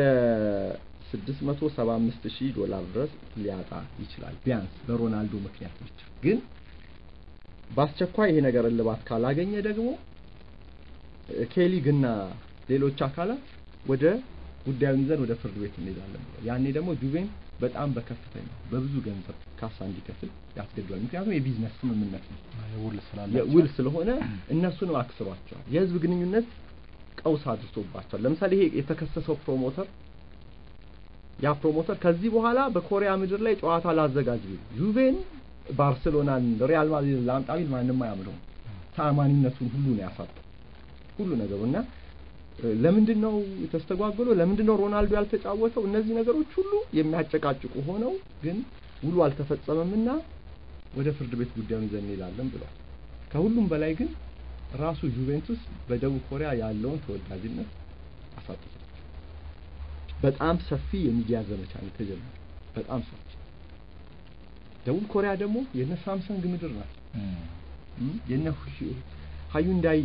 [SPEAKER 3] 675 ሺህ ዶላር ድረስ ሊያጣ ይችላል ቢያንስ በሮናልዶ ምክንያት ብቻ። ግን በአስቸኳይ ይሄ ነገር እልባት ካላገኘ ደግሞ K League ና ሌሎች አካላት ወደ ጉዳዩን ይዘን ወደ ፍርድ ቤት እንሄዳለን ያኔ ደግሞ ጁቬን በጣም በከፍተኛ በብዙ ገንዘብ ካሳ እንዲከፍል ያስገድዷል። ምክንያቱም የቢዝነስ ስምምነት ነው፣
[SPEAKER 2] የውል
[SPEAKER 3] ስለሆነ እነሱንም አክስሯቸዋል። የህዝብ ግንኙነት ቀውስ አድርሶባቸዋል። ለምሳሌ ይሄ የተከሰሰው promoter ያ promoter ከዚህ በኋላ በኮሪያ ምድር ላይ ጨዋታ ላዘጋጅ ቢል ጁቬን፣ ባርሴሎናን፣ ሪያል ማድሪድ ላምጣ ቢል ማንም አያምነውም። ተአማኒነቱን ሁሉ ነው ያሳጣው ሁሉ ነገሩ እና ለምንድን ነው የተስተጓጎለው? ለምንድን ነው ሮናልዶ ያልተጫወተው? እነዚህ ነገሮች ሁሉ የሚያጨቃጭቁ ሆነው ግን ውሉ አልተፈጸመምና ወደ ፍርድ ቤት ጉዳዩን ይዘን እንሄዳለን ብሏል። ከሁሉም በላይ ግን ራሱ ጁቬንቱስ በደቡብ ኮሪያ ያለውን ተወዳጅነት አሳጥቷል። በጣም ሰፊ የሚዲያ ዘመቻ ነው የተጀመረው። በጣም ሰፊ ደቡብ ኮሪያ ደግሞ የነ ሳምሰንግ ምድር ናት። የነ ሃዩንዳይ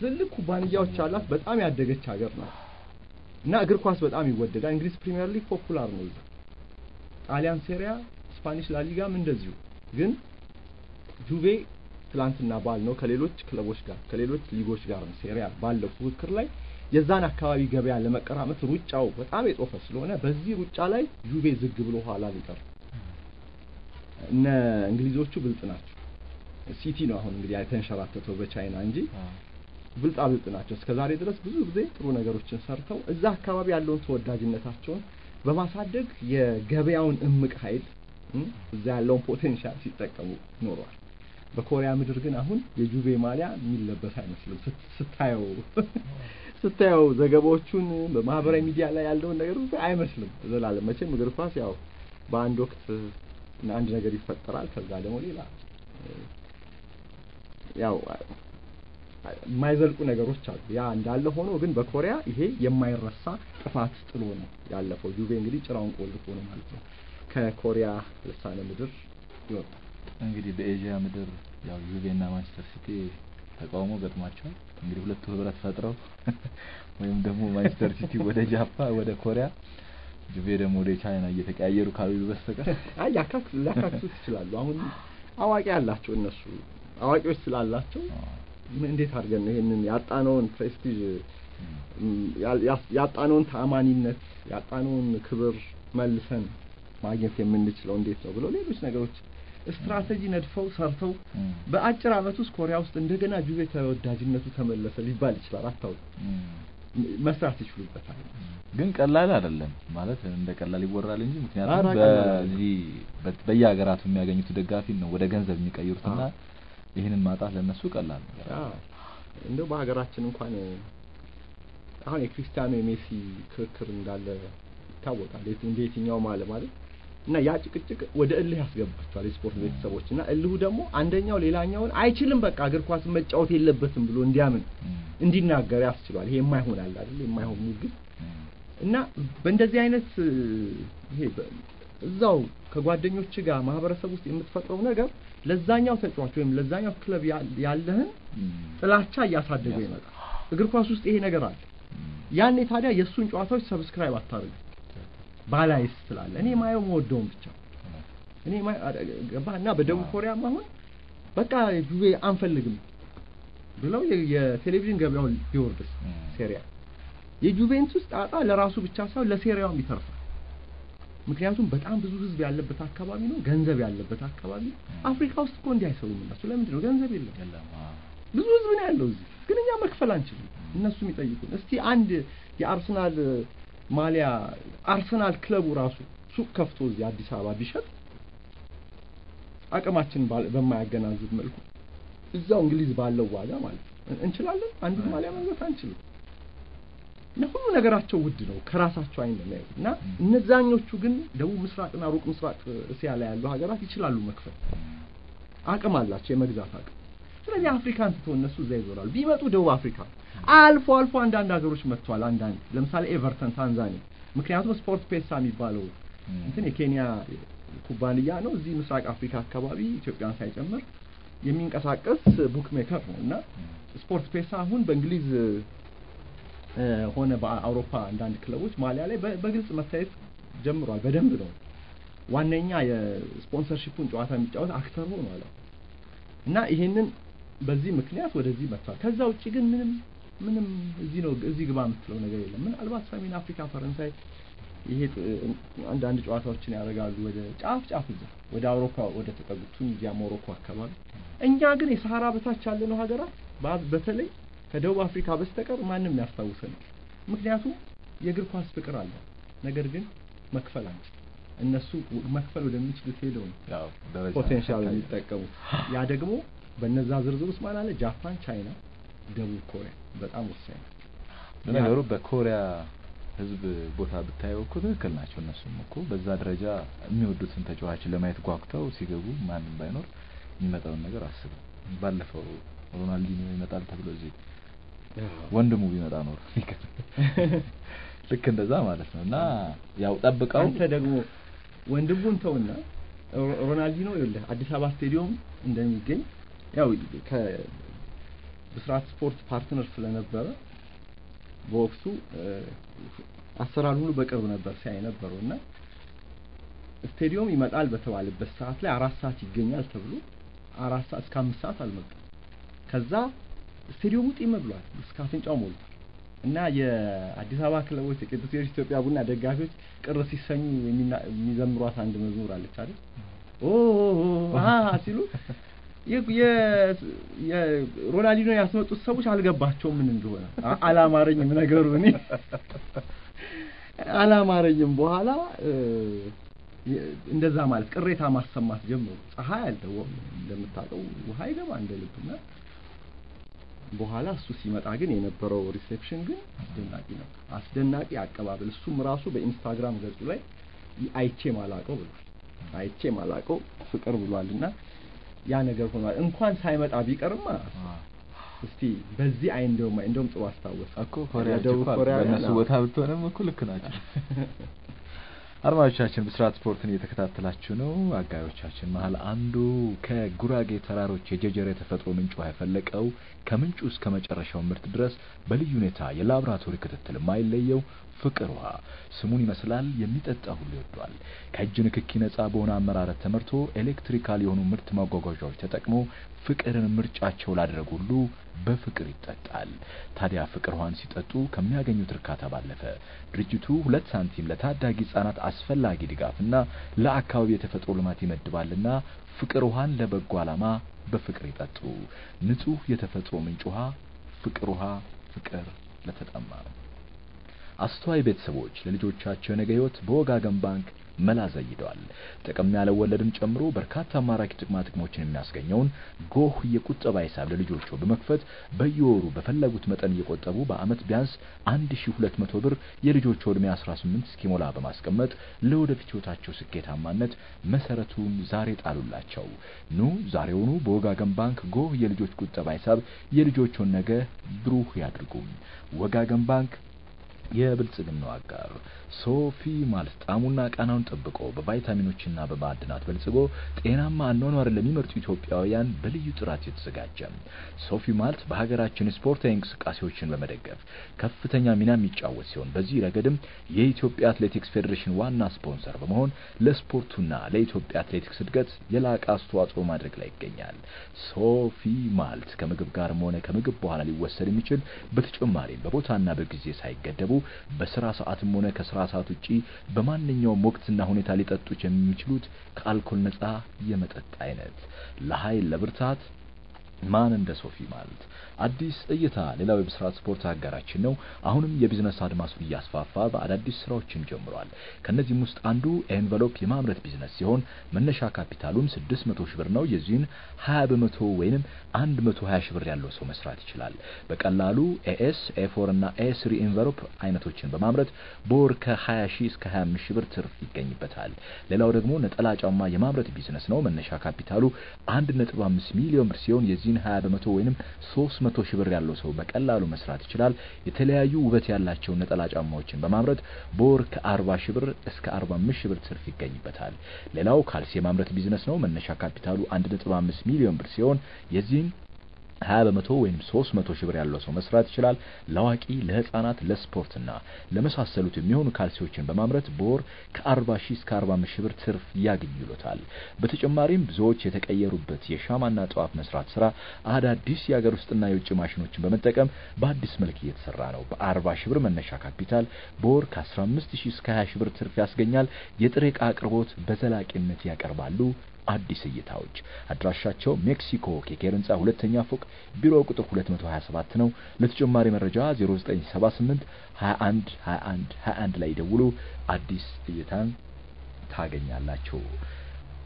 [SPEAKER 3] ትልልቅ ኩባንያዎች አላት። በጣም ያደገች ሀገር ናት እና እግር ኳስ በጣም ይወደዳል። እንግሊዝ ፕሪሚየር ሊግ popular ነው ጣሊያን ሴሪያ፣ ስፓኒሽ ላሊጋም እንደዚሁ። ግን ጁቬ ትላንትና ባል ነው ከሌሎች ክለቦች ጋር ከሌሎች ሊጎች ጋር ሴሪያ ባለው ፉክክር ላይ የዛን አካባቢ ገበያ ለመቀራመት ሩጫው በጣም የጦፈ ስለሆነ በዚህ ሩጫ ላይ ጁቬ ዝግ ብሎ ኋላ ሊቀር እነ እንግሊዞቹ ብልጥ ናቸው። ሲቲ ነው አሁን እንግዲህ የተንሸራተተው በቻይና እንጂ ብልጣ ብልጥ ናቸው። እስከ ዛሬ ድረስ ብዙ ጊዜ ጥሩ ነገሮችን ሰርተው እዛ አካባቢ ያለውን ተወዳጅነታቸውን በማሳደግ የገበያውን እምቅ ኃይል እዛ ያለውን potential ሲጠቀሙ ኖረዋል። በኮሪያ ምድር ግን አሁን የጁቬ ማሊያ የሚለበስ አይመስልም። ስታየው ስታየው ዘገባዎቹን በማህበራዊ ሚዲያ ላይ ያለውን ነገር አይመስልም። ዘላለም መቼም እግር ኳስ ያው በአንድ ወቅት አንድ ነገር ይፈጠራል። ከዛ ደግሞ ሌላ ያው የማይዘልቁ ነገሮች አሉ። ያ እንዳለ ሆኖ ግን በኮሪያ ይሄ የማይረሳ ጥፋት ጥሎ ነው ያለፈው። ጁቬ እንግዲህ ጭራውን ቆልፎ ነው ማለት ነው ከኮሪያ ልሳነ ምድር ይወጣል።
[SPEAKER 2] እንግዲህ በኤዥያ ምድር ያው ዩቬና ማንቸስተር ሲቲ ተቃውሞ ገጥሟቸዋል። እንግዲህ ሁለቱ ህብረት ፈጥረው ወይም ደግሞ ማንቸስተር ሲቲ ወደ ጃፓን ወደ ኮሪያ ጁቬ ደግሞ ወደ ቻይና እየተቀያየሩ ካሉ በስተቀር
[SPEAKER 3] አይ ያካክሱ ሊያካክሱት ይችላሉ። አሁን አዋቂ ያላቸው እነሱ አዋቂዎች ስላላቸው እንዴት አድርገን ነው ይሄንን ያጣነውን prestige ያጣነውን ተአማኒነት ያጣነውን ክብር መልሰን ማግኘት የምንችለው እንዴት ነው ብለው ሌሎች ነገሮች ስትራቴጂ ነድፈው ሰርተው በአጭር አመት ውስጥ ኮሪያ ውስጥ እንደገና ጁቬ ተወዳጅነቱ ተመለሰ ሊባል ይችላል። አታውቅም፣ መስራት ይችሉበታል።
[SPEAKER 2] ግን ቀላል አይደለም ማለት እንደ ቀላል ይወራል እንጂ ምክንያቱም በዚህ በየሀገራቱ የሚያገኙት ደጋፊ ነው ወደ ገንዘብ የሚቀይሩትና ይህንን ማጣት ለነሱ ቀላል ነገር
[SPEAKER 3] እንደው በሀገራችን እንኳን አሁን የክርስቲያኖ የሜሲ ክርክር እንዳለ ይታወቃል። እንደ የትኛውም ዓለም ማለት እና ያ ጭቅጭቅ ወደ እልህ ያስገባቸዋል የስፖርት ቤተሰቦች። እና እልሁ ደግሞ አንደኛው ሌላኛውን አይችልም በቃ እግር ኳስ መጫወት የለበትም ብሎ እንዲያምን እንዲናገር ያስችሏል። ይሄ የማይሆን አለ አይደል? የማይሆን ሙግት እና በእንደዚህ አይነት ይሄ እዛው ከጓደኞች ጋር ማህበረሰብ ውስጥ የምትፈጥረው ነገር ለዛኛው ተጫዋች ወይም ለዛኛው ክለብ ያለህን ጥላቻ እያሳደገው ይመጣል። እግር ኳስ ውስጥ ይሄ ነገር አለ። ያኔ ታዲያ የእሱን ጨዋታዎች ሰብስክራይብ አታርግ ባላይስ ስላለ እኔ ማየው መወደውን ብቻ። እኔ ማየው አደ- ገባህ? እና በደቡብ ኮሪያም አሁን በቃ ጁቬ አንፈልግም ብለው የቴሌቪዥን ገበያውን ቢወርድስ ሴሪያ። የጁቬንቱስ ጣጣ ለራሱ ብቻ ሳይሆን ለሴሪያውም ይተርፋል። ምክንያቱም በጣም ብዙ ህዝብ ያለበት አካባቢ ነው፣ ገንዘብ ያለበት አካባቢ ነው። አፍሪካ ውስጥ እኮ እንዲህ አይሰሩም እነሱ። ለምንድን ነው ገንዘብ የለም? ብዙ ህዝብ ነው ያለው እዚህ፣ ግን እኛ መክፈል አንችልም። እነሱ የሚጠይቁን እስቲ አንድ የአርሰናል ማሊያ አርሰናል ክለቡ ራሱ ሱቅ ከፍቶ እዚህ አዲስ አበባ ቢሸጥ አቅማችን በማያገናዝብ መልኩ እዛው እንግሊዝ ባለው ዋጋ ማለት ነው እን- እንችላለን። አንዱ ማሊያ መግዛት አንችልም። እና ሁሉ ነገራቸው ውድ ነው። ከራሳቸው አይን የሚያዩት። እና እነዛኞቹ ግን ደቡብ ምስራቅና ሩቅ ምስራቅ እስያ ላይ ያሉ ሀገራት ይችላሉ መክፈል፣ አቅም አላቸው የመግዛት አቅም። ስለዚህ አፍሪካን ትተው እነሱ እዛ ይዞራሉ። ቢመጡ ደቡብ አፍሪካ አልፎ አልፎ አንዳንድ ሀገሮች መጥተዋል። አንዳንድ ለምሳሌ ኤቨርተን ታንዛኒያ፣ ምክንያቱም ስፖርት ፔሳ የሚባለው እንትን የኬንያ ኩባንያ ነው። እዚህ ምስራቅ አፍሪካ አካባቢ ኢትዮጵያን ሳይጨምር የሚንቀሳቀስ bookmaker ነው እና ስፖርት ፔሳ አሁን በእንግሊዝ ሆነ በአውሮፓ አንዳንድ ክለቦች ማሊያ ላይ በግልጽ መታየት ጀምሯል። በደንብ ነው ዋነኛ የ sponsorship ኡን ጨዋታ የሚጫወት actor ሆኗል እና ይሄንን በዚህ ምክንያት ወደዚህ መጥቷል። ከዛ ውጪ ግን ምንም ምንም እዚህ ነው እዚህ ግባ የምትለው ነገር የለም። ምናልባት ሰሜን አፍሪካ፣ ፈረንሳይ ይሄ አንዳንድ ጨዋታዎችን ያደርጋሉ ወደ ጫፍ ጫፍ እዛ ወደ አውሮፓ ወደ ተጠጉት ቱኒዚያ፣ ሞሮኮ አካባቢ። እኛ ግን የሰሃራ በታች ያለነው ሀገራት በተለይ ከደቡብ አፍሪካ በስተቀር ማንም ያስታውሰን። ምክንያቱም የእግር ኳስ ፍቅር አለ፣ ነገር ግን መክፈል አንችል። እነሱ መክፈል ወደሚችሉት ሄደው ነው potential
[SPEAKER 2] ያሳያል።
[SPEAKER 3] የሚጠቀሙት። ያ ደግሞ በነዛ ዝርዝር ውስጥ ማን አለ? ጃፓን፣ ቻይና፣ ደቡብ ኮሪያ በጣም ወሳኝ ነው።
[SPEAKER 2] ለነገሩ በኮሪያ ህዝብ ቦታ ብታየው እኮ ትክክል ናቸው። እነሱም እኮ በዛ ደረጃ የሚወዱትን ተጫዋች ለማየት ጓጉተው ሲገቡ ማንም ባይኖር የሚመጣውን ነገር አስቡ። ባለፈው ሮናልዲኖ ይመጣል ተብሎ እዚህ ወንድሙ ቢመጣ ኖሮ ልክ እንደዛ ማለት ነው። እና ያው ጠብቀው
[SPEAKER 3] አንተ ደግሞ ወንድሙን ተውና ሮናልዲኖ ይኸውልህ አዲስ አበባ ስቴዲየም እንደሚገኝ ያው ከብስራት ስፖርት partner ስለነበረ በወቅቱ አሰራር ሁሉ በቅርብ ነበር ሲያይ ነበረው እና ስቴዲየም ይመጣል በተባለበት ሰዓት ላይ አራት ሰዓት ይገኛል ተብሎ አራት ሰዓት እስከ አምስት ሰዓት አልመጣም። ከዛ ስቴዲየሙ ጢም ብሏል፣ እስከ አፍንጫው ሞልቷል። እና የአዲስ አበባ ክለቦች የቅዱስ ጊዮርጊስ ኢትዮጵያ ቡና ደጋፊዎች ቅር ሲሰኙ የሚዘምሯት አንድ መዝሙር አለች አይደል? ኦ ሲሉ የ- የ- የ- ሮናልዲኖ ያስመጡት ሰዎች አልገባቸውም ምን እንደሆነ አላማረኝም ነገሩ እኔ አላማረኝም። በኋላ እንደዛ ማለት ቅሬታ ማሰማት ጀመሩ። ፀሐይ አለ እንደምታውቀው ውሃ ይገባ እንደ ልብና በኋላ እሱ ሲመጣ ግን የነበረው reception ግን አስደናቂ ነው። አስደናቂ አቀባበል። እሱም ራሱ በኢንስታግራም ገጹ ላይ አይቼ ማላቀው ብሏል። አይቼ ማላቀው ፍቅር ብሏልና ያ ነገር ሆኗል። እንኳን ሳይመጣ ቢቀርማ እስቲ በዚህ አይ እንደውም እንደውም ጥሩ አስታወስ
[SPEAKER 2] እኮ ኮሪያ
[SPEAKER 3] ደቡብ ኮሪያ
[SPEAKER 2] በእነሱ ቦታ ብትሆንም እኮ ልክ ናቸው። አድማጮቻችን ብስራት ስፖርትን እየተከታተላችሁ ነው። አጋዮቻችን መሀል አንዱ ከጉራጌ ተራሮች የጀጀሬ ተፈጥሮ ምንጭ ውሃ የፈለቀው ከምንጩ እስከ መጨረሻው ምርት ድረስ በልዩ ሁኔታ የላቦራቶሪ ክትትል የማይለየው ፍቅር ውሃ ስሙን ይመስላል፣ የሚጠጣ ሁሉ ይወዷል። ከእጅ ንክኪ ነጻ በሆነ አመራረት ተመርቶ ኤሌክትሪካል የሆኑ ምርት ማጓጓዣዎች ተጠቅሞ ፍቅርን ምርጫቸው ላደረጉ ሁሉ በፍቅር ይጠጣል። ታዲያ ፍቅር ውሃን ሲጠጡ ከሚያገኙት እርካታ ባለፈ ድርጅቱ ሁለት ሳንቲም ለታዳጊ ህጻናት አስፈላጊ ድጋፍና ለአካባቢ የተፈጥሮ ልማት ይመድባልና ፍቅር ውሃን ለበጎ ዓላማ በፍቅር ይጠጡ። ንጹህ የተፈጥሮ ምንጭ ውሃ ፍቅር ውሃ፣ ፍቅር ለተጠማ አስተዋይ ቤተሰቦች ለልጆቻቸው የነገ ሕይወት በወጋገን ባንክ መላ ዘይደዋል። ጥቅም ያለ ወለድን ጨምሮ በርካታ አማራጭ ጥቅማ ጥቅሞችን የሚያስገኘውን ጎህ የቁጠባ ሂሳብ ለልጆቹ በመክፈት በየወሩ በፈለጉት መጠን እየቆጠቡ በአመት ቢያንስ 1200 ብር የልጆቹ ዕድሜ 18 እስኪሞላ በማስቀመጥ ለወደፊት ሕይወታቸው ስኬታማነት መሰረቱን ዛሬ ጣሉላቸው። ኑ ዛሬውኑ በወጋገን ባንክ ጎህ የልጆች ቁጠባ ሂሳብ የልጆቹን ነገ ብሩህ ያድርጉ። ወጋገን ባንክ የብልጽግናው አጋር ሶፊ ማልት ጣዕሙና ቃናውን ጠብቆ በቫይታሚኖችና በማዕድናት በልጽጎ ጤናማ አኗኗርን ለሚመርጡ ኢትዮጵያውያን በልዩ ጥራት የተዘጋጀ ሶፊ ማልት በሀገራችን ስፖርታዊ እንቅስቃሴዎችን በመደገፍ ከፍተኛ ሚና የሚጫወት ሲሆን በዚህ ረገድም የኢትዮጵያ አትሌቲክስ ፌዴሬሽን ዋና ስፖንሰር በመሆን ለስፖርቱና ለኢትዮጵያ አትሌቲክስ እድገት የላቀ አስተዋጽኦ ማድረግ ላይ ይገኛል። ሶፊ ማልት ከምግብ ጋርም ሆነ ከምግብ በኋላ ሊወሰድ የሚችል በተጨማሪም በቦታና በጊዜ ሳይገደቡ በስራ ሰዓትም ሆነ ከስራ ሰዓት ውጪ በማንኛውም ወቅትና ሁኔታ ሊጠጡት የሚችሉት ከአልኮል ነጻ የመጠጥ አይነት። ለኃይል ለብርታት ማን እንደ ሶፊ ማለት አዲስ እይታ ሌላው የብስራት ስፖርት አጋራችን ነው። አሁንም የቢዝነስ አድማሱን እያስፋፋ በአዳዲስ ስራዎችን ጀምሯል። ከነዚህም ውስጥ አንዱ envelope የማምረት ቢዝነስ ሲሆን መነሻ ካፒታሉም 600 ሺህ ብር ነው። የዚህን 20 በመቶ ወይንም 120 ሺህ ብር ያለው ሰው መስራት ይችላል። በቀላሉ ኤኤስ A4 እና A3 envelope አይነቶችን በማምረት በወር ከ20 ሺህ እስከ 25 ሺህ ብር ትርፍ ይገኝበታል። ሌላው ደግሞ ነጠላ ጫማ የማምረት ቢዝነስ ነው። መነሻ ካፒታሉ 1.5 ሚሊዮን ብር ሲሆን የዚህን 20 በመቶ ወይንም 300 ሺህ ብር ያለው ሰው በቀላሉ መስራት ይችላል። የተለያዩ ውበት ያላቸው ነጠላ ጫማዎችን በማምረት በወር ከ40 ሺህ ብር እስከ 45 ሺህ ብር ትርፍ ይገኝበታል። ሌላው ካልሲ የማምረት ቢዝነስ ነው። መነሻ ካፒታሉ 1.5 ሚሊዮን ብር ሲሆን የዚህን 20 በመቶ ወይም 300 ሺህ ብር ያለው ሰው መስራት ይችላል። ለአዋቂ፣ ለህፃናት፣ ለስፖርትና ለመሳሰሉት የሚሆኑ ካልሲዎችን በማምረት በወር ከ40 ሺህ እስከ 45 ሺህ ብር ትርፍ ያገኙሎታል። በተጨማሪም ብዙዎች የተቀየሩበት የሻማና ጠዋፍ መስራት ስራ አዳዲስ የሀገር ውስጥና የውጭ ማሽኖችን በመጠቀም በአዲስ መልክ እየተሰራ ነው። በ40 ሺህ ብር መነሻ ካፒታል በወር ከ15 ሺህ እስከ 20 ሺህ ብር ትርፍ ያስገኛል። የጥሬ ዕቃ አቅርቦት በዘላቂነት ያቀርባሉ። አዲስ እይታዎች አድራሻቸው ሜክሲኮ ኬኬር ህንጻ ሁለተኛ ፎቅ ቢሮ ቁጥር 227 ነው። ለተጨማሪ መረጃ 0978 21 21 21 ላይ ደውሉ። አዲስ እይታን ታገኛላችሁ።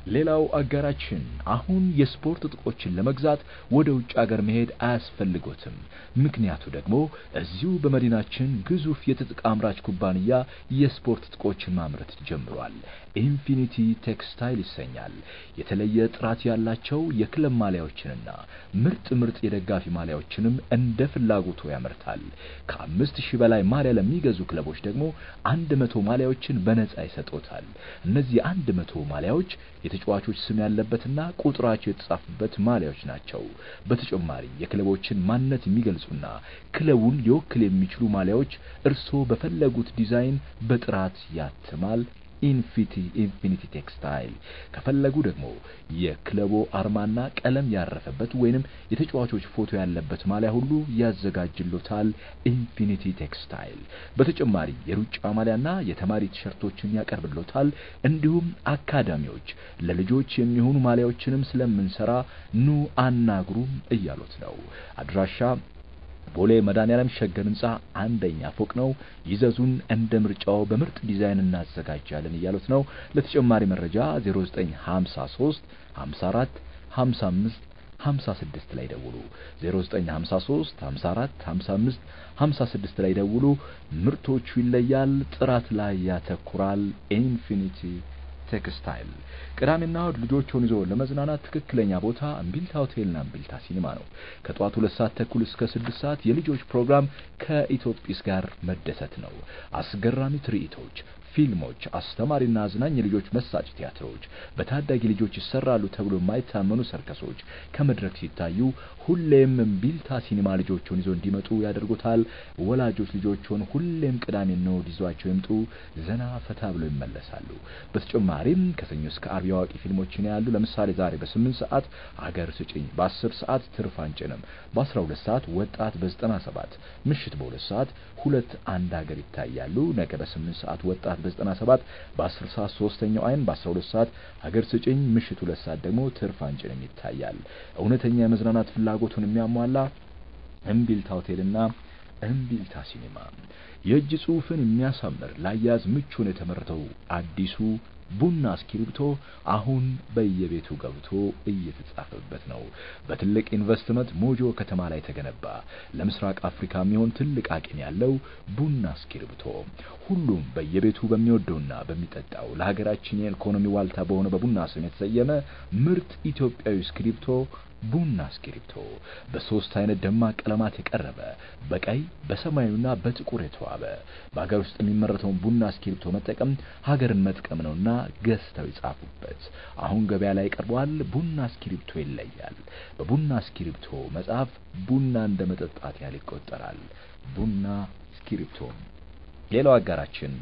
[SPEAKER 2] ሌላው አጋራችን አሁን የስፖርት ትጥቆችን ለመግዛት ወደ ውጭ ሀገር መሄድ አያስፈልጎትም። ምክንያቱ ደግሞ እዚሁ በመዲናችን ግዙፍ የትጥቅ አምራች ኩባንያ የስፖርት ትጥቆችን ማምረት ጀምሯል። ኢንፊኒቲ ቴክስታይል ይሰኛል። የተለየ ጥራት ያላቸው የክለብ ማሊያዎችንና ምርጥ ምርጥ የደጋፊ ማሊያዎችንም እንደ ፍላጎቱ ያመርታል። ከአምስት ሺህ በላይ ማሊያ ለሚገዙ ክለቦች ደግሞ አንድ መቶ ማሊያዎችን በነጻ ይሰጦታል። እነዚህ አንድ መቶ ማሊያዎች የተጫዋቾች ስም ያለበትና ቁጥራቸው የተጻፈበት ማሊያዎች ናቸው። በተጨማሪ የክለቦችን ማንነት የሚገልጹና ክለቡን ሊወክል የሚችሉ ማሊያዎች እርስዎ በፈለጉት ዲዛይን በጥራት ያትማል። ኢንፊቲ ኢንፊኒቲ ቴክስታይል ከፈለጉ ደግሞ የክለቦ አርማና ቀለም ያረፈበት ወይንም የተጫዋቾች ፎቶ ያለበት ማሊያ ሁሉ ያዘጋጅሎታል። ኢንፊኒቲ ቴክስታይል በተጨማሪ የሩጫ ማሊያና የተማሪ ቲሸርቶችን ያቀርብሎታል። እንዲሁም አካዳሚዎች ለልጆች የሚሆኑ ማሊያዎችንም ስለምንሰራ ኑ አናግሩም እያሉት ነው። አድራሻ ቦሌ መድኃኒዓለም ሸገር ህንጻ አንደኛ ፎቅ ነው። ይዘዙን፣ እንደ ምርጫው በምርጥ ዲዛይን እናዘጋጃለን እያሉት ነው። ለተጨማሪ መረጃ 0953 54 55 56 ላይ ደውሉ። 0953 54 55 56 ላይ ደውሉ። ምርቶቹ ይለያል፣ ጥራት ላይ ያተኩራል። ኢንፊኒቲ ቴክስታይል ቅዳሜና እሁድ ልጆቹን ይዞ ለመዝናናት ትክክለኛ ቦታ እምቢልታ ሆቴልና እምቢልታ ሲኒማ ነው። ከጠዋቱ ሁለት ሰዓት ተኩል እስከ ስድስት ሰዓት የልጆች ፕሮግራም ከኢትዮጲስ ጋር መደሰት ነው። አስገራሚ ትርኢቶች ፊልሞች፣ አስተማሪና አዝናኝ የልጆች መሳጭ ቲያትሮች፣ በታዳጊ ልጆች ይሰራሉ ተብሎ የማይታመኑ ሰርከሶች ከመድረክ ሲታዩ ሁሌም እምቢልታ ሲኒማ ልጆቹን ይዞ እንዲመጡ ያደርጉታል። ወላጆች ልጆቹን ሁሌም ቅዳሜና እሁድ ይዟቸው ይምጡ፣ ዘና ፈታ ብለው ይመለሳሉ። በተጨማሪም ከሰኞ እስከ ዓርብ የአዋቂ ፊልሞችን ያሉ ለምሳሌ ዛሬ በስምንት ሰዓት አገር ስጭኝ፣ በአስር ሰዓት ትርፍ አንጭንም፣ በአስራ ሁለት ሰዓት ወጣት በዘጠና ሰባት ምሽት በሁለት ሰዓት ሁለት አንድ ሀገር ይታያሉ። ነገ በስምንት ሰዓት ወጣት በዘጠና ሰባት በአስር ሰዓት ሶስተኛው አይን በአስራ ሁለት ሰዓት ሀገር ስጭኝ ምሽት ሁለት ሰዓት ደግሞ ትርፍ አንጭንም ይታያል። እውነተኛ የመዝናናት ፍላጎቱን የሚያሟላ እምቢልታ ሆቴልና እምቢልታ ሲኒማ የእጅ ጽሑፍን የሚያሳምር ለአያያዝ ምቹን የተመረተው አዲሱ ቡና እስክሪብቶ አሁን በየቤቱ ገብቶ እየተጻፈበት ነው። በትልቅ ኢንቨስትመንት ሞጆ ከተማ ላይ ተገነባ። ለምስራቅ አፍሪካ የሚሆን ትልቅ አቅም ያለው ቡና እስክሪብቶ ሁሉም በየቤቱ በሚወደውና በሚጠጣው ለሀገራችን የኢኮኖሚ ዋልታ በሆነ በቡና ስም የተሰየመ ምርጥ ኢትዮጵያዊ እስክሪብቶ ቡና እስክሪብቶ በሶስት አይነት ደማቅ ቀለማት የቀረበ በቀይ በሰማያዊና በጥቁር የተዋበ በሀገር ውስጥ የሚመረተውን ቡና እስክሪብቶ መጠቀም ሀገርን መጥቀም ነውና ገዝተው ይጻፉበት። አሁን ገበያ ላይ ቀርቧል። ቡና እስክሪብቶ ይለያል። በቡና እስክሪብቶ መጽሐፍ ቡና እንደ መጠጣት ያህል ይቆጠራል። ቡና እስክሪብቶ ሌላው አጋራችን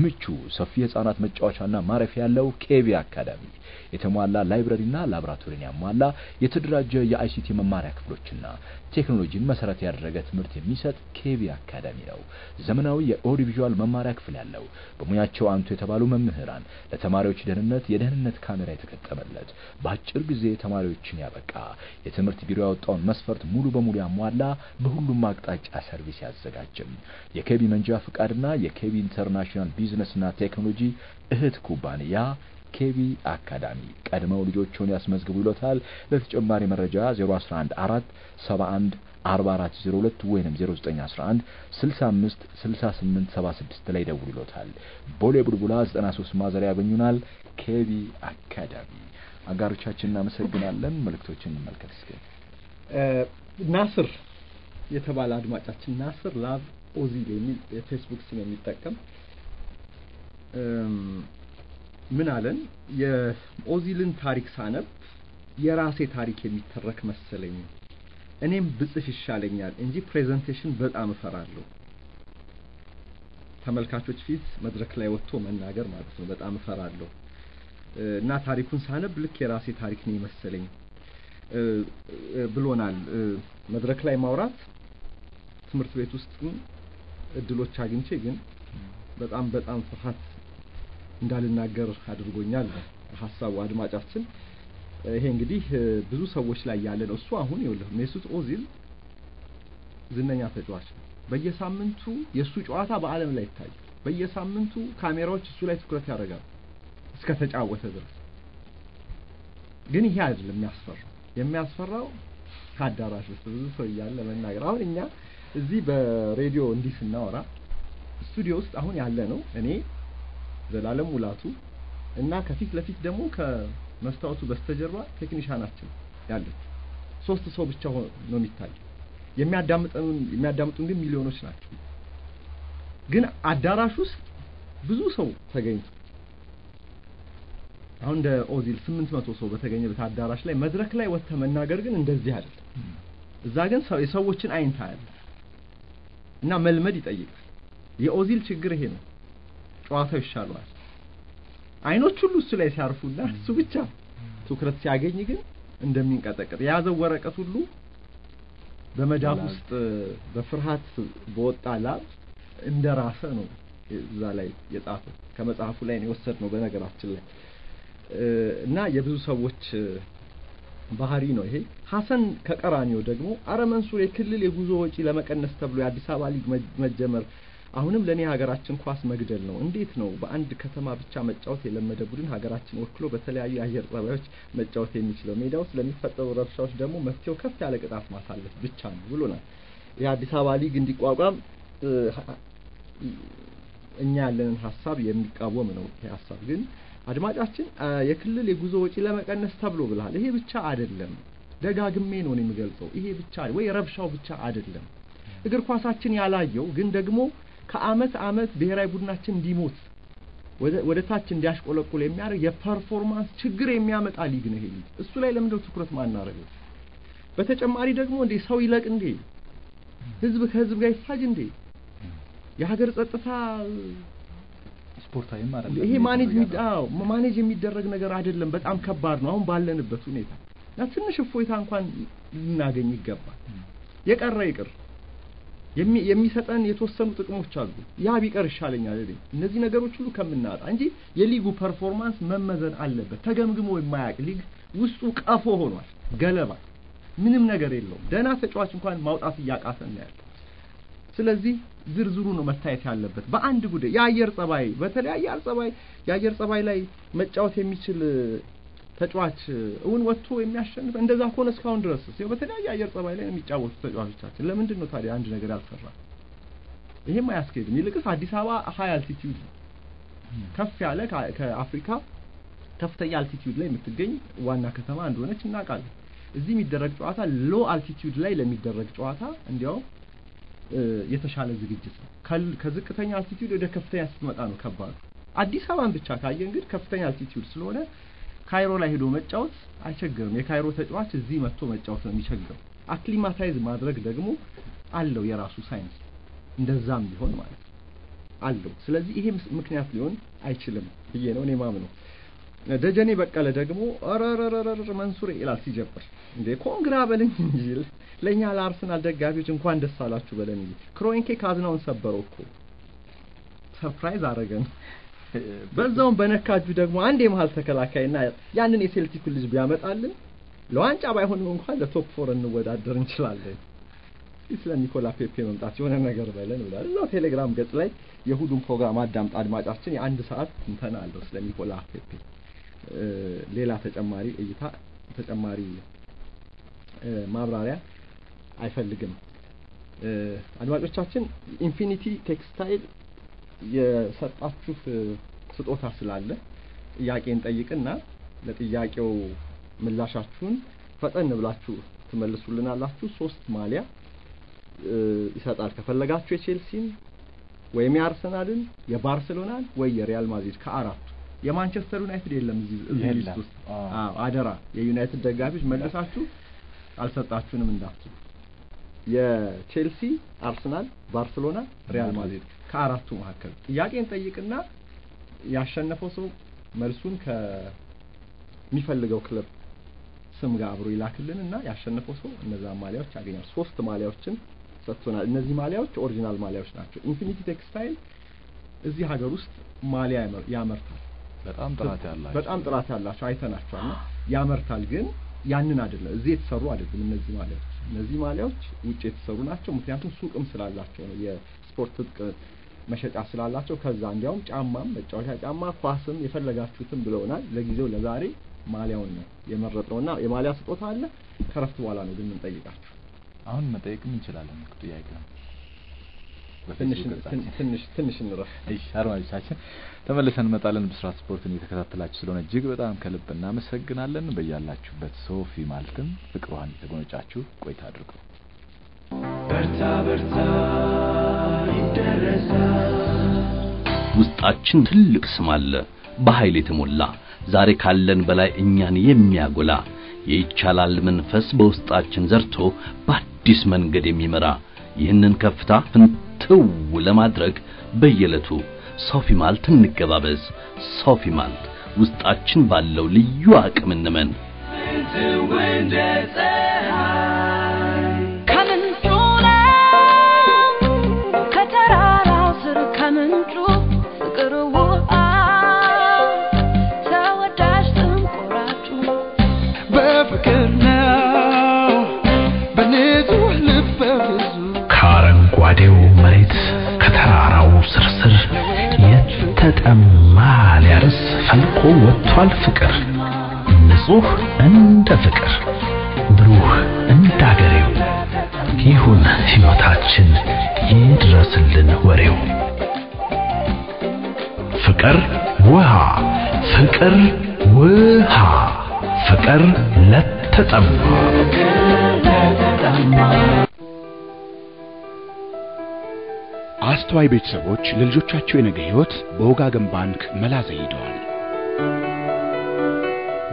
[SPEAKER 2] ምቹ ሰፊ የህፃናት መጫወቻና ማረፊያ ያለው ኬቢ አካዳሚ የተሟላ library ና laboratory ን ያሟላ የተደራጀ የ ICT መማሪያ ክፍሎችና ቴክኖሎጂን መሰረት ያደረገ ትምህርት የሚሰጥ ኬቢ አካዳሚ ነው። ዘመናዊ የ audio visual መማሪያ ክፍል ያለው በሙያቸው አንቱ የተባሉ መምህራን ለተማሪዎች ደህንነት የደህንነት ካሜራ የተገጠመለት በአጭር ጊዜ ተማሪዎችን ያበቃ የትምህርት ቢሮ ያወጣውን መስፈርት ሙሉ በሙሉ ያሟላ በሁሉም አቅጣጫ ሰርቪስ ያዘጋጀም የኬቢ መንጃ ፍቃድና የኬቢ international business ና ቴክኖሎጂ እህት ኩባንያ ኬቢ አካዳሚ ቀድመው ልጆቹን ያስመዝግቡ ይሎታል። ለተጨማሪ መረጃ 011 4 71 4402 ወይንም 0911 65 68 76 ላይ ደውሉ ይሎታል። ቦሌ ቡልቡላ 93 ማዞሪያ ያገኙናል። ኬቢ አካዳሚ አጋሮቻችን እናመሰግናለን። መልእክቶችን እንመልከት እስኪ።
[SPEAKER 3] ናስር የተባለ አድማጫችን ናስር love ኦዚል የሚል የፌስቡክ ስም የሚጠቀም ምን አለን? የኦዚልን ታሪክ ሳነብ የራሴ ታሪክ የሚተረክ መሰለኝ። እኔም ብጽፍ ይሻለኛል እንጂ presentation በጣም እፈራለሁ። ተመልካቾች ፊት መድረክ ላይ ወጥቶ መናገር ማለት ነው። በጣም እፈራለሁ እና ታሪኩን ሳነብ ልክ የራሴ ታሪክ ነው መሰለኝ ብሎናል። መድረክ ላይ ማውራት ትምህርት ቤት ውስጥ እድሎች አግኝቼ ግን በጣም በጣም ፍርሃት እንዳልናገር አድርጎኛል ሀሳቡ አድማጫችን። ይሄ እንግዲህ ብዙ ሰዎች ላይ ያለ ነው። እሱ አሁን ይኸውልህ ሜሱት ኦዚል ዝነኛ ተጫዋች ነው። በየሳምንቱ የእሱ ጨዋታ በዓለም ላይ ይታያል። በየሳምንቱ ካሜራዎች እሱ ላይ ትኩረት ያደርጋሉ እስከ ተጫወተ ድረስ። ግን ይሄ አይደለም የሚያስፈራው። የሚያስፈራው ከአዳራሽ ውስጥ ብዙ ሰው እያለ መናገር። አሁን እኛ እዚህ በሬዲዮ እንዲህ ስናወራ ስቱዲዮ ውስጥ አሁን ያለ ነው እኔ ዘላለም ሙላቱ እና ከፊት ለፊት ደግሞ ከመስታወቱ በስተጀርባ ቴክኒሻናችን ያለች ሶስት ሰው ብቻ ነው የሚታየው። የሚያዳምጡን የሚያዳምጡን ግን ሚሊዮኖች ናቸው። ግን አዳራሽ ውስጥ ብዙ ሰው ተገኝቶ አሁን እንደ ኦዚል ስምንት መቶ ሰው በተገኘበት አዳራሽ ላይ መድረክ ላይ ወጥተህ መናገር ግን እንደዚህ አይደለም። እዛ ግን የሰዎችን አይን ታያለህ እና መልመድ ይጠይቃል። የኦዚል ችግር ይሄ ነው። ጨዋታው ይሻለዋል። አይኖች ሁሉ እሱ ላይ ሲያርፉና እሱ ብቻ ትኩረት ሲያገኝ ግን እንደሚንቀጠቀጥ የያዘው ወረቀት ሁሉ በመዳፍ ውስጥ በፍርሃት በወጣ ላብ እንደራሰ ነው እዛ ላይ የጻፈው። ከመጽሐፉ ላይ ነው የወሰድነው በነገራችን ላይ እና የብዙ ሰዎች ባህሪ ነው ይሄ። ሀሰን ከቀራኒዮ ደግሞ አረ መንሱር የክልል የጉዞ ወጪ ለመቀነስ ተብሎ የአዲስ አበባ ሊግ መጀመር አሁንም ለኔ ሀገራችን ኳስ መግደል ነው። እንዴት ነው በአንድ ከተማ ብቻ መጫወት የለመደ ቡድን ሀገራችን ወክሎ በተለያዩ የአየር ጸባዮች መጫወት የሚችለው? ሜዳ ውስጥ ለሚፈጠሩ ረብሻዎች ደግሞ መፍትሄው ከፍ ያለ ቅጣት ማሳለፍ ብቻ ነው ብሎናል። የአዲስ አበባ ሊግ እንዲቋቋም እኛ ያለንን ሀሳብ የሚቃወም ነው። ሀሳብ ግን አድማጫችን የክልል የጉዞ ወጪ ለመቀነስ ተብሎ ብለሃል። ይሄ ብቻ አይደለም፣ ደጋግሜ ነው የሚገልጸው። ይሄ ብቻ ወይ ረብሻው ብቻ አይደለም። እግር ኳሳችን ያላየው ግን ደግሞ ከአመት አመት ብሔራዊ ቡድናችን እንዲሞት ወደ ታች እንዲያሽቆለቁል የሚያደርግ የ performance ችግር የሚያመጣ ሊግ ነው ይሄ ሊግ። እሱ ላይ ለምንድነው ትኩረት ማናረገው? በተጨማሪ ደግሞ እንዴ ሰው ይለቅ እንዴ? ህዝብ ከህዝብ ጋር ይፋጅ እንዴ? የሀገር ጸጥታ
[SPEAKER 2] ስፖርታዊም አይደለም።
[SPEAKER 3] ይሄ manage አዎ manage የሚደረግ ነገር አይደለም። በጣም ከባድ ነው አሁን ባለንበት ሁኔታ እና ትንሽ እፎይታ እንኳን ልናገኝ ይገባል። የቀረ ይቅር የሚሰጠን የተወሰኑ ጥቅሞች አሉ። ያ ቢቀር ይሻለኛል እኔ እነዚህ ነገሮች ሁሉ ከምናጣ እንጂ የሊጉ performance መመዘን አለበት። ተገምግሞ የማያውቅ ሊግ ውስጡ ቀፎ ሆኗል፣ ገለባ፣ ምንም ነገር የለውም። ደህና ተጫዋች እንኳን ማውጣት እያቃተን ነው ያለው ስለዚህ ዝርዝሩ ነው መታየት ያለበት። በአንድ ጉዳይ የአየር ጸባይ፣ በተለያየ አየር ጸባይ የአየር ጸባይ ላይ መጫወት የሚችል ተጫዋች እውን ወጥቶ የሚያሸንፍ እንደዛ ከሆነ እስካሁን ድረስ ያው በተለያየ አየር ጸባይ ላይ የሚጫወቱ ተጫዋቾቻችን ለምንድን ነው ታዲያ አንድ ነገር ያልሰራ? ይሄም አያስኬድም። ይልቅስ አዲስ አበባ high altitude ከፍ ያለ ከአፍሪካ ከፍተኛ altitude ላይ የምትገኝ ዋና ከተማ እንደሆነች እናውቃለን። እዚህ የሚደረግ ጨዋታ low altitude ላይ ለሚደረግ ጨዋታ እንዲያውም የተሻለ ዝግጅት ነው። ከዝቅተኛ altitude ወደ ከፍተኛ ስትመጣ ነው ከባዱ። አዲስ አበባን ብቻ ካየን ግን ከፍተኛ altitude ስለሆነ ካይሮ ላይ ሄዶ መጫወት አይቸግርም። የካይሮ ተጫዋች እዚህ መጥቶ መጫወት ነው የሚቸግረው። acclimatize ማድረግ ደግሞ አለው የራሱ ሳይንስ፣ እንደዛም ቢሆን ማለት አለው። ስለዚህ ይሄ ምክንያት ሊሆን አይችልም ብዬ ነው እኔ ማምነው። ደጀኔ በቀለ ደግሞ ረረረረ መንሱሬ ይላል ሲጀምር። እንዴ congra በለኝ እንጂ ለእኛ ለአርሰናል ደጋፊዎች እንኳን ደስ አላችሁ በለን ክሮንኬ ካዝናውን ሰበረው እኮ surprise አረገን። በዛውም በነካ እጁ ደግሞ አንድ የመሀል ተከላካይና ያንን የሴልቲክ ልጅ ቢያመጣልን ለዋንጫ ባይሆንም እንኳን ለ top four እንወዳደር እንችላለን። ስለ ኒኮላ ፔፔ መምጣት የሆነ ነገር በለን ብላል። እዛው ቴሌግራም ገጽ ላይ የእሁዱን ፕሮግራም አዳምጥ አድማጫችን የአንድ ሰዓት ትንተና አለው ስለ ኒኮላ ፔፔ ሌላ ተጨማሪ እይታ ተጨማሪ ማብራሪያ አይፈልግም። አድማጮቻችን ኢንፊኒቲ ቴክስታይል የሰጣችሁት ስጦታ ስላለ ጥያቄ እንጠይቅና ለጥያቄው ምላሻችሁን ፈጠን ብላችሁ ትመልሱልናላችሁ። ሶስት ማሊያ ይሰጣል። ከፈለጋችሁ የቼልሲን ወይም የአርሰናልን፣ የባርሴሎናን ወይ የሪያል ማድሪድ ከአራቱ የማንቸስተር ዩናይትድ የለም እዚህ እዚህ list ውስጥ። አዎ አደራ የዩናይትድ ደጋፊዎች መለሳችሁ አልሰጣችሁንም እንዳትሉ። የቼልሲ፣ አርሰናል፣ ባርሴሎና፣ ሪያል ማድሪድ ከአራቱ መካከል ጥያቄ እንጠይቅና ያሸነፈው ሰው መልሱን ከሚፈልገው ክለብ ስም ጋር አብሮ ይላክልን እና ያሸነፈው ሰው እነዛ ማሊያዎች ያገኛል። ሶስት ማሊያዎችን ሰጥቶናል። እነዚህ ማሊያዎች original ማሊያዎች ናቸው። ኢንፊኒቲ ቴክስታይል እዚህ ሀገር ውስጥ ማሊያ ያመርታል።
[SPEAKER 2] በጣም ጥራት ያላቸው
[SPEAKER 3] በጣም ጥራት ያላቸው አይተናቸዋልና ያመርታል። ግን ያንን አይደለም እዚህ የተሰሩ አይደለም እነዚህ ማሊያዎች። እነዚህ ማሊያዎች ውጭ የተሰሩ ናቸው። ምክንያቱም ሱቅም ስላላቸው ነው የስፖርት ትጥቅ መሸጫ ስላላቸው ከዛ እንዲያውም ጫማም መጫወቻ ጫማ ኳስም የፈለጋችሁትም ብለውናል። ለጊዜው ለዛሬ ማሊያውን ነው የመረጥነውና የማሊያ ስጦታ አለ። ከረፍት በኋላ ነው ግን የምንጠይቃችሁ።
[SPEAKER 2] አሁን መጠየቅም እንችላለን እኮ ጥያቄ ነው።
[SPEAKER 3] ትንሽ ትንሽ ትንሽ እንረፍ።
[SPEAKER 2] እሺ አድማጮቻችን ተመልሰን እንመጣለን። ብስራት ስፖርትን እየተከታተላችሁ ስለሆነ እጅግ በጣም ከልብ እናመሰግናለን። በያላችሁበት ሶፊ ማልትም ፍቅሯን የተጎነጫችሁ ቆይታ አድርጉ።
[SPEAKER 1] በርታ በርታ
[SPEAKER 4] ውስጣችን ትልቅ ስም አለ በኃይል የተሞላ ዛሬ ካለን በላይ እኛን የሚያጎላ የይቻላል መንፈስ በውስጣችን ዘርቶ በአዲስ መንገድ የሚመራ ይህንን ከፍታ ፍንትው ለማድረግ በየዕለቱ ሶፊ ማልት እንገባበዝ። ሶፊ ማልት ውስጣችን ባለው ልዩ አቅም እንመን።
[SPEAKER 5] የተጠማ ሊያርስ ፈልቆ ወጥቷል ፍቅር። ንጹህ እንደ ፍቅር ብሩህ እንደ አገሬው። ይሁን ሕይወታችን ይድረስልን ወሬው። ፍቅር ውሃ ፍቅር ውሃ ፍቅር ለተጠማ
[SPEAKER 6] አስተዋይ ቤተሰቦች ለልጆቻቸው የነገ ሕይወት በወጋገን ባንክ መላ ዘይደዋል።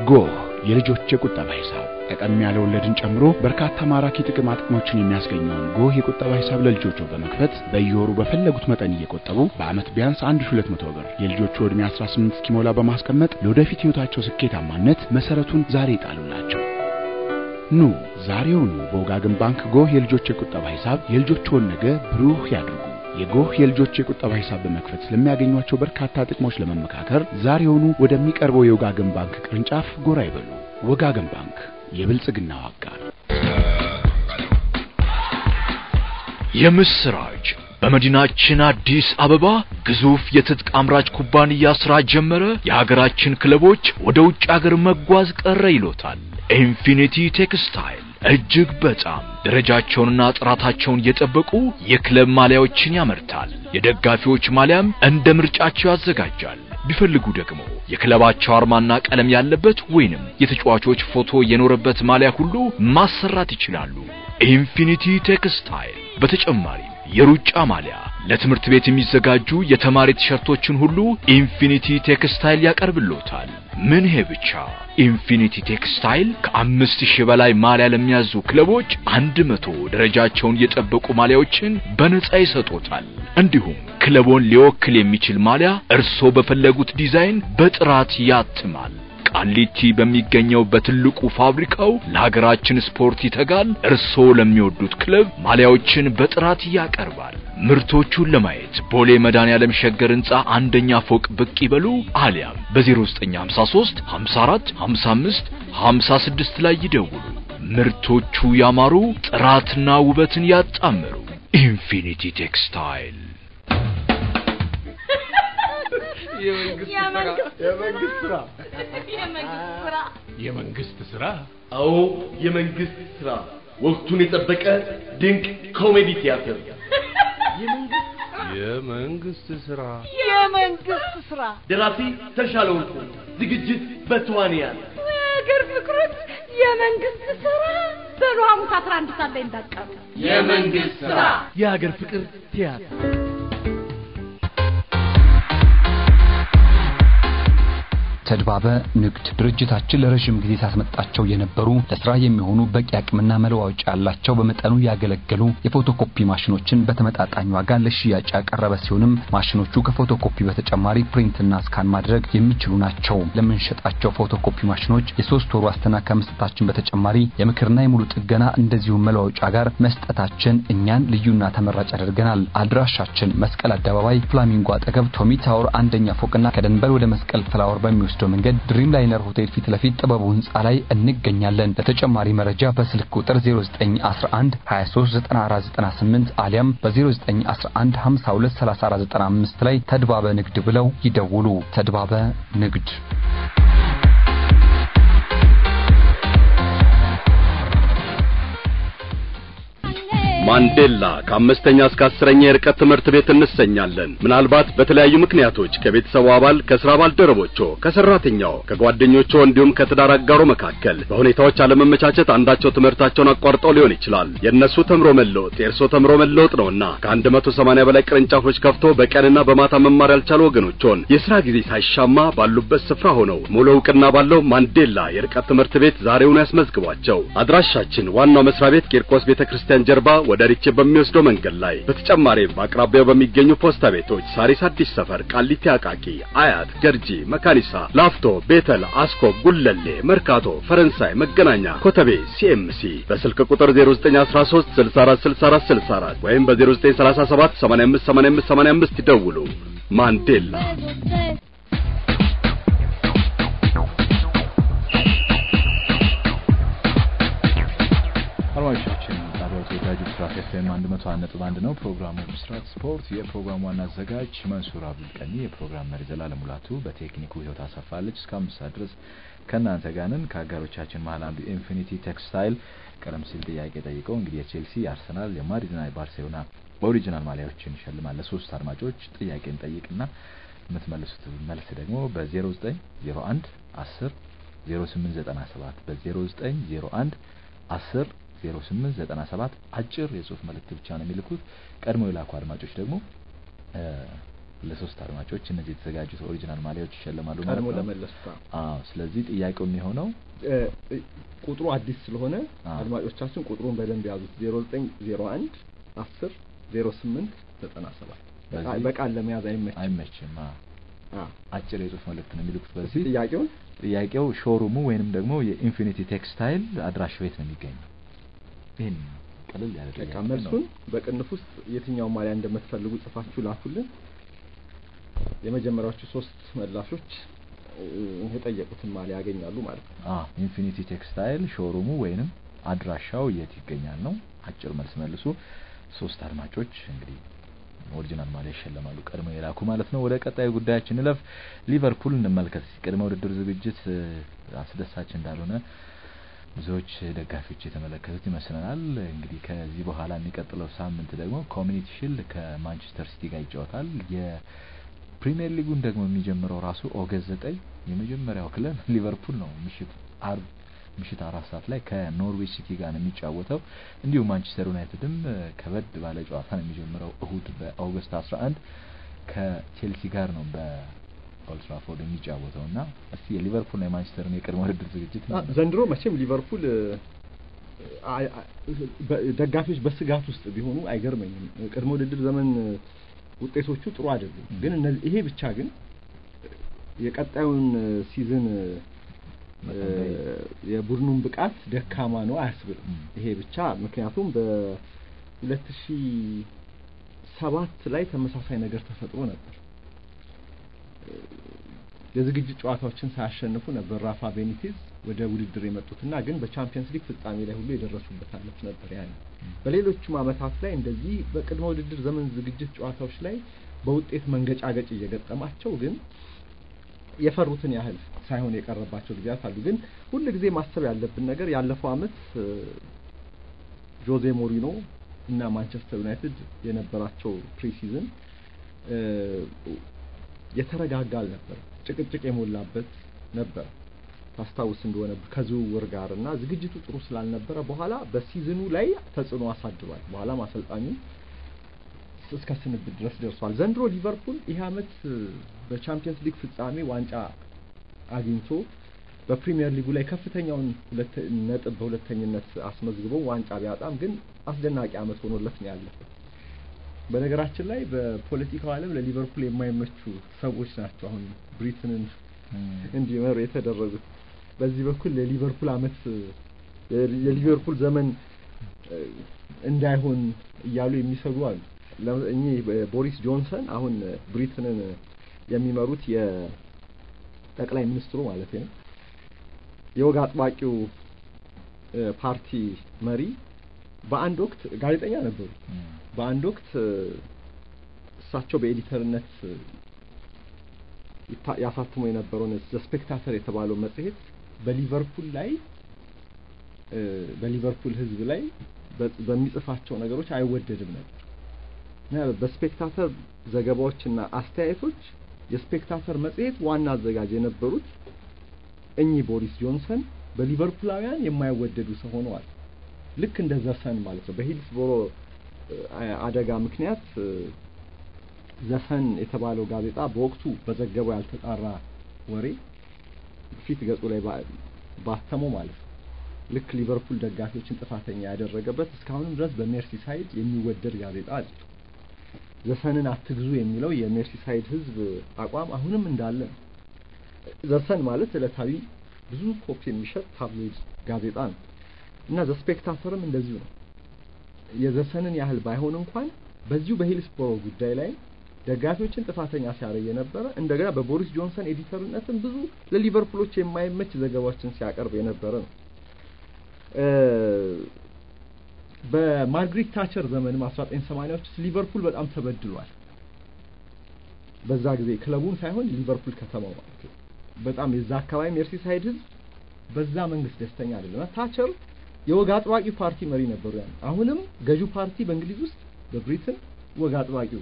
[SPEAKER 6] ጎህ የልጆች የቁጠባ ሂሳብ ጠቀም ያለ ወለድን ጨምሮ በርካታ ማራኪ ጥቅማ ጥቅሞችን የሚያስገኘውን ጎህ የቁጠባ ሂሳብ ለልጆቹ በመክፈት በየወሩ በፈለጉት መጠን እየቆጠቡ በዓመት ቢያንስ 1200 ብር የልጆቹ ዕድሜ 18 እስኪሞላ በማስቀመጥ ለወደፊት ሕይወታቸው ስኬታማነት መሰረቱን ዛሬ ይጣሉላቸው። ኑ ዛሬውኑ በወጋገን ባንክ ጎህ የልጆች የቁጠባ ሂሳብ የልጆችዎን ነገ ብሩህ ያድርጉ። የጎህ የልጆች የቁጠባ ሂሳብ በመክፈት ስለሚያገኟቸው በርካታ ጥቅሞች ለመመካከር ዛሬውኑ ወደሚቀርበው የወጋገን ባንክ ቅርንጫፍ ጎራ ይበሉ። ወጋገን ባንክ የብልጽግናው አጋር።
[SPEAKER 10] የምስራች! በመዲናችን አዲስ አበባ ግዙፍ የትጥቅ አምራች ኩባንያ ስራ ጀመረ። የሀገራችን ክለቦች ወደ ውጭ ሀገር መጓዝ ቀረ ይሎታል። ኢንፊኒቲ ቴክስታይል እጅግ በጣም ደረጃቸውንና ጥራታቸውን የጠበቁ የክለብ ማሊያዎችን ያመርታል። የደጋፊዎች ማሊያም እንደ ምርጫቸው ያዘጋጃል። ቢፈልጉ ደግሞ የክለባቸው አርማና ቀለም ያለበት ወይንም የተጫዋቾች ፎቶ የኖረበት ማሊያ ሁሉ ማሰራት ይችላሉ። ኢንፊኒቲ ቴክስታይል በተጨማሪም የሩጫ ማሊያ፣ ለትምህርት ቤት የሚዘጋጁ የተማሪ ቲሸርቶችን ሁሉ ኢንፊኒቲ ቴክስታይል ያቀርብሎታል። ምን ይሄ ብቻ! ኢንፊኒቲ ቴክስታይል ከአምስት ሺህ በላይ ማሊያ ለሚያዙ ክለቦች አንድ መቶ ደረጃቸውን የጠበቁ ማሊያዎችን በነጻ ይሰጦታል። እንዲሁም ክለቦን ሊወክል የሚችል ማሊያ እርሶ በፈለጉት ዲዛይን በጥራት ያትማል። ቃሊቲ በሚገኘው በትልቁ ፋብሪካው ለሀገራችን ስፖርት ይተጋል። እርስዎ ለሚወዱት ክለብ ማሊያዎችን በጥራት ያቀርባል። ምርቶቹን ለማየት ቦሌ መድኃኔዓለም ሸገር ሕንጻ አንደኛ ፎቅ ብቅ ይበሉ፣ አሊያም በ0953 54 55 56 ላይ ይደውሉ። ምርቶቹ ያማሩ፣ ጥራትና ውበትን ያጣምሩ። ኢንፊኒቲ ቴክስታይል
[SPEAKER 3] የመንግስት ስራ?
[SPEAKER 11] የመንግስት ስራ?
[SPEAKER 12] አዎ የመንግስት ስራ። ወቅቱን የጠበቀ ድንቅ ኮሜዲ ቲያትር።
[SPEAKER 11] የመንግስት ስራ?
[SPEAKER 13] የመንግስት ስራ?
[SPEAKER 12] ደራሲ ተሻለ ወርቁ ዝግጅት በተዋንያን
[SPEAKER 13] ሀገር ፍቅሮች የመንግስት ስራ? በሉ ሐሙስ አስራ አንድ ሰዓት ላይ እንዳትቀሩ።
[SPEAKER 12] የመንግስት ስራ።
[SPEAKER 8] የሀገር ፍቅር ቲያትር
[SPEAKER 14] ተድባበ ንግድ ድርጅታችን ለረዥም ጊዜ ሲያስመጣቸው የነበሩ ለስራ የሚሆኑ በቂ አቅምና መለዋወጫ ያላቸው በመጠኑ ያገለገሉ የፎቶኮፒ ማሽኖችን በተመጣጣኝ ዋጋ ለሽያጭ ያቀረበ ሲሆንም ማሽኖቹ ከፎቶኮፒ በተጨማሪ print ና scan ማድረግ የሚችሉ ናቸው። ለምንሸጣቸው ፎቶኮፒ ማሽኖች የሶስት ወር ዋስትና ከመስጠታችን በተጨማሪ የምክርና የሙሉ ጥገና እንደዚሁም መለዋወጫ ጋር መስጠታችን እኛን ልዩና ተመራጭ ያደርገናል። አድራሻችን መስቀል አደባባይ ፍላሚንጎ አጠገብ ቶሚ ታወር አንደኛ ፎቅና ከደንበል ወደ መስቀል ፍላወር በሚወስደው መንገድ ድሪም ላይነር ሆቴል ፊት ለፊት ጥበቡ ህንፃ ላይ እንገኛለን። ለተጨማሪ መረጃ በስልክ ቁጥር 0911 239498 አሊያም በ0911 523495 ላይ ተድባበ ንግድ ብለው ይደውሉ። ተድባበ ንግድ
[SPEAKER 15] ማንዴላ ከአምስተኛ እስከ አስረኛ የርቀት ትምህርት ቤት እንሰኛለን። ምናልባት በተለያዩ ምክንያቶች ከቤተሰቡ አባል፣ ከስራ ባልደረቦቹ፣ ከሰራተኛው፣ ከጓደኞቹ እንዲሁም ከትዳር አጋሮ መካከል በሁኔታዎች አለመመቻቸት አንዳቸው ትምህርታቸውን አቋርጠው ሊሆን ይችላል። የእነሱ ተምሮ መለወጥ የእርሶ ተምሮ መለወጥ ነውና ከአንድ መቶ ሰማንያ በላይ ቅርንጫፎች ከፍቶ በቀንና በማታ መማር ያልቻሉ ወገኖችን የስራ ጊዜ ሳይሻማ ባሉበት ስፍራ ሆነው ሙሉ እውቅና ባለው ማንዴላ የርቀት ትምህርት ቤት ዛሬውኑ ያስመዝግቧቸው። አድራሻችን ዋናው መስሪያ ቤት ቂርቆስ ቤተክርስቲያን ጀርባ ወደ ሪቼ በሚወስደው መንገድ ላይ በተጨማሪም በአቅራቢያው በሚገኙ ፖስታ ቤቶች ሳሪስ አዲስ ሰፈር፣ ቃሊቲ አቃቂ፣ አያት፣ ገርጂ፣ መካኒሳ፣ ላፍቶ፣ ቤተል፣ አስኮ፣ ጉለሌ፣ መርካቶ፣ ፈረንሳይ፣ መገናኛ፣ ኮተቤ፣ ሲኤምሲ በስልክ ቁጥር 0913 64 64 64 ወይም በ0937 85 85 85 ይደውሉ። ማንዴላ
[SPEAKER 2] ኤፍኤም አንድ መቶ አንድ ነጥብ አንድ ነው። ፕሮግራሙ ብስራት ስፖርት። የፕሮግራሙ ዋና አዘጋጅ መንሱር አብዱል ቀኒ፣ የፕሮግራም መሪ ዘላለም ሙላቱ፣ በቴክኒኩ ህይወት አሰፋለች። እስከ አምስት ሰዓት ድረስ ከእናንተ ጋር ከአጋሮቻችን መሀል አንዱ ኢንፊኒቲ ቴክስታይል ቀደም ሲል ጥያቄ ጠይቀው እንግዲህ የቼልሲ የአርሰናል የማድሪድና የባርሴሎና original ማሊያዎችን ይሸልማል። ለሶስት አድማጮች ጥያቄ እንጠይቅና የምትመልሱት መልስ ደግሞ በ0901 10 0897 በ0901 10 0897 አጭር የጽሁፍ መልእክት ብቻ ነው የሚልኩት። ቀድሞ የላኩ አድማጮች ደግሞ ለሶስት አድማጮች እነዚህ የተዘጋጁት original ማሊያዎች ይሸለማሉ ማለት
[SPEAKER 3] ቀድሞ
[SPEAKER 2] ነው።
[SPEAKER 3] ለመለሱት አዎ።
[SPEAKER 2] ስለዚህ ጥያቄው የሚሆነው
[SPEAKER 3] ቁጥሩ አዲስ ስለሆነ አድማጮቻችን ቁጥሩን በደንብ ያዙት 0901 10 08 97
[SPEAKER 2] በዚህ-
[SPEAKER 3] በቃል ለመያዝ አይመችም
[SPEAKER 2] አይመችም። አዎ። አጭር የጽሁፍ መልእክት ነው የሚልኩት። በዚህ
[SPEAKER 3] ጥያቄውን
[SPEAKER 2] ጥያቄው showroom ኡ ወይንም ደግሞ የኢንፊኒቲ ቴክስታይል አድራሻው የት ነው የሚገኘው? ይሄን ቀለል ያለ ጥያቄ
[SPEAKER 3] መልሱን በቅንፍ ውስጥ የትኛው ማሊያ እንደምትፈልጉ ጽፋችሁ ላኩልን። የመጀመሪያዎቹ ሶስት መላሾች የጠየቁትን ማሊያ ያገኛሉ ማለት ነው።
[SPEAKER 2] ኢንፊኒቲ ቴክስታይል showroom ኡ ወይንም አድራሻው የት ይገኛል ነው። አጭር መልስ መልሱ። ሶስት አድማጮች እንግዲህ original ማሊያ ይሸለማሉ ቀድሞ የላኩ ማለት ነው። ወደ ቀጣዩ ጉዳያችን እንለፍ። ሊቨርፑል እንመልከት። ቅድመ ውድድር ዝግጅት አስደሳች እንዳልሆነ ብዙዎች ደጋፊዎች የተመለከቱት ይመስለናል። እንግዲህ ከዚህ በኋላ የሚቀጥለው ሳምንት ደግሞ ኮሚኒቲ ሺልድ ከማንቸስተር ሲቲ ጋር ይጫወታል። የፕሪሚየር ሊጉን ደግሞ የሚጀምረው ራሱ August ዘጠኝ የመጀመሪያው ክለብ ሊቨርፑል ነው። ምሽት አርብ ምሽት አራት ሰዓት ላይ ከኖርዌች ሲቲ ጋር ነው የሚጫወተው። እንዲሁም ማንቸስተር ዩናይትድም ከበድ ባለ ጨዋታ ነው የሚጀምረው እሁድ በ August 11 ከቼልሲ ጋር ነው በኦልድ ትራፎርድ የሚጫወተው እና እስቲ የሊቨርፑልና የማንቸስተርን የቅድመ ውድድር ዝግጅት ነው
[SPEAKER 3] ዘንድሮ መቼም ሊቨርፑል ደጋፊዎች በስጋት ውስጥ ቢሆኑ አይገርመኝም። ቅድመ ውድድር ዘመን ውጤቶቹ ጥሩ አይደሉም፣ ግን ይሄ ብቻ ግን የቀጣዩን ሲዝን የቡድኑን ብቃት ደካማ ነው አያስብልም። ይሄ ብቻ ምክንያቱም በሁለት ሺ ሰባት ላይ ተመሳሳይ ነገር ተፈጥሮ ነበር። የዝግጅት ጨዋታዎችን ሳያሸንፉ ነበር ራፋ ቤኒቴዝ ወደ ውድድር የመጡትና ግን በቻምፒየንስ ሊግ ፍጻሜ ላይ ሁሉ የደረሱበት አለት ነበር ያ በሌሎቹም አመታት ላይ እንደዚህ በቅድመ ውድድር ዘመን ዝግጅት ጨዋታዎች ላይ በውጤት መንገጫገጭ እየገጠማቸው ግን የፈሩትን ያህል ሳይሆን የቀረባቸው ጊዜያት አሉ። ግን ሁል ጊዜ ማሰብ ያለብን ነገር ያለፈው አመት ጆዜ ሞሪኖ እና ማንቸስተር ዩናይትድ የነበራቸው preseason የተረጋጋ አልነበረም፣ ጭቅጭቅ የሞላበት ነበር። ታስታውስ እንደሆነ ከዝውውር ጋር እና ዝግጅቱ ጥሩ ስላልነበረ በኋላ በ season ኡ ላይ ተጽዕኖ አሳድሯል። በኋላም አሰልጣኙ እስከ ስንብት ድረስ ደርሷል። ዘንድሮ ሊቨርፑል ይህ አመት በቻምፒየንስ ሊግ ፍጻሜ ዋንጫ አግኝቶ በፕሪሚየር ሊጉ ላይ ከፍተኛውን ነጥብ በሁለተኝነት አስመዝግቦ ዋንጫ ቢያጣም ግን አስደናቂ አመት ሆኖለት ነው ያለፈው። በነገራችን ላይ በፖለቲካው ዓለም ለሊቨርፑል የማይመቹ ሰዎች ናቸው አሁን ብሪትንን እንዲመሩ የተደረጉት። በዚህ በኩል የሊቨርፑል አመት የሊቨርፑል ዘመን እንዳይሆን እያሉ የሚሰጉ አሉ። እኚህ ቦሪስ ጆንሰን አሁን ብሪትንን የሚመሩት የጠቅላይ ሚኒስትሩ ማለት ነው የወግ አጥባቂው ፓርቲ መሪ በአንድ ወቅት ጋዜጠኛ ነበሩ። በአንድ ወቅት እሳቸው በ editor ነት ያሳትሙ የነበረውን ዘ ስፔክታተር የተባለው መጽሔት በሊቨርፑል ላይ በሊቨርፑል ሕዝብ ላይ በሚጽፋቸው ነገሮች አይወደድም ነበር በስፔክታተር ዘገባዎችና አስተያየቶች የስፔክታተር መጽሔት ዋና አዘጋጅ የነበሩት እኚህ ቦሪስ ጆንሰን በሊቨርፑላውያን የማይወደዱ ሰው ሆነዋል። ልክ እንደ ዘ ሰን ማለት ነው። በሂልስቦሮ አደጋ ምክንያት ዘ ሰን የተባለው ጋዜጣ በወቅቱ በዘገበው ያልተጣራ ወሬ ፊት ገጹ ላይ ባተመው ማለት ነው። ልክ ሊቨርፑል ደጋፊዎችን ጥፋተኛ ያደረገበት እስካሁንም ድረስ በሜርሲሳይድ የሚወደድ ጋዜጣ አለ። ዘ ሰንን አትግዙ የሚለው የሜርሲሳይድ ህዝብ አቋም አሁንም እንዳለ ነው። ዘ ሰን ማለት ዕለታዊ ብዙ ኮፒ የሚሸጥ tabloid ጋዜጣ ነው እና ዘ ስፔክታተርም እንደዚሁ ነው። የዘ ሰንን ያህል ባይሆን እንኳን በዚሁ በሂልስቦሮ ጉዳይ ላይ ደጋፊዎችን ጥፋተኛ ሲያደርግ የነበረ እንደገና በቦሪስ ጆንሰን editor ነትም ብዙ ለሊቨርፑሎች የማይመች ዘገባዎችን ሲያቀርብ የነበረ ነው። በማርግሪት ታቸር ዘመንም 1980ዎች ውስጥ ሊቨርፑል በጣም ተበድሏል። በዛ ጊዜ ክለቡን ሳይሆን ሊቨርፑል ከተማው ማለት ነው። በጣም የዛ አካባቢ ሜርሲሳይድ ህዝብ በዛ መንግስት ደስተኛ አይደለም። ታቸር የወግ አጥባቂ ፓርቲ መሪ ነበሩ። ያን አሁንም ገዢው ፓርቲ በእንግሊዝ ውስጥ በብሪትን ወግ አጥባቂው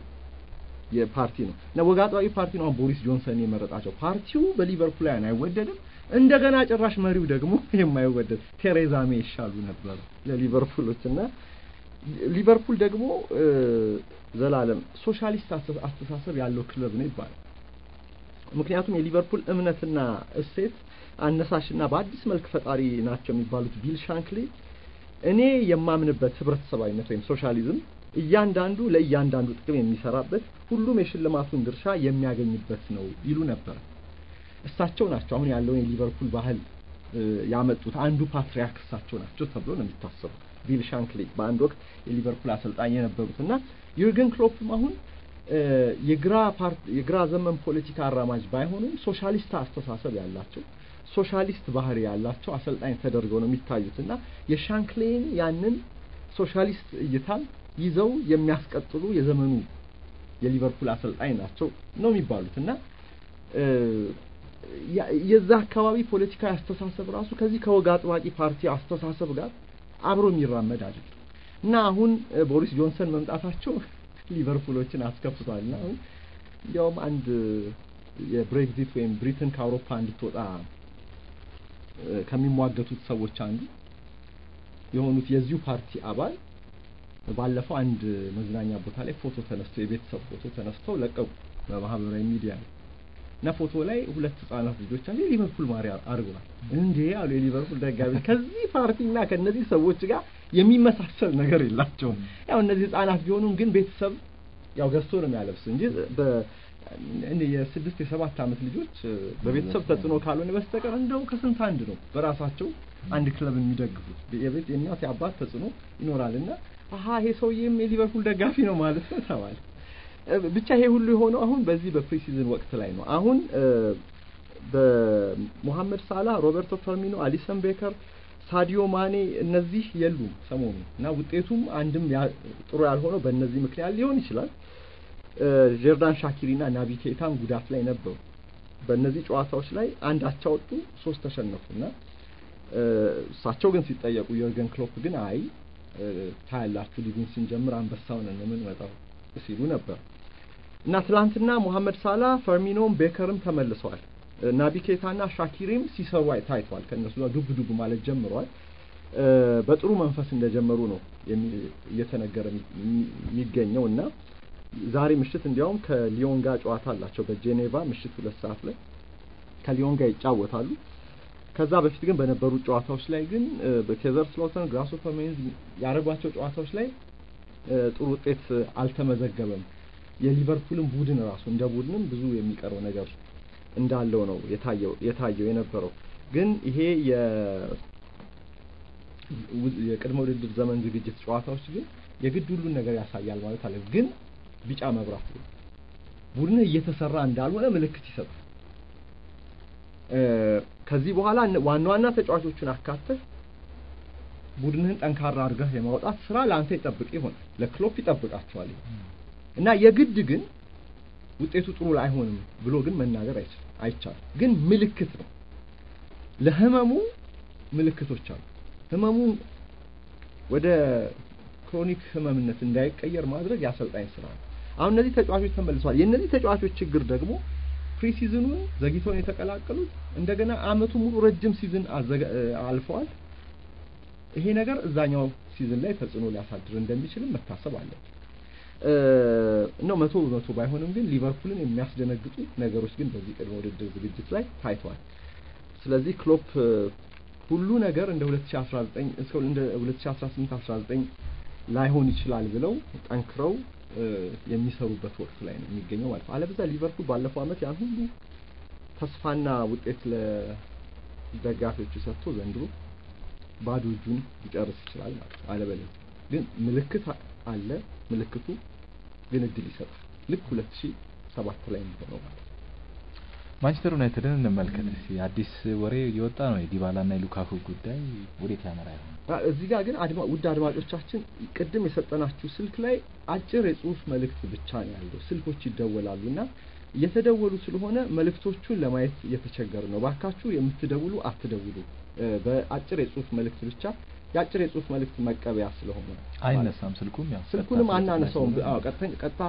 [SPEAKER 3] የፓርቲ ነው እና ወግ አጥባቂ ፓርቲ ነው ቦሪስ ጆንሰን የመረጣቸው። ፓርቲው በሊቨርፑላውያን አይወደድም። እንደገና ጭራሽ መሪው ደግሞ የማይወደድ ቴሬዛ ሜይ ይሻሉ ነበር ለሊቨርፑሎች እና ሊቨርፑል ደግሞ ዘላለም ሶሻሊስት አስተሳሰብ ያለው ክለብ ነው ይባላል። ምክንያቱም የሊቨርፑል እምነትና እሴት አነሳሽና በአዲስ መልክ ፈጣሪ ናቸው የሚባሉት ቢል ሻንክሊ እኔ የማምንበት ህብረተሰባዊነት ወይም ሶሻሊዝም እያንዳንዱ ለእያንዳንዱ ጥቅም የሚሰራበት ሁሉም የሽልማቱን ድርሻ የሚያገኝበት ነው ይሉ ነበር። እሳቸው ናቸው አሁን ያለውን የሊቨርፑል ባህል ያመጡት አንዱ ፓትሪያርክ እሳቸው ናቸው ተብሎ ነው የሚታሰቡት። ቢል ሻንክሊ በአንድ ወቅት የሊቨርፑል አሰልጣኝ የነበሩት እና ዩርገን ክሎፕም አሁን የግራ ዘመን ፖለቲካ አራማጅ ባይሆኑም ሶሻሊስት አስተሳሰብ ያላቸው ሶሻሊስት ባህሪ ያላቸው አሰልጣኝ ተደርገው ነው የሚታዩት። እና የሻንክሌን ያንን ሶሻሊስት እይታም ይዘው የሚያስቀጥሉ የዘመኑ የሊቨርፑል አሰልጣኝ ናቸው ነው የሚባሉት። እና የዛ አካባቢ ፖለቲካዊ አስተሳሰብ ራሱ ከዚህ ከወግ አጥባቂ ፓርቲ አስተሳሰብ ጋር አብሮ የሚራመድ አይደለም። እና አሁን ቦሪስ ጆንሰን መምጣታቸው ሊቨርፑሎችን አስከፍቷል። እና አሁን እንዲያውም አንድ የብሬግዚት ወይም ብሪትን ከአውሮፓ እንድትወጣ ከሚሟገቱት ሰዎች አንዱ የሆኑት የዚሁ ፓርቲ አባል ባለፈው አንድ መዝናኛ ቦታ ላይ ፎቶ ተነስተው የቤተሰብ ፎቶ ተነስተው ለቀቁ። በማህበራዊ ሚዲያ ላይ እና ፎቶ ላይ ሁለት ህጻናት ልጆች አሉ የሊቨርፑል ማሪ አድርገዋል። እንዴ አሉ የሊቨርፑል ደጋፊ ከዚህ ፓርቲና ከነዚህ ሰዎች ጋር የሚመሳሰል ነገር የላቸውም። ያው እነዚህ ህጻናት ቢሆኑም ግን ቤተሰብ ያው ገዝቶ ነው የሚያለብስ እንጂ የስድስት የሰባት አመት ልጆች በቤተሰብ ተጽዕኖ ካልሆነ በስተቀር እንደው ከስንት አንድ ነው በራሳቸው አንድ ክለብ የሚደግፉት? የቤት የእናት የአባት ተጽዕኖ ይኖራልና አሀ ይሄ ሰውዬም የሊቨርፑል ደጋፊ ነው ማለት ነው ተባለ። ብቻ ይሄ ሁሉ የሆነው አሁን በዚህ በ preseason ወቅት ላይ ነው። አሁን በሞሐመድ ሳላህ ሮበርቶ ፈርሚኖ አሊሰን ቤከር ሳዲዮ ማኔ እነዚህ የሉም ሰሞኑ እና ውጤቱም አንድም ጥሩ ያልሆነው በእነዚህ ምክንያት ሊሆን ይችላል ጀርዳን ሻኪሪና ናቢ ኬታም ጉዳት ላይ ነበሩ። በእነዚህ ጨዋታዎች ላይ አንድ አቻ ወጡ ሶስት ተሸነፉና እሳቸው ግን ሲጠየቁ ዩርገን ክሎፕ ግን አይ ታያላችሁ ሊጉን ስንጀምር አንበሳ ሆነን ነው የምንመጣው ሲሉ ነበር። እና ትላንትና ሞሐመድ ሳላ ፈርሚኖም ቤከርም ተመልሰዋል። ናቢ ኬታና ሻኪሪም ሲሰሩ ታይቷል ከእነሱ ጋር ዱብ ዱብ ማለት ጀምረዋል። በጥሩ መንፈስ እንደጀመሩ ነው እየተነገረ የሚገኘው እና ዛሬ ምሽት እንዲያውም ከሊዮን ጋር ጨዋታ አላቸው። በጄኔቫ ምሽት ሁለት ሰዓት ላይ ከሊዮን ጋር ይጫወታሉ። ከዛ በፊት ግን በነበሩ ጨዋታዎች ላይ ግን በኬዘር ስሎተን ግራስሆፐር ሜንዝ ያደረጓቸው ጨዋታዎች ላይ ጥሩ ውጤት አልተመዘገበም። የሊቨርፑልን ቡድን ራሱ እንደ ቡድንም ብዙ የሚቀረው ነገር እንዳለው ነው የታየው የታየው የነበረው። ግን ይሄ የቅድመ ውድድር ዘመን ዝግጅት ጨዋታዎች ግን የግድ ሁሉን ነገር ያሳያል ማለት አለ ግን ቢጫ መብራት ቡድን እየተሰራ እንዳልሆነ ምልክት ይሰጣል። ከዚህ በኋላ ዋና ዋና ተጫዋቾቹን አካተህ ቡድንህን ጠንካራ አድርገህ የማውጣት ስራ ለአንተ ይጠብቅ ይሆናል። ለክሎፕ ይጠብቃቸዋል እና የግድ ግን ውጤቱ ጥሩ አይሆንም ብሎ ግን መናገር አይቻልም ግን ምልክት ነው። ለህመሙ ምልክቶች አሉ። ህመሙን ወደ chronic ህመምነት እንዳይቀየር ማድረግ የአሰልጣኝ ስራ ነው አሁን እነዚህ ተጫዋቾች ተመልሰዋል። የእነዚህ ተጫዋቾች ችግር ደግሞ preseason ኡን ዘግይተውን የተቀላቀሉት። እንደገና አመቱ ሙሉ ረጅም season አልፈዋል። ይሄ ነገር እዛኛው season ላይ ተጽዕኖ ሊያሳድር እንደሚችልም መታሰብ አለ። ነው መቶ በመቶ ባይሆንም ግን ሊቨርፑልን የሚያስደነግጡ ነገሮች ግን በዚህ ቅድመ ውድድር ዝግጅት ላይ ታይተዋል። ስለዚህ ክሎፕ ሁሉ ነገር እንደ 2019 እስከ እንደ 2018 19 ላይሆን ይችላል ብለው ጠንክረው የሚሰሩበት ወቅት ላይ ነው የሚገኘው ማለት ነው። አለበዛ ሊቨርፑል ባለፈው አመት ያን ሁሉ ተስፋና ውጤት ለደጋፊዎቹ ሰጥቶ ዘንድሮ ባዶ እጁን ሊጨርስ ይችላል ማለት ነው። አለበለዚያ ግን ምልክት አለ ምልክቱ ግን እድል ይሰጣል። ልክ 2007 ላይ እንደሆነው ማለት ነው
[SPEAKER 2] ማንቸስተር ዩናይትድን እንመልከት እስቲ። አዲስ ወሬ የወጣ ነው። የዲባላና የሉካኩ ጉዳይ ወዴት ያመራ ይሆን?
[SPEAKER 3] እዚህ ጋር ግን አድማ ውድ አድማጮቻችን ቅድም የሰጠናችሁ ስልክ ላይ አጭር የጽሁፍ መልእክት ብቻ ነው ያለው። ስልኮች ይደወላሉና እየተደወሉ ስለሆነ መልእክቶቹን ለማየት እየተቸገሩ ነው። ባካችሁ የምትደውሉ አትደውሉ። በአጭር የጽሁፍ መልእክት ብቻ የአጭር የጽሁፍ መልእክት መቀበያ ስለሆነ
[SPEAKER 2] አይነሳም ስልኩም ያው
[SPEAKER 3] ስልኩንም አናነሳውም። ቀጥታ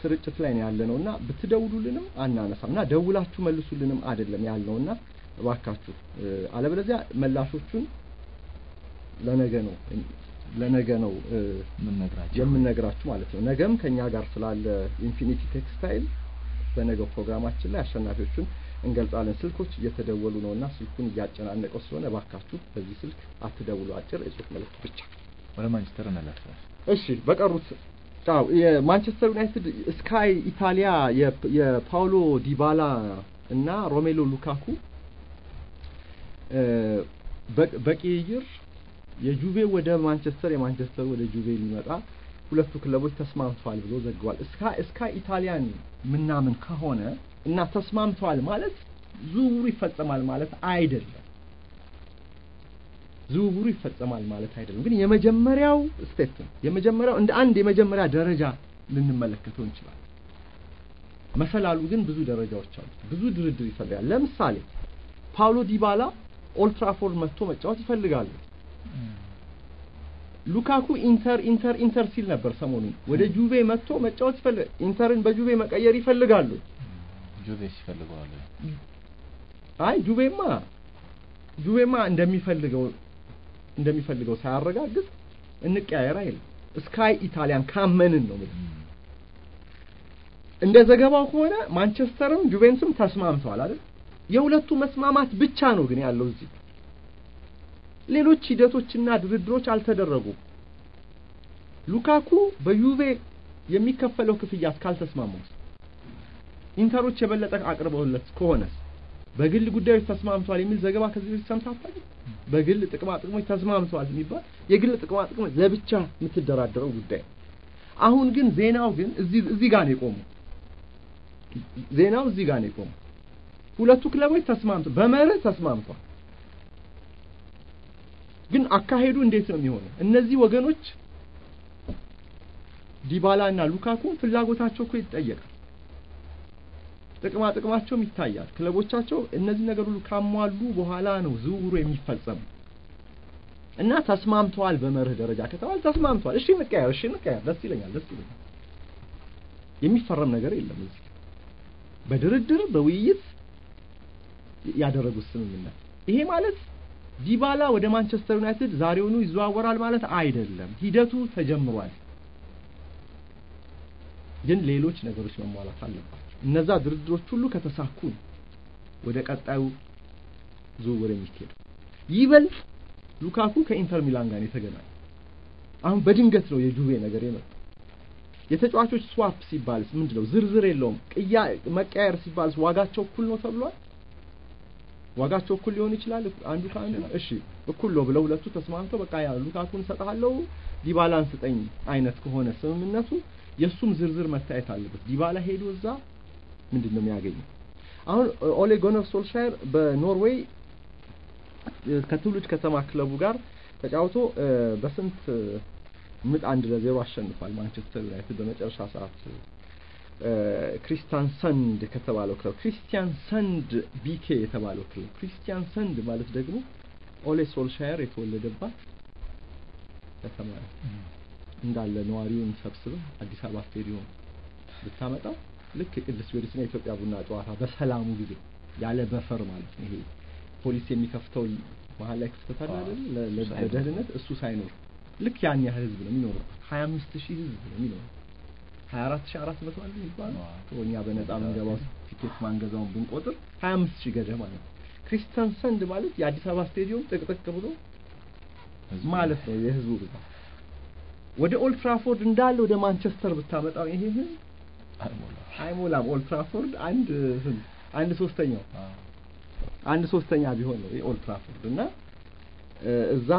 [SPEAKER 3] ስርጭት ላይ ነው ያለ ነው እና ብትደውሉልንም አናነሳም እና ደውላችሁ መልሱልንም አይደለም ያልነው እና እባካችሁ አለበለዚያ መላሾቹን ለነገ ነው ለነገ ነው የምንነግራችሁ ማለት ነው። ነገም ከኛ ጋር ስላለ ኢንፊኒቲ ቴክስታይል በነገው ፕሮግራማችን ላይ አሸናፊዎቹን እንገልጻለን። ስልኮች እየተደወሉ ነውና ስልኩን እያጨናነቀው ስለሆነ እባካችሁ በዚህ ስልክ አትደውሉ። አጭር የጽሁፍ መልእክት ብቻ።
[SPEAKER 2] ወደ ማንቸስተር እንለፍ።
[SPEAKER 3] እሺ በቀሩት የማንቸስተር ዩናይትድ ስካይ ኢታሊያ የፓውሎ ዲባላ እና ሮሜሎ ሉካኩ በቅይር የጁቬ ወደ ማንቸስተር የማንቸስተር ወደ ጁቬ ሊመጣ ሁለቱ ክለቦች ተስማምተዋል ብሎ ዘግቧል። እስካ ኢታሊያን ምናምን ከሆነ እና ተስማምተዋል ማለት ዝውውሩ ይፈጸማል ማለት አይደለም። ዝውውሩ ይፈጸማል ማለት አይደለም። ግን የመጀመሪያው step ነው። የመጀመሪያው እንደ አንድ የመጀመሪያ ደረጃ ልንመለከተው እንችላለን። መሰላሉ ግን ብዙ ደረጃዎች አሉ። ብዙ ድርድር ይፈልጋል። ለምሳሌ ፓውሎ ዲባላ ኦልድ ትራፎርድ መጥቶ መጫወት ይፈልጋሉ። ሉካኩ ኢንተር ኢንተር ኢንተር ሲል ነበር ሰሞኑን። ወደ ጁቬ መጥቶ መጫወት ይፈልጋል። ኢንተርን በጁቬ መቀየር ይፈልጋሉ።
[SPEAKER 2] ጁቬ ሲፈልገዋል።
[SPEAKER 3] አይ ጁቬማ ጁቬማ እንደሚፈልገው እንደሚፈልገው ሳያረጋግጥ እንቀያየር አይልም። ስካይ ኢታሊያን ካመንን ነው ምንም እንደ ዘገባው ከሆነ ማንቸስተርም ጁቬንቱስም ተስማምተዋል አይደል? የሁለቱ መስማማት ብቻ ነው ግን ያለው እዚህ ሌሎች ሂደቶችና ድርድሮች አልተደረጉም። ሉካኩ በዩቬ የሚከፈለው ክፍያ እስካልተስማሙ ኢንተሮች የበለጠ አቅርበውለት ከሆነስ በግል ጉዳዮች ተስማምተዋል የሚል ዘገባ ከዚህ በፊት ሰምታችኋል? በግል ጥቅማ ጥቅሞች ተስማምተዋል የሚባል የግል ጥቅማ ጥቅሞች ለብቻ የምትደራደረው ጉዳይ። አሁን ግን ዜናው ግን እዚህ እዚህ ጋር ነው የቆመው። ዜናው እዚህ ጋር ነው የቆመው። ሁለቱ ክለቦች ተስማምተው በመርህ ተስማምተዋል። ግን አካሄዱ እንዴት ነው የሚሆነው? እነዚህ ወገኖች ዲባላ እና ሉካኩ ፍላጎታቸው እኮ ይጠየቃል። ጥቅማ ጥቅማቸውም ይታያል። ክለቦቻቸው እነዚህ ነገር ሁሉ ካሟሉ በኋላ ነው ዝውውሩ የሚፈጸም እና ተስማምተዋል። በመርህ ደረጃ ከተባለ ተስማምተዋል። እሺ እንቀያየር፣ እሺ እንቀያየር፣ ደስ ይለኛል፣ ደስ ይለኛል። የሚፈረም ነገር የለም እዚህ በድርድር በውይይት ያደረጉት ስምምነት። ይሄ ማለት ዲባላ ወደ ማንቸስተር ዩናይትድ ዛሬውኑ ይዘዋወራል ማለት አይደለም። ሂደቱ ተጀምሯል። ግን ሌሎች ነገሮች መሟላት አለባቸው። እነዛ ድርድሮች ሁሉ ከተሳኩ ወደ ቀጣዩ ዝውውር የሚካሄደው። ይበልጥ ሉካኩ ከኢንተር ሚላን ጋር የተገናኘ አሁን በድንገት ነው የጁቬ ነገር የመጣው። የተጫዋቾች swap ሲባልስ ምንድነው? ዝርዝር የለውም። ቅያ መቀያየር ሲባልስ ዋጋቸው እኩል ነው ተብሏል። ዋጋቸው እኩል ሊሆን ይችላል አንዱ ከአንዱ እሺ እኩል ነው ብለው ሁለቱ ተስማምተው በቃ ያ ሉካኩን እሰጥሃለሁ ዲባላን ስጠኝ አይነት ከሆነ ስምምነቱ የእሱም ዝርዝር መታየት አለበት። ዲባላ ሄዶ እዛ ምንድን ነው የሚያገኘው? አሁን ኦሌ ጉናር ሶልሻየር በኖርዌይ ከትውልድ ከተማ ክለቡ ጋር ተጫውቶ በስንት ምጥ አንድ ለዜሮ አሸንፏል ማንቸስተር ዩናይትድ በመጨረሻ ሰዓት። ክሪስቲያን ሰንድ ከተባለው ክለብ ክሪስቲያን ሰንድ ቢኬ የተባለው ክለብ ክሪስቲያን ሰንድ ማለት ደግሞ ኦሌ ሶልሻየር የተወለደባት ከተማ እንዳለ ነዋሪውን ሰብስበህ አዲስ አበባ ስቴዲዮም ብታመጣው ልክ የቅዱስ ጊዮርጊስና የኢትዮጵያ ቡና ጨዋታ በሰላሙ ጊዜ ያለ በፈር ማለት ነው። ይሄ ፖሊስ የሚከፍተው መሀል ላይ ክፍተት አለ አይደል? ለደህንነት እሱ ሳይኖር ልክ ያን ያህል ህዝብ ነው የሚኖረው። 25 ሺህ ህዝብ ነው የሚኖረው። 24 ሺህ 400 አለ የሚባለው እኛ በነፃ መንገባው ቲኬት ማንገዛውን ብንቆጥር 25 ሺህ ገደማ ማለት ነው። ክሪስቲያን ሰንድ ማለት የአዲስ አበባ ስቴዲዮም ጥቅጥቅ ብሎ ማለት ነው የህዝቡ ብዛት። ወደ ኦልድ ትራፎርድ እንዳለ ወደ ማንቸስተር ብታመጣው ይሄ ህዝብ አይሞላም። ኦልድ ትራፎርድ አንድ አንድ ሶስተኛው አንድ ሶስተኛ ቢሆን ነው የኦልድ ትራፎርድ እና እዛ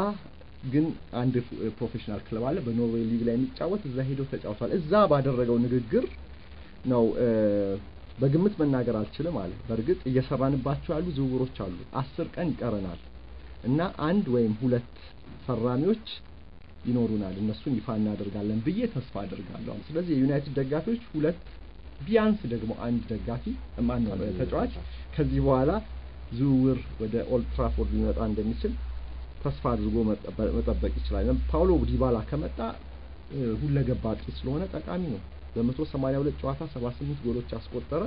[SPEAKER 3] ግን አንድ professional ክለብ አለ በኖርዌይ ሊግ ላይ የሚጫወት እዛ ሄዶ ተጫውቷል። እዛ ባደረገው ንግግር ነው በግምት መናገር አልችልም አለ። በእርግጥ እየሰራንባቸው ያሉ ዝውውሮች አሉ። አስር ቀን ይቀረናል እና አንድ ወይም ሁለት ፈራሚዎች ይኖሩናል። እነሱን ይፋ እናደርጋለን ብዬ ተስፋ አደርጋለሁ። ስለዚህ የዩናይትድ ደጋፊዎች ሁለት ቢያንስ ደግሞ አንድ ደጋፊ ማነው ተጫዋች ከዚህ በኋላ ዝውውር ወደ ኦልድ ትራፎርድ ሊመጣ እንደሚችል ተስፋ አድርጎ መጠበቅ ይችላል። ፓውሎ ዲባላ ከመጣ ሁለገብ አጥቂ ስለሆነ ጠቃሚ ነው። በመቶ ሰማንያ ሁለት ጨዋታ ሰባ ስምንት ጎሎች ያስቆጠረ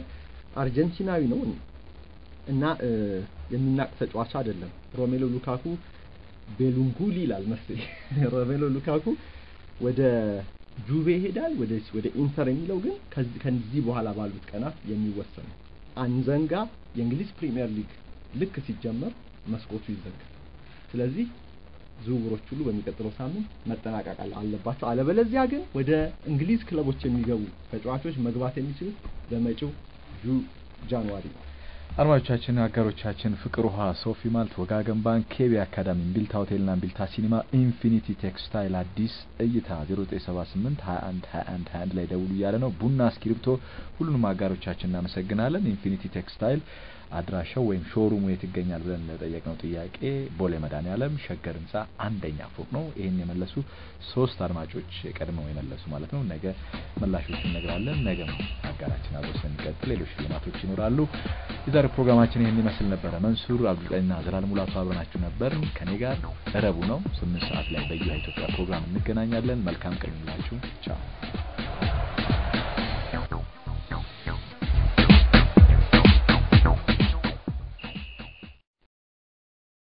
[SPEAKER 3] አርጀንቲናዊ ነው እና የሚናቅ ተጫዋች አይደለም። ሮሜሎ ሉካኩ ቦሊንጎሊ ይላል መሰለኝ። ሮሜሎ ሉካኩ ወደ ጁቬ ይሄዳል ወደ ወደ ኢንተር የሚለው ግን ከዚህ በኋላ ባሉት ቀናት የሚወሰን አንዘንጋ የእንግሊዝ ፕሪሚየር ሊግ ልክ ሲጀመር መስኮቱ ይዘጋል። ስለዚህ ዝውውሮች ሁሉ በሚቀጥለው ሳምንት መጠናቀቅ አለባቸው። አለበለዚያ ግን ወደ እንግሊዝ ክለቦች የሚገቡ ተጫዋቾች መግባት የሚችሉት በመጪው ጁ January ነው።
[SPEAKER 2] አድማጮቻችን፣ አጋሮቻችን ፍቅር ውሃ፣ ሶፊ ማልት፣ ወጋገን ባንክ፣ ኬቢ አካዳሚ፣ እምቢልታ ሆቴልና እምቢልታ ሲኒማ፣ ኢንፊኒቲ ቴክስታይል፣ አዲስ እይታ 0978 21 21 21 ላይ ደውሉ እያለ ነው። ቡና እስክሪብቶ፣ ሁሉንም አጋሮቻችን እናመሰግናለን። ኢንፊኒቲ ቴክስታይል አድራሻው ወይም ሾሩሙ የት ይገኛል ብለን ለጠየቅነው ጥያቄ ቦሌ መድኃኔዓለም ሸገር ህንጻ አንደኛ ፎቅ ነው። ይህን የመለሱ ሶስት አድማጮች ቀድመው የመለሱ ማለት ነው። ነገ ምላሾች እነግራለን። ነገ አጋራችን አብሮ ስለሚቀጥል ሌሎች ሽልማቶች ይኖራሉ። የዛሬ ፕሮግራማችን ይህን ይመስል ነበረ። መንሱር አብዱልቀኒና ዘላለም ሙላቱ አብረናችሁ ነበር። ከኔ ጋር ረቡ ነው ስምንት ሰዓት ላይ በየኢትዮጵያ ፕሮግራም እንገናኛለን። መልካም ቀን ይሁንላችሁ። ቻው